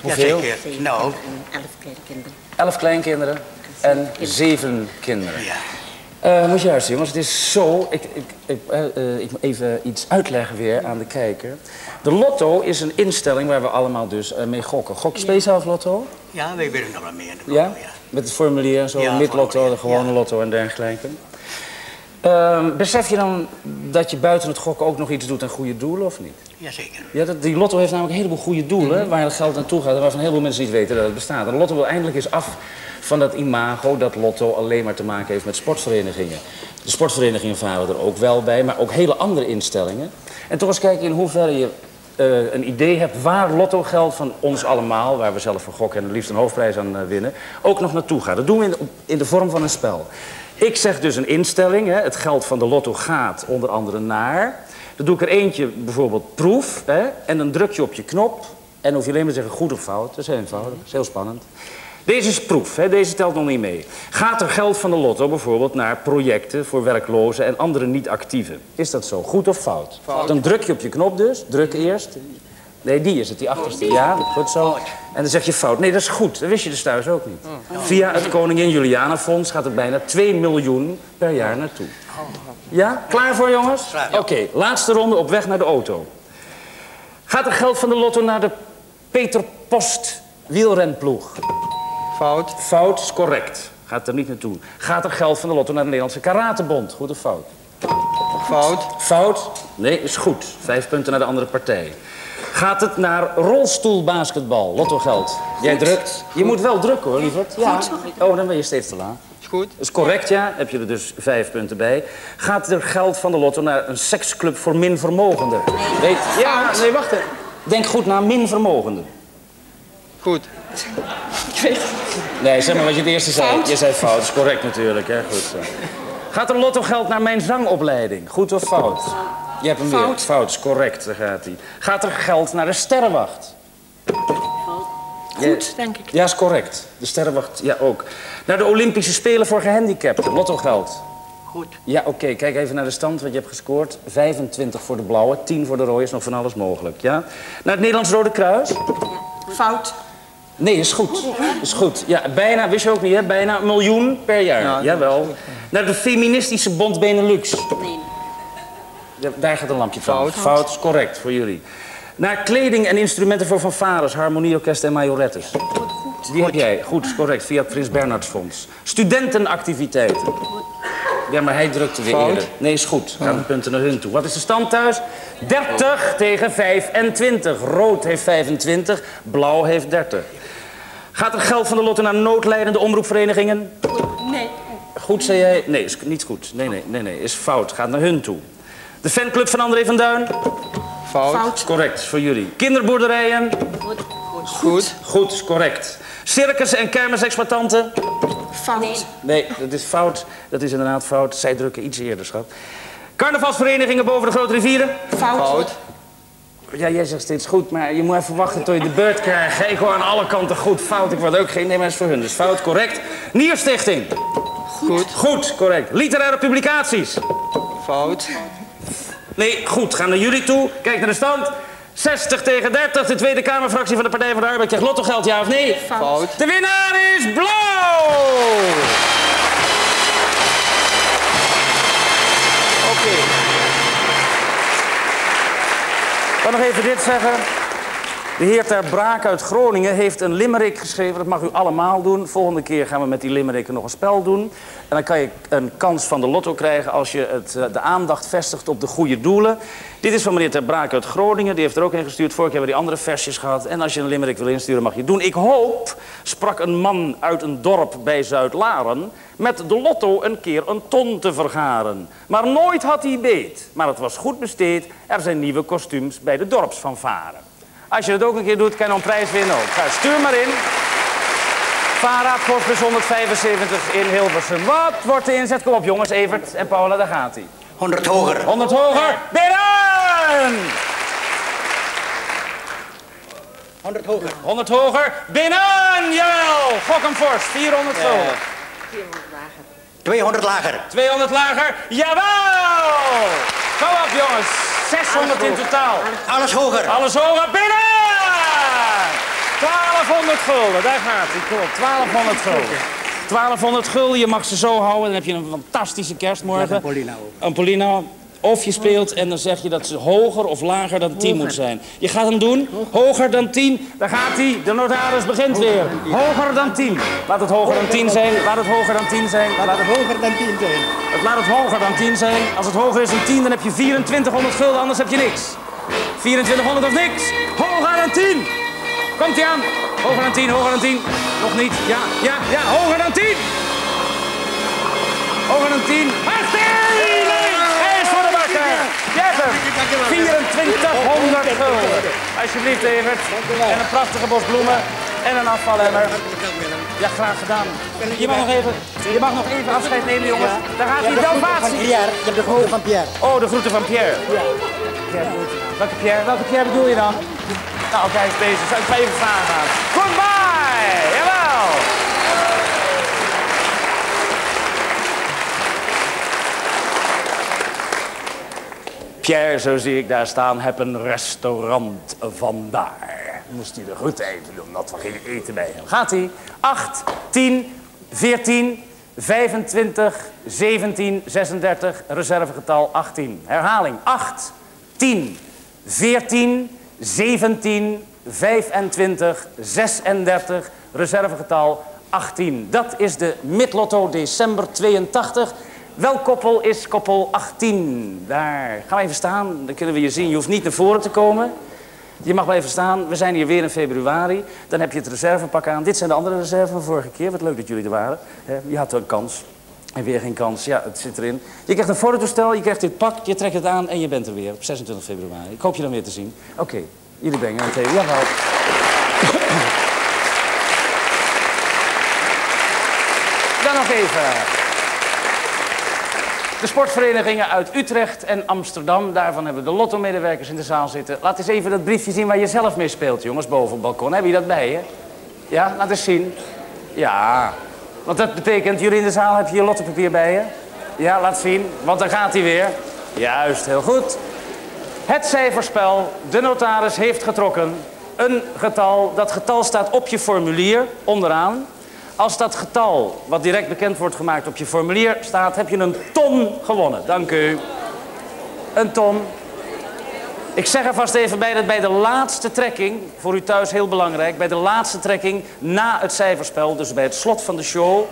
[SPEAKER 6] Hoeveel?
[SPEAKER 20] jazeker. Nou,
[SPEAKER 10] Elf kleinkinderen.
[SPEAKER 6] Elf kleinkinderen en zeven kinderen. Eh, moet je luisteren, jongens. Het is zo... Ik, ik, ik, eh, eh, ik moet even iets uitleggen weer aan de kijker. De lotto is een instelling waar we allemaal dus mee gokken. Gok je speciaal lotto?
[SPEAKER 20] ja, wij willen nog wel meer.
[SPEAKER 6] Ja? Met het formulier en zo,
[SPEAKER 20] Ja,
[SPEAKER 6] midlotto, de gewone lotto en dergelijke. Ehm, besef je dan dat je buiten het gokken ook nog iets doet aan goede doelen, of niet?
[SPEAKER 20] Jazeker.
[SPEAKER 6] Ja, dat, die lotto heeft namelijk een heleboel goede doelen
[SPEAKER 20] Mhm.
[SPEAKER 6] waar het geld naartoe gaat en waarvan een heleboel mensen niet weten dat het bestaat. En de lotto wil eindelijk eens af van dat imago dat lotto alleen maar te maken heeft met sportverenigingen. De sportverenigingen varen er ook wel bij, maar ook hele andere instellingen. En toch eens kijken in hoeverre je eh, een idee hebt waar lottogeld van ons allemaal, waar we zelf voor gokken en het liefst een hoofdprijs aan eh, winnen, ook nog naartoe gaat. Dat doen we in de, in de vorm van een spel. Ik zeg dus een instelling, hè, het geld van de lotto gaat onder andere naar. Dan doe ik er eentje, bijvoorbeeld proef, hè, en dan druk je op je knop. En dan hoef je alleen maar te zeggen goed of fout. Dat is heel eenvoudig, dat is heel spannend. Deze is proef, hè, deze telt nog niet mee. Gaat er geld van de lotto bijvoorbeeld naar projecten voor werklozen en andere niet-actieven? Is dat zo, goed of fout?
[SPEAKER 20] Fout.
[SPEAKER 6] Dan druk je op je knop dus, druk eerst. Nee, die is het, die achterste. Ja, goed zo. En dan zeg je fout. Nee, dat is goed. Dat wist je dus thuis ook niet. Via het Koningin Juliana Fonds gaat er bijna 2 miljoen per jaar naartoe. Ja? Klaar voor, jongens? Oké, laatste ronde op weg naar de auto. Gaat er geld van de lotto naar de Peter Post wielrenploeg?
[SPEAKER 20] Fout.
[SPEAKER 6] Fout is correct. Gaat er niet naartoe. Gaat er geld van de lotto naar de Nederlandse Karatebond? Goed of fout?
[SPEAKER 20] Fout.
[SPEAKER 6] Fout? Nee, is goed. Vijf punten naar de andere partij. Gaat het naar rolstoelbasketbal? Lottogeld. Jij drukt. Je moet wel drukken hoor, lieverd. Ja. Oh, dan ben je steeds te laat.
[SPEAKER 20] Is goed.
[SPEAKER 6] Dat is correct, ja. Heb je er dus vijf punten bij. Gaat er geld van de lotto naar een seksclub voor minvermogenden? Weet... Ja, nee, wacht even. Denk goed naar minvermogenden.
[SPEAKER 20] Goed.
[SPEAKER 10] Ik weet het
[SPEAKER 6] Nee, zeg maar wat je het eerste zei.
[SPEAKER 10] Fout.
[SPEAKER 6] Je zei fout. Dat is correct natuurlijk, hè. Goed zo. Gaat er lottogeld naar mijn zangopleiding? Goed of fout? Je hebt hem weer.
[SPEAKER 10] Fout.
[SPEAKER 6] Fout, is correct. Daar gaat hij. Gaat er geld naar de sterrenwacht?
[SPEAKER 13] Goed, denk ik.
[SPEAKER 6] Ja, is correct. De sterrenwacht, ja ook. Naar de Olympische Spelen voor gehandicapten. Lottogeld.
[SPEAKER 20] Goed.
[SPEAKER 6] Ja, oké. Kijk even naar de stand wat je hebt gescoord. 25 voor de blauwe, 10 voor de rode. Is nog van alles mogelijk, ja? Naar het Nederlands Rode Kruis?
[SPEAKER 13] Fout.
[SPEAKER 6] Nee, is goed. Is goed. Ja, bijna, wist je ook niet, hè? Bijna een miljoen per jaar. Jawel. Naar de Feministische Bond Benelux.
[SPEAKER 10] Nee.
[SPEAKER 6] Ja, daar gaat een lampje van. Fout. is correct voor jullie. Naar kleding en instrumenten voor fanfares, harmonieorkest en majorettes. Die heb jij. Goed, is correct. Via het Prins Bernhards Fonds. Studentenactiviteiten. Ja, maar hij drukte weer
[SPEAKER 20] Fout.
[SPEAKER 6] eerder. Nee, is goed. Gaan de punten naar hun toe. Wat is de stand thuis? 30 tegen 25. Rood heeft 25, blauw heeft 30. Gaat er geld van de lotto naar noodlijdende omroepverenigingen?
[SPEAKER 13] Nee.
[SPEAKER 6] Goed, zei jij? Nee, is niet goed. Nee, nee, nee, nee, is fout. Gaat naar hun toe. De fanclub van André van Duin?
[SPEAKER 20] Fout.
[SPEAKER 13] Fout.
[SPEAKER 6] Correct, is voor jullie. Kinderboerderijen?
[SPEAKER 20] Goed.
[SPEAKER 6] Goed, is correct. Circus- en kermisexploitanten?
[SPEAKER 13] Fout.
[SPEAKER 6] Nee, dat is fout. Dat is inderdaad fout. Zij drukken iets eerder, schat. Carnavalsverenigingen boven de grote rivieren?
[SPEAKER 13] Fout.
[SPEAKER 20] Fout.
[SPEAKER 6] Ja, jij zegt steeds goed, maar je moet even wachten tot je de beurt krijgt. Ik hoor aan alle kanten goed, fout. Ik word ook geen... Nee, maar dat is voor hun. Dus fout, correct. Nierstichting?
[SPEAKER 20] Goed.
[SPEAKER 6] Goed, correct. Literaire publicaties?
[SPEAKER 20] Fout.
[SPEAKER 6] Nee, goed. Gaan naar jullie toe. Kijk naar de stand. 60 tegen 30. De Tweede Kamerfractie van de Partij van de Arbeid krijgt lottogeld, ja of nee?
[SPEAKER 20] Fout.
[SPEAKER 6] De winnaar is blauw! Oké. Ik kan nog even dit zeggen. De heer Ter Braak uit Groningen heeft een limerick geschreven. Dat mag u allemaal doen. Volgende keer gaan we met die limerick nog een spel doen. En dan kan je een kans van de lotto krijgen als je het, eh, de aandacht vestigt op de goede doelen. Dit is van meneer Ter Braak uit Groningen. Die heeft er ook een gestuurd. Vorige keer hebben we die andere versjes gehad. En als je een limerick wil insturen, mag je het doen. Ik hoop, sprak een man uit een dorp bij Zuid-Laren... met de lotto een keer een ton te vergaren. Maar nooit had hij beet. Maar het was goed besteed. Er zijn nieuwe kostuums bij de dorpsfanfare. Als je het ook een keer doet, kan je een prijs winnen ook. Ga, stuur maar in. Vara, postbus 175 in Hilversum. Wat wordt de inzet? Kom op jongens, Evert en Paula, daar gaat hij.
[SPEAKER 20] 100 hoger.
[SPEAKER 6] 100 hoger, binnen!
[SPEAKER 20] 100 hoger.
[SPEAKER 6] 100 hoger, binnen! Jawel! Gok hem fors, 400 zo.
[SPEAKER 20] 200 lager.
[SPEAKER 6] 200 lager, jawel! Kom op jongens, 600 in totaal.
[SPEAKER 20] Alles hoger.
[SPEAKER 6] Alles hoger, binnen! 1200 gulden, daar gaat hij. Op, 1200 gulden. 1200 gulden, je mag ze zo houden. Dan heb je een fantastische kerstmorgen.
[SPEAKER 20] Met een Polino.
[SPEAKER 6] Een Polino. Of je speelt en dan zeg je dat ze hoger of lager dan 10 moet zijn. Je gaat hem doen. Hoger dan 10. Daar gaat hij. De notaris begint weer. Hoger dan 10. Laat het hoger dan 10 zijn. Laat het hoger dan 10 zijn. Laat het hoger dan 10 zijn. Laat het hoger dan 10 zijn. Als het hoger is dan 10, dan heb je 2400 gulden, anders heb je niks. 2400 of niks. Hoger dan 10. Komt ie aan. Hoger dan 10, hoger dan 10. Nog niet. Ja, ja, ja. Hoger dan 10. Hoger dan 10. Hartstikke! Hem. 2400 gulden. Alsjeblieft, Evert. En een prachtige bos bloemen. En een afvallemmer. Ja, graag gedaan. Je mag nog even, je mag nog even afscheid nemen, jongens. Daar gaat die Dalmatie.
[SPEAKER 20] Pierre, je hebt de groeten van Pierre.
[SPEAKER 6] Oh, de groeten van Pierre. Welke Pierre? Welke Pierre bedoel je dan? Nou, kijk eens deze. Zou ik even vragen aan. Pierre, zo zie ik daar staan, heb een restaurant vandaar. Moest hij er goed even doen, dat we geen eten bij hem. Gaat hij? 8, 10, 14, 25, 17, 36, reservegetal 18. Herhaling 8, 10, 14, 17, 25, 36, reservegetal 18. Dat is de Midlotto december 82. Welk koppel is koppel 18? Daar. Ga maar even staan, dan kunnen we je zien. Je hoeft niet naar voren te komen. Je mag even staan. We zijn hier weer in februari. Dan heb je het reservepak aan. Dit zijn de andere reserven van vorige keer. Wat leuk dat jullie er waren. Je had een kans. En weer geen kans. Ja, het zit erin. Je krijgt een fototoestel, je krijgt dit pak, je trekt het aan en je bent er weer op 26 februari. Ik hoop je dan weer te zien. Oké, jullie brengen het even. Jawel. Dan nog even. De sportverenigingen uit Utrecht en Amsterdam. Daarvan hebben de lotto-medewerkers in de zaal zitten. Laat eens even dat briefje zien waar je zelf mee speelt, jongens, boven het balkon. Heb je dat bij je? Ja, laat eens zien. Ja, want dat betekent, jullie in de zaal, heb je je lottopapier bij je? Ja, laat zien, want dan gaat hij weer. Juist, heel goed. Het cijferspel, de notaris heeft getrokken een getal. Dat getal staat op je formulier, onderaan. Als dat getal, wat direct bekend wordt gemaakt op je formulier staat, heb je een ton gewonnen. Dank u. Een ton. Ik zeg er vast even bij dat bij de laatste trekking, voor u thuis heel belangrijk, bij de laatste trekking na het cijferspel, dus bij het slot van de show,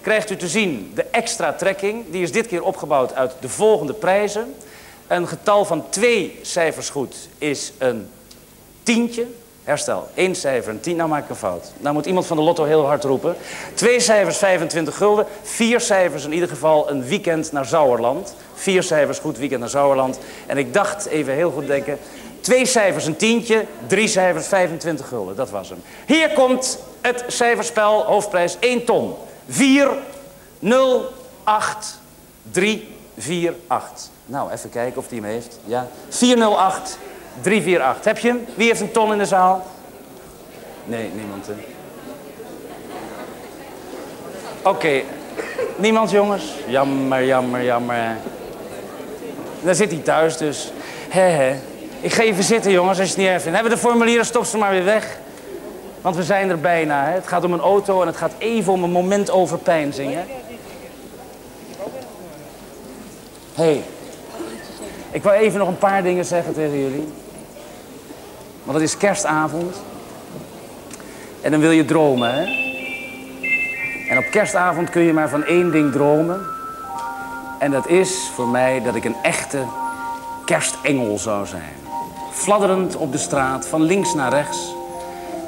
[SPEAKER 6] krijgt u te zien de extra trekking. Die is dit keer opgebouwd uit de volgende prijzen. Een getal van twee cijfers goed is een tientje. Herstel, één cijfer, een tien, nou maak ik een fout. Nou moet iemand van de lotto heel hard roepen. Twee cijfers, 25 gulden. Vier cijfers in ieder geval een weekend naar Zouwerland. Vier cijfers, goed weekend naar Zouwerland. En ik dacht, even heel goed denken... Twee cijfers, een tientje. Drie cijfers, 25 gulden. Dat was hem. Hier komt het cijferspel, hoofdprijs 1 ton. 4, 0, 8, 3, 4, 8. Nou, even kijken of die hem heeft. Ja. 408 348. Heb je hem? Wie heeft een ton in de zaal? Nee, niemand. Oké. Niemand, jongens? Jammer, jammer, jammer. Dan zit hij thuis dus. He, he. Ik ga even zitten, jongens, als je het niet erg vindt. Hebben de formulieren, stop ze maar weer weg. Want we zijn er bijna. Hè. Het gaat om een auto en het gaat even om een moment overpeinzingen. Hé, hey, ik wil even nog een paar dingen zeggen tegen jullie. Want het is kerstavond. En dan wil je dromen, hè? En op kerstavond kun je maar van één ding dromen. En dat is voor mij dat ik een echte kerstengel zou zijn. Fladderend op de straat, van links naar rechts.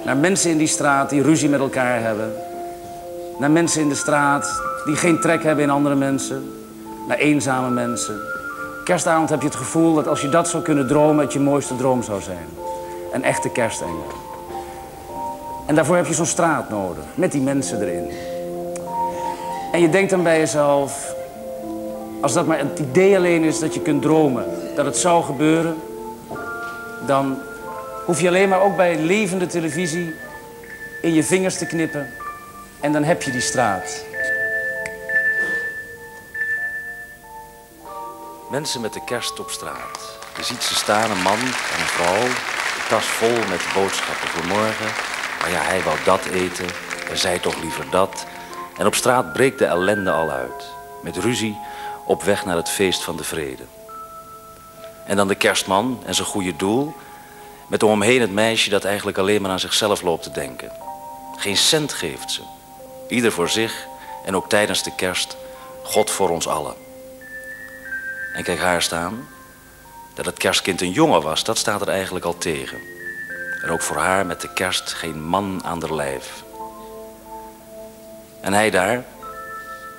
[SPEAKER 6] Naar mensen in die straat die ruzie met elkaar hebben. Naar mensen in de straat die geen trek hebben in andere mensen. Naar eenzame mensen. Kerstavond heb je het gevoel dat als je dat zou kunnen dromen, het je mooiste droom zou zijn. Een echte kerstengel. En daarvoor heb je zo'n straat nodig, met die mensen erin. En je denkt dan bij jezelf, als dat maar het idee alleen is dat je kunt dromen, dat het zou gebeuren, dan hoef je alleen maar ook bij levende televisie in je vingers te knippen en dan heb je die straat.
[SPEAKER 21] Mensen met de kerst op straat. Je ziet ze staan, een man en een vrouw. Tas vol met boodschappen voor morgen.
[SPEAKER 6] Maar ja, hij wou dat eten en zij toch liever dat. En op straat breekt de ellende al uit. Met ruzie op weg naar het feest van de vrede. En dan de kerstman en zijn goede doel. Met om hem heen het meisje dat eigenlijk alleen maar aan zichzelf loopt te denken. Geen cent geeft ze. Ieder voor zich en ook tijdens de kerst God voor ons allen. En kijk haar staan. Dat het kerstkind een jongen was, dat staat er eigenlijk al tegen. En ook voor haar met de kerst geen man aan der lijf. En hij daar,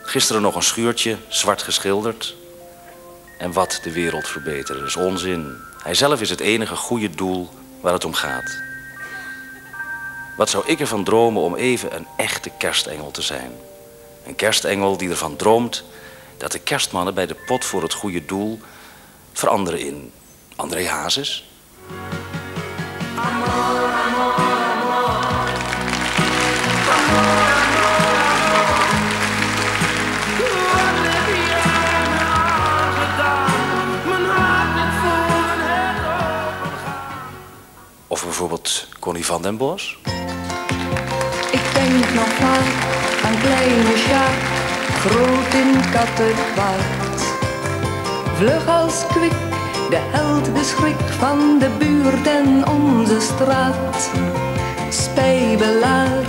[SPEAKER 6] gisteren nog een schuurtje, zwart geschilderd. En wat de wereld verbeteren, dat is onzin. Hij zelf is het enige goede doel waar het om gaat. Wat zou ik ervan dromen om even een echte kerstengel te zijn? Een kerstengel die ervan droomt dat de kerstmannen bij de pot voor het goede doel veranderen in André Hazes, of bijvoorbeeld Connie van den Bos.
[SPEAKER 4] Ik denk nog vaak aan kleine Sjaak, groot in kattenkwaad. Vlug als kwik, de held, de schrik van de buurt en onze straat. Spijbelaar,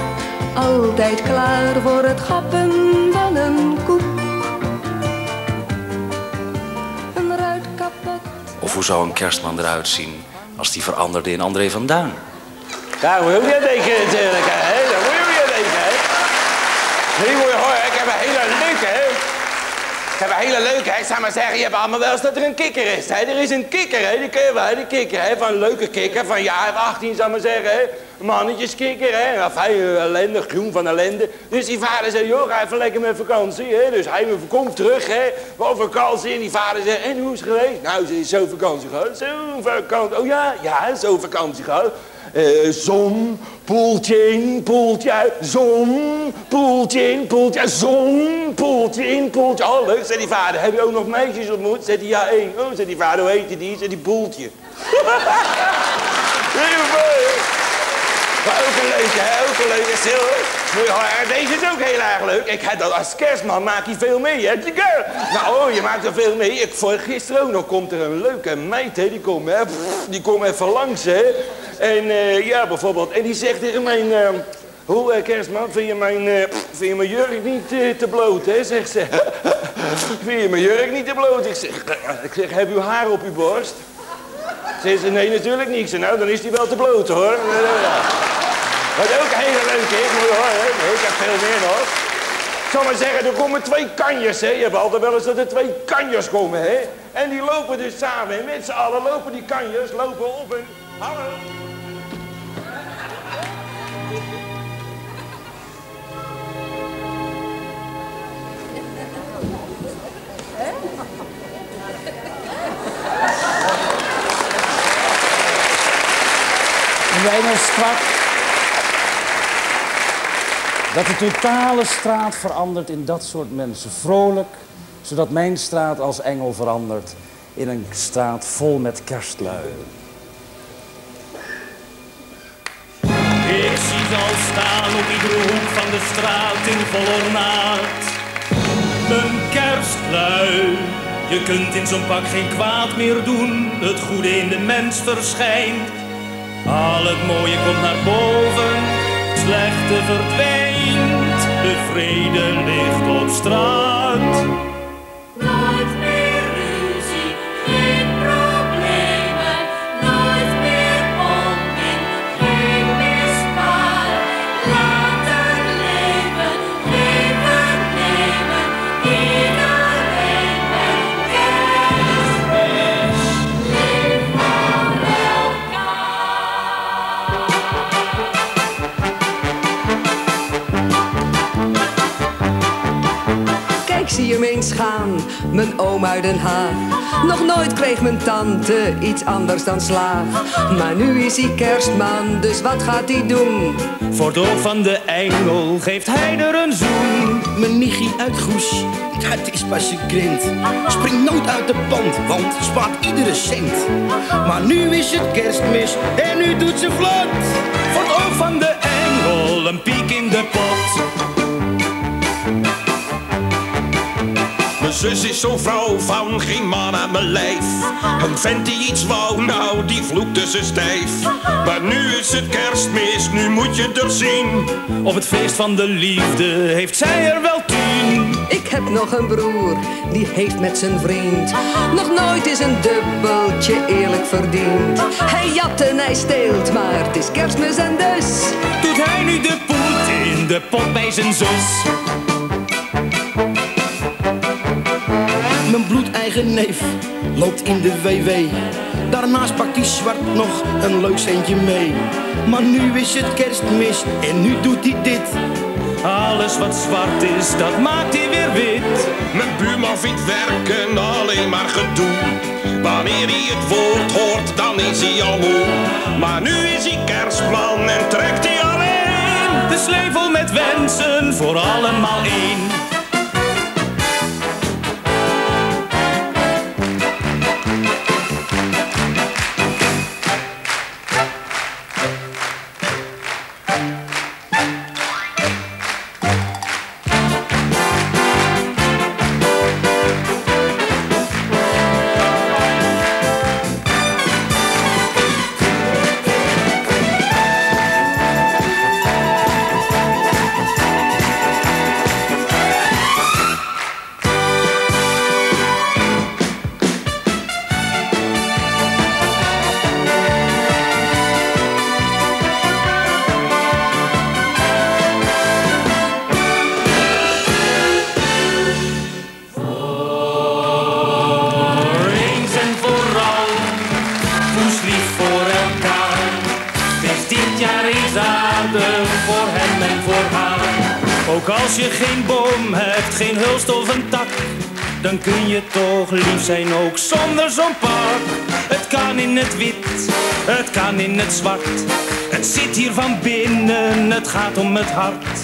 [SPEAKER 4] altijd klaar voor het gappen van een koek. Een ruit kapot.
[SPEAKER 6] Of hoe zou een kerstman eruit zien als die veranderde in André van Duin?
[SPEAKER 5] Daar moet je ook niet aan denken natuurlijk, hè. Daar moet je ook niet aan denken, hè. Moet je horen, ik heb een hele leuke, hè. Ik heb een hele leuke, hè. Zou maar zeggen, je hebt allemaal wel eens dat er een kikker is, hè. Er is een kikker, hè. Die je hè. Die kikker, hè. Van een leuke kikker, van jaar 18, zou maar zeggen, hè. Mannetjeskikker, hè. Enfin, ellende, groen van ellende. Dus die vader zei, joh, ga even lekker met vakantie, hè. Dus hij komt terug, hè. Op vakantie. En die vader zei, en hoe is het geweest? Nou, ze is zo vakantie gehad. Zo vakantie. Oh ja, ja, zo vakantie gehad. Eh, zon, poeltje in, poeltje uit. Zon, poeltje in, poeltje uit. Zon, poeltje in, poeltje. Oh, leuk, zei die vader. Heb je ook nog meisjes ontmoet? Zegt hij, ja, één. Oh, zei die vader, hoe heet die? Zei die poeltje. Heel? Maar ook een leuke, hè? Ook een leuke je horen, Deze is ook heel erg leuk. Ik heb dat als kerstman maak je veel mee, hè? Nou, oh, je maakt er veel mee. Ik, voor gisteren ook nog komt er een leuke meid, hè? Die komt, die komt even langs, hè? En eh, ja, bijvoorbeeld. En die zegt tegen mijn... eh, hoe, eh, kerstman, vind je mijn, eh, vind je mijn jurk niet eh, te bloot, hè? Zegt ze. vind je mijn jurk niet te bloot? Ik zeg, ik zeg, heb u haar op uw borst? Ze, nee, natuurlijk niet. Ik nou, dan is die wel te bloot, hoor. Wat ook een hele leuke is, moet je ik heb veel meer nog. Ik zal maar zeggen, er komen twee kanjers, hè. Je hebt altijd wel eens dat er twee kanjers komen, hè. En die lopen dus samen. En met z'n allen lopen die kanjers, lopen op een... Hallo.
[SPEAKER 22] En de engel sprak dat de totale straat verandert in dat soort mensen. Vrolijk, zodat mijn straat als engel verandert in een straat vol met kerstlui.
[SPEAKER 23] Ik zie al staan op iedere hoek van de straat in vol ornaat. Een kerstlui. Je kunt in zo'n pak geen kwaad meer doen. Het goede in de mens verschijnt. Al het mooie komt naar boven. Slechte verdwijnt. De vrede ligt op straat.
[SPEAKER 4] Eens gaan, mijn oom uit Den Haag. Nog nooit kreeg mijn tante iets anders dan slaag. Maar nu is hij kerstman, dus wat gaat hij doen?
[SPEAKER 23] Voor het oog van de engel geeft hij er een zoen.
[SPEAKER 20] Mijn nichie uit Goes, het is pas een grind. Springt nooit uit de pand, want spaart iedere cent. Maar nu is het kerstmis en nu doet ze vlot.
[SPEAKER 23] Voor het oog van de engel
[SPEAKER 3] een piek in de pot.
[SPEAKER 16] Zus is zo'n vrouw van geen man aan mijn lijf. Een vent die iets wou, nou die vloekte ze stijf. Maar nu is het kerstmis, nu moet je er zien.
[SPEAKER 3] Op het feest van de liefde heeft zij er wel tien.
[SPEAKER 4] Ik heb nog een broer, die heeft met zijn vriend nog nooit eens een dubbeltje eerlijk verdiend. Hij jat en hij steelt, maar het is kerstmis en dus
[SPEAKER 3] Doet hij nu de poet in de pot bij zijn zus.
[SPEAKER 20] Mijn bloedeigen neef loopt in de WW. Daarnaast pakt hij zwart nog een leuk centje mee. Maar nu is het kerstmis en nu doet hij dit.
[SPEAKER 3] Alles wat zwart is, dat maakt hij weer wit.
[SPEAKER 16] Mijn buurman vindt werken alleen maar gedoe. Wanneer hij het woord hoort, dan is hij al moe. Maar nu is hij kerstplan en trekt hij alleen.
[SPEAKER 3] De slevel met wensen voor allemaal één. Kun je toch lief zijn ook zonder zo'n pak. Het kan in het wit, het kan in het zwart. Het zit hier van binnen, het gaat om het hart.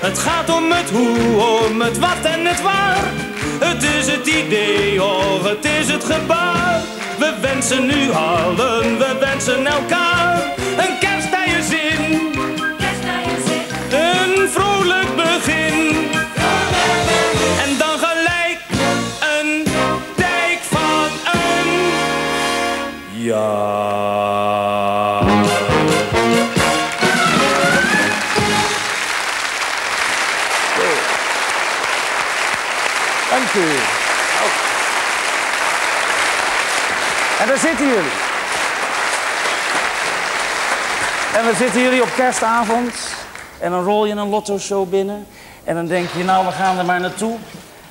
[SPEAKER 3] Het gaat om het hoe, om het wat en het waar. Het is het idee of het is het gebaar. We wensen nu allen, we wensen elkaar een
[SPEAKER 6] zitten jullie op kerstavond. En dan rol je een lotto-show binnen. En dan denk je, nou, we gaan er maar naartoe.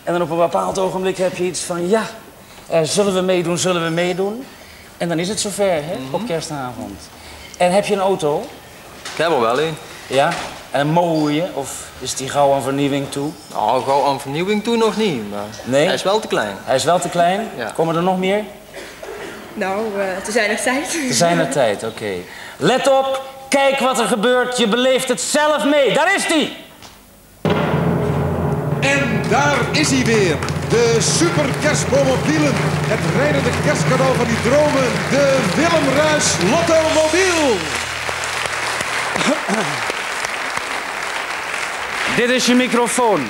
[SPEAKER 6] En dan op een bepaald ogenblik heb je iets van, ja, eh, zullen we meedoen, zullen we meedoen? En dan is het zover, hè, op kerstavond. En heb je een auto?
[SPEAKER 7] Ik heb er wel een.
[SPEAKER 6] Ja? En een mooie? Of is die gauw aan vernieuwing toe?
[SPEAKER 7] Nou, gauw aan vernieuwing toe nog niet, maar
[SPEAKER 6] Nee?
[SPEAKER 7] hij is wel te klein.
[SPEAKER 6] Hij is wel te klein?
[SPEAKER 7] Ja.
[SPEAKER 6] Komen er nog meer?
[SPEAKER 13] Nou, eh te zijn er tijd.
[SPEAKER 6] Te zijn er tijd, oké. Let op, kijk wat er gebeurt. Je beleeft het zelf mee. Daar is die!
[SPEAKER 11] En daar is hij weer. De super kerstbomobielen. Het rijdende kerstcadeau van die dromen. De Willem Ruis Lottomobiel.
[SPEAKER 6] Dit is je microfoon.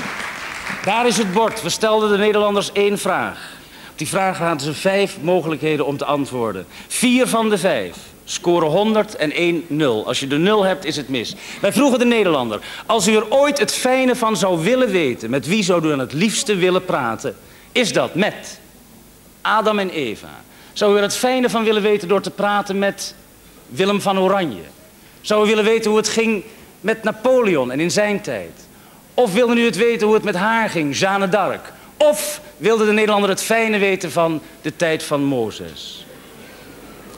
[SPEAKER 6] Daar is het bord. We stelden de Nederlanders één vraag. Op die vraag hadden ze vijf mogelijkheden om te antwoorden. Vier van de vijf scoren 100 en 1 0. Als je de 0 hebt, is het mis. Wij vroegen de Nederlander, als u er ooit het fijne van zou willen weten... met wie zou u dan het liefste willen praten? Is dat met Adam en Eva? Zou u er het fijne van willen weten door te praten met Willem van Oranje? Zou u willen weten hoe het ging met Napoleon en in zijn tijd? Of wilde u het weten hoe het met haar ging, Jeanne d'Arc? Of wilde de Nederlander het fijne weten van de tijd van Mozes?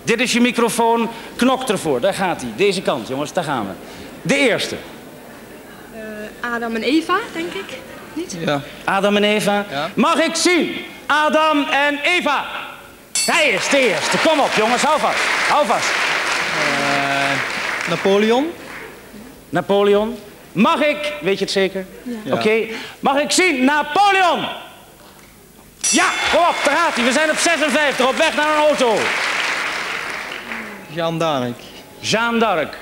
[SPEAKER 6] Dit is je microfoon, knok ervoor, daar gaat hij. Deze kant, jongens, daar gaan we. De eerste.
[SPEAKER 13] Eh, Adam en Eva, denk ik. Niet?
[SPEAKER 6] Ja. Adam en Eva. Mag ik zien? Adam en Eva. Hij is de eerste. Kom op, jongens, hou vast. Hou vast. Napoleon. Napoleon. Mag ik? Weet je het zeker?
[SPEAKER 18] Ja.
[SPEAKER 6] Oké. Mag ik zien? Napoleon! Ja, kom op, daar gaat hij. We zijn op 56, op weg naar een auto. Jean d'Arc. Jean d'Arc.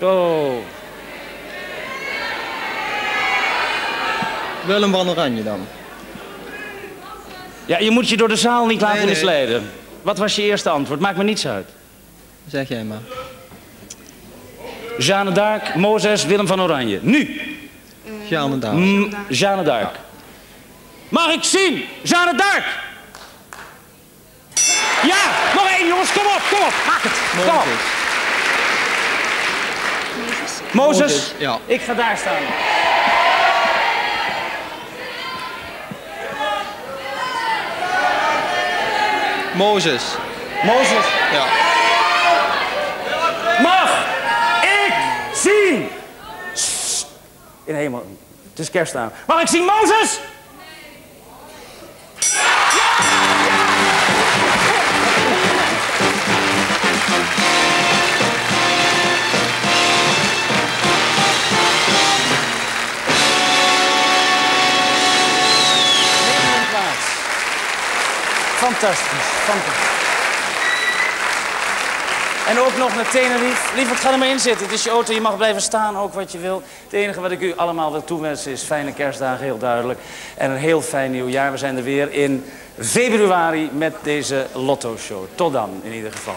[SPEAKER 6] Oh.
[SPEAKER 24] Willem van Oranje dan.
[SPEAKER 6] Ja, je moet je door de zaal niet laten
[SPEAKER 24] nee,
[SPEAKER 6] Wat was je eerste antwoord? Maakt me niets uit.
[SPEAKER 24] Zeg jij maar.
[SPEAKER 6] Jeanne d'Arc, Mozes, Willem van Oranje. Nu!
[SPEAKER 24] Jeanne d'Arc.
[SPEAKER 6] Jeanne d'Arc. Mag ik zien? Jeanne d'Arc! Ja! Nog één jongens, kom op, kom op! Maak het! Kom op! Mozes?
[SPEAKER 24] Mozes, ja.
[SPEAKER 6] Ik ga daar staan.
[SPEAKER 24] Mozes.
[SPEAKER 6] Mozes.
[SPEAKER 24] Ja.
[SPEAKER 6] Mag ik zien? In de hemel. Het is kerstdagen. Mag ik zien Mozes? Fantastisch, fantastisch. En ook nog naar Tenerife. Lieverd, ga er maar in zitten. Het is je auto, je mag blijven staan, ook wat je wil. Het enige wat ik u allemaal wil toewensen is fijne kerstdagen, heel duidelijk. En een heel fijn nieuw jaar. We zijn er weer in februari met deze Lotto-show. Tot dan, in ieder geval.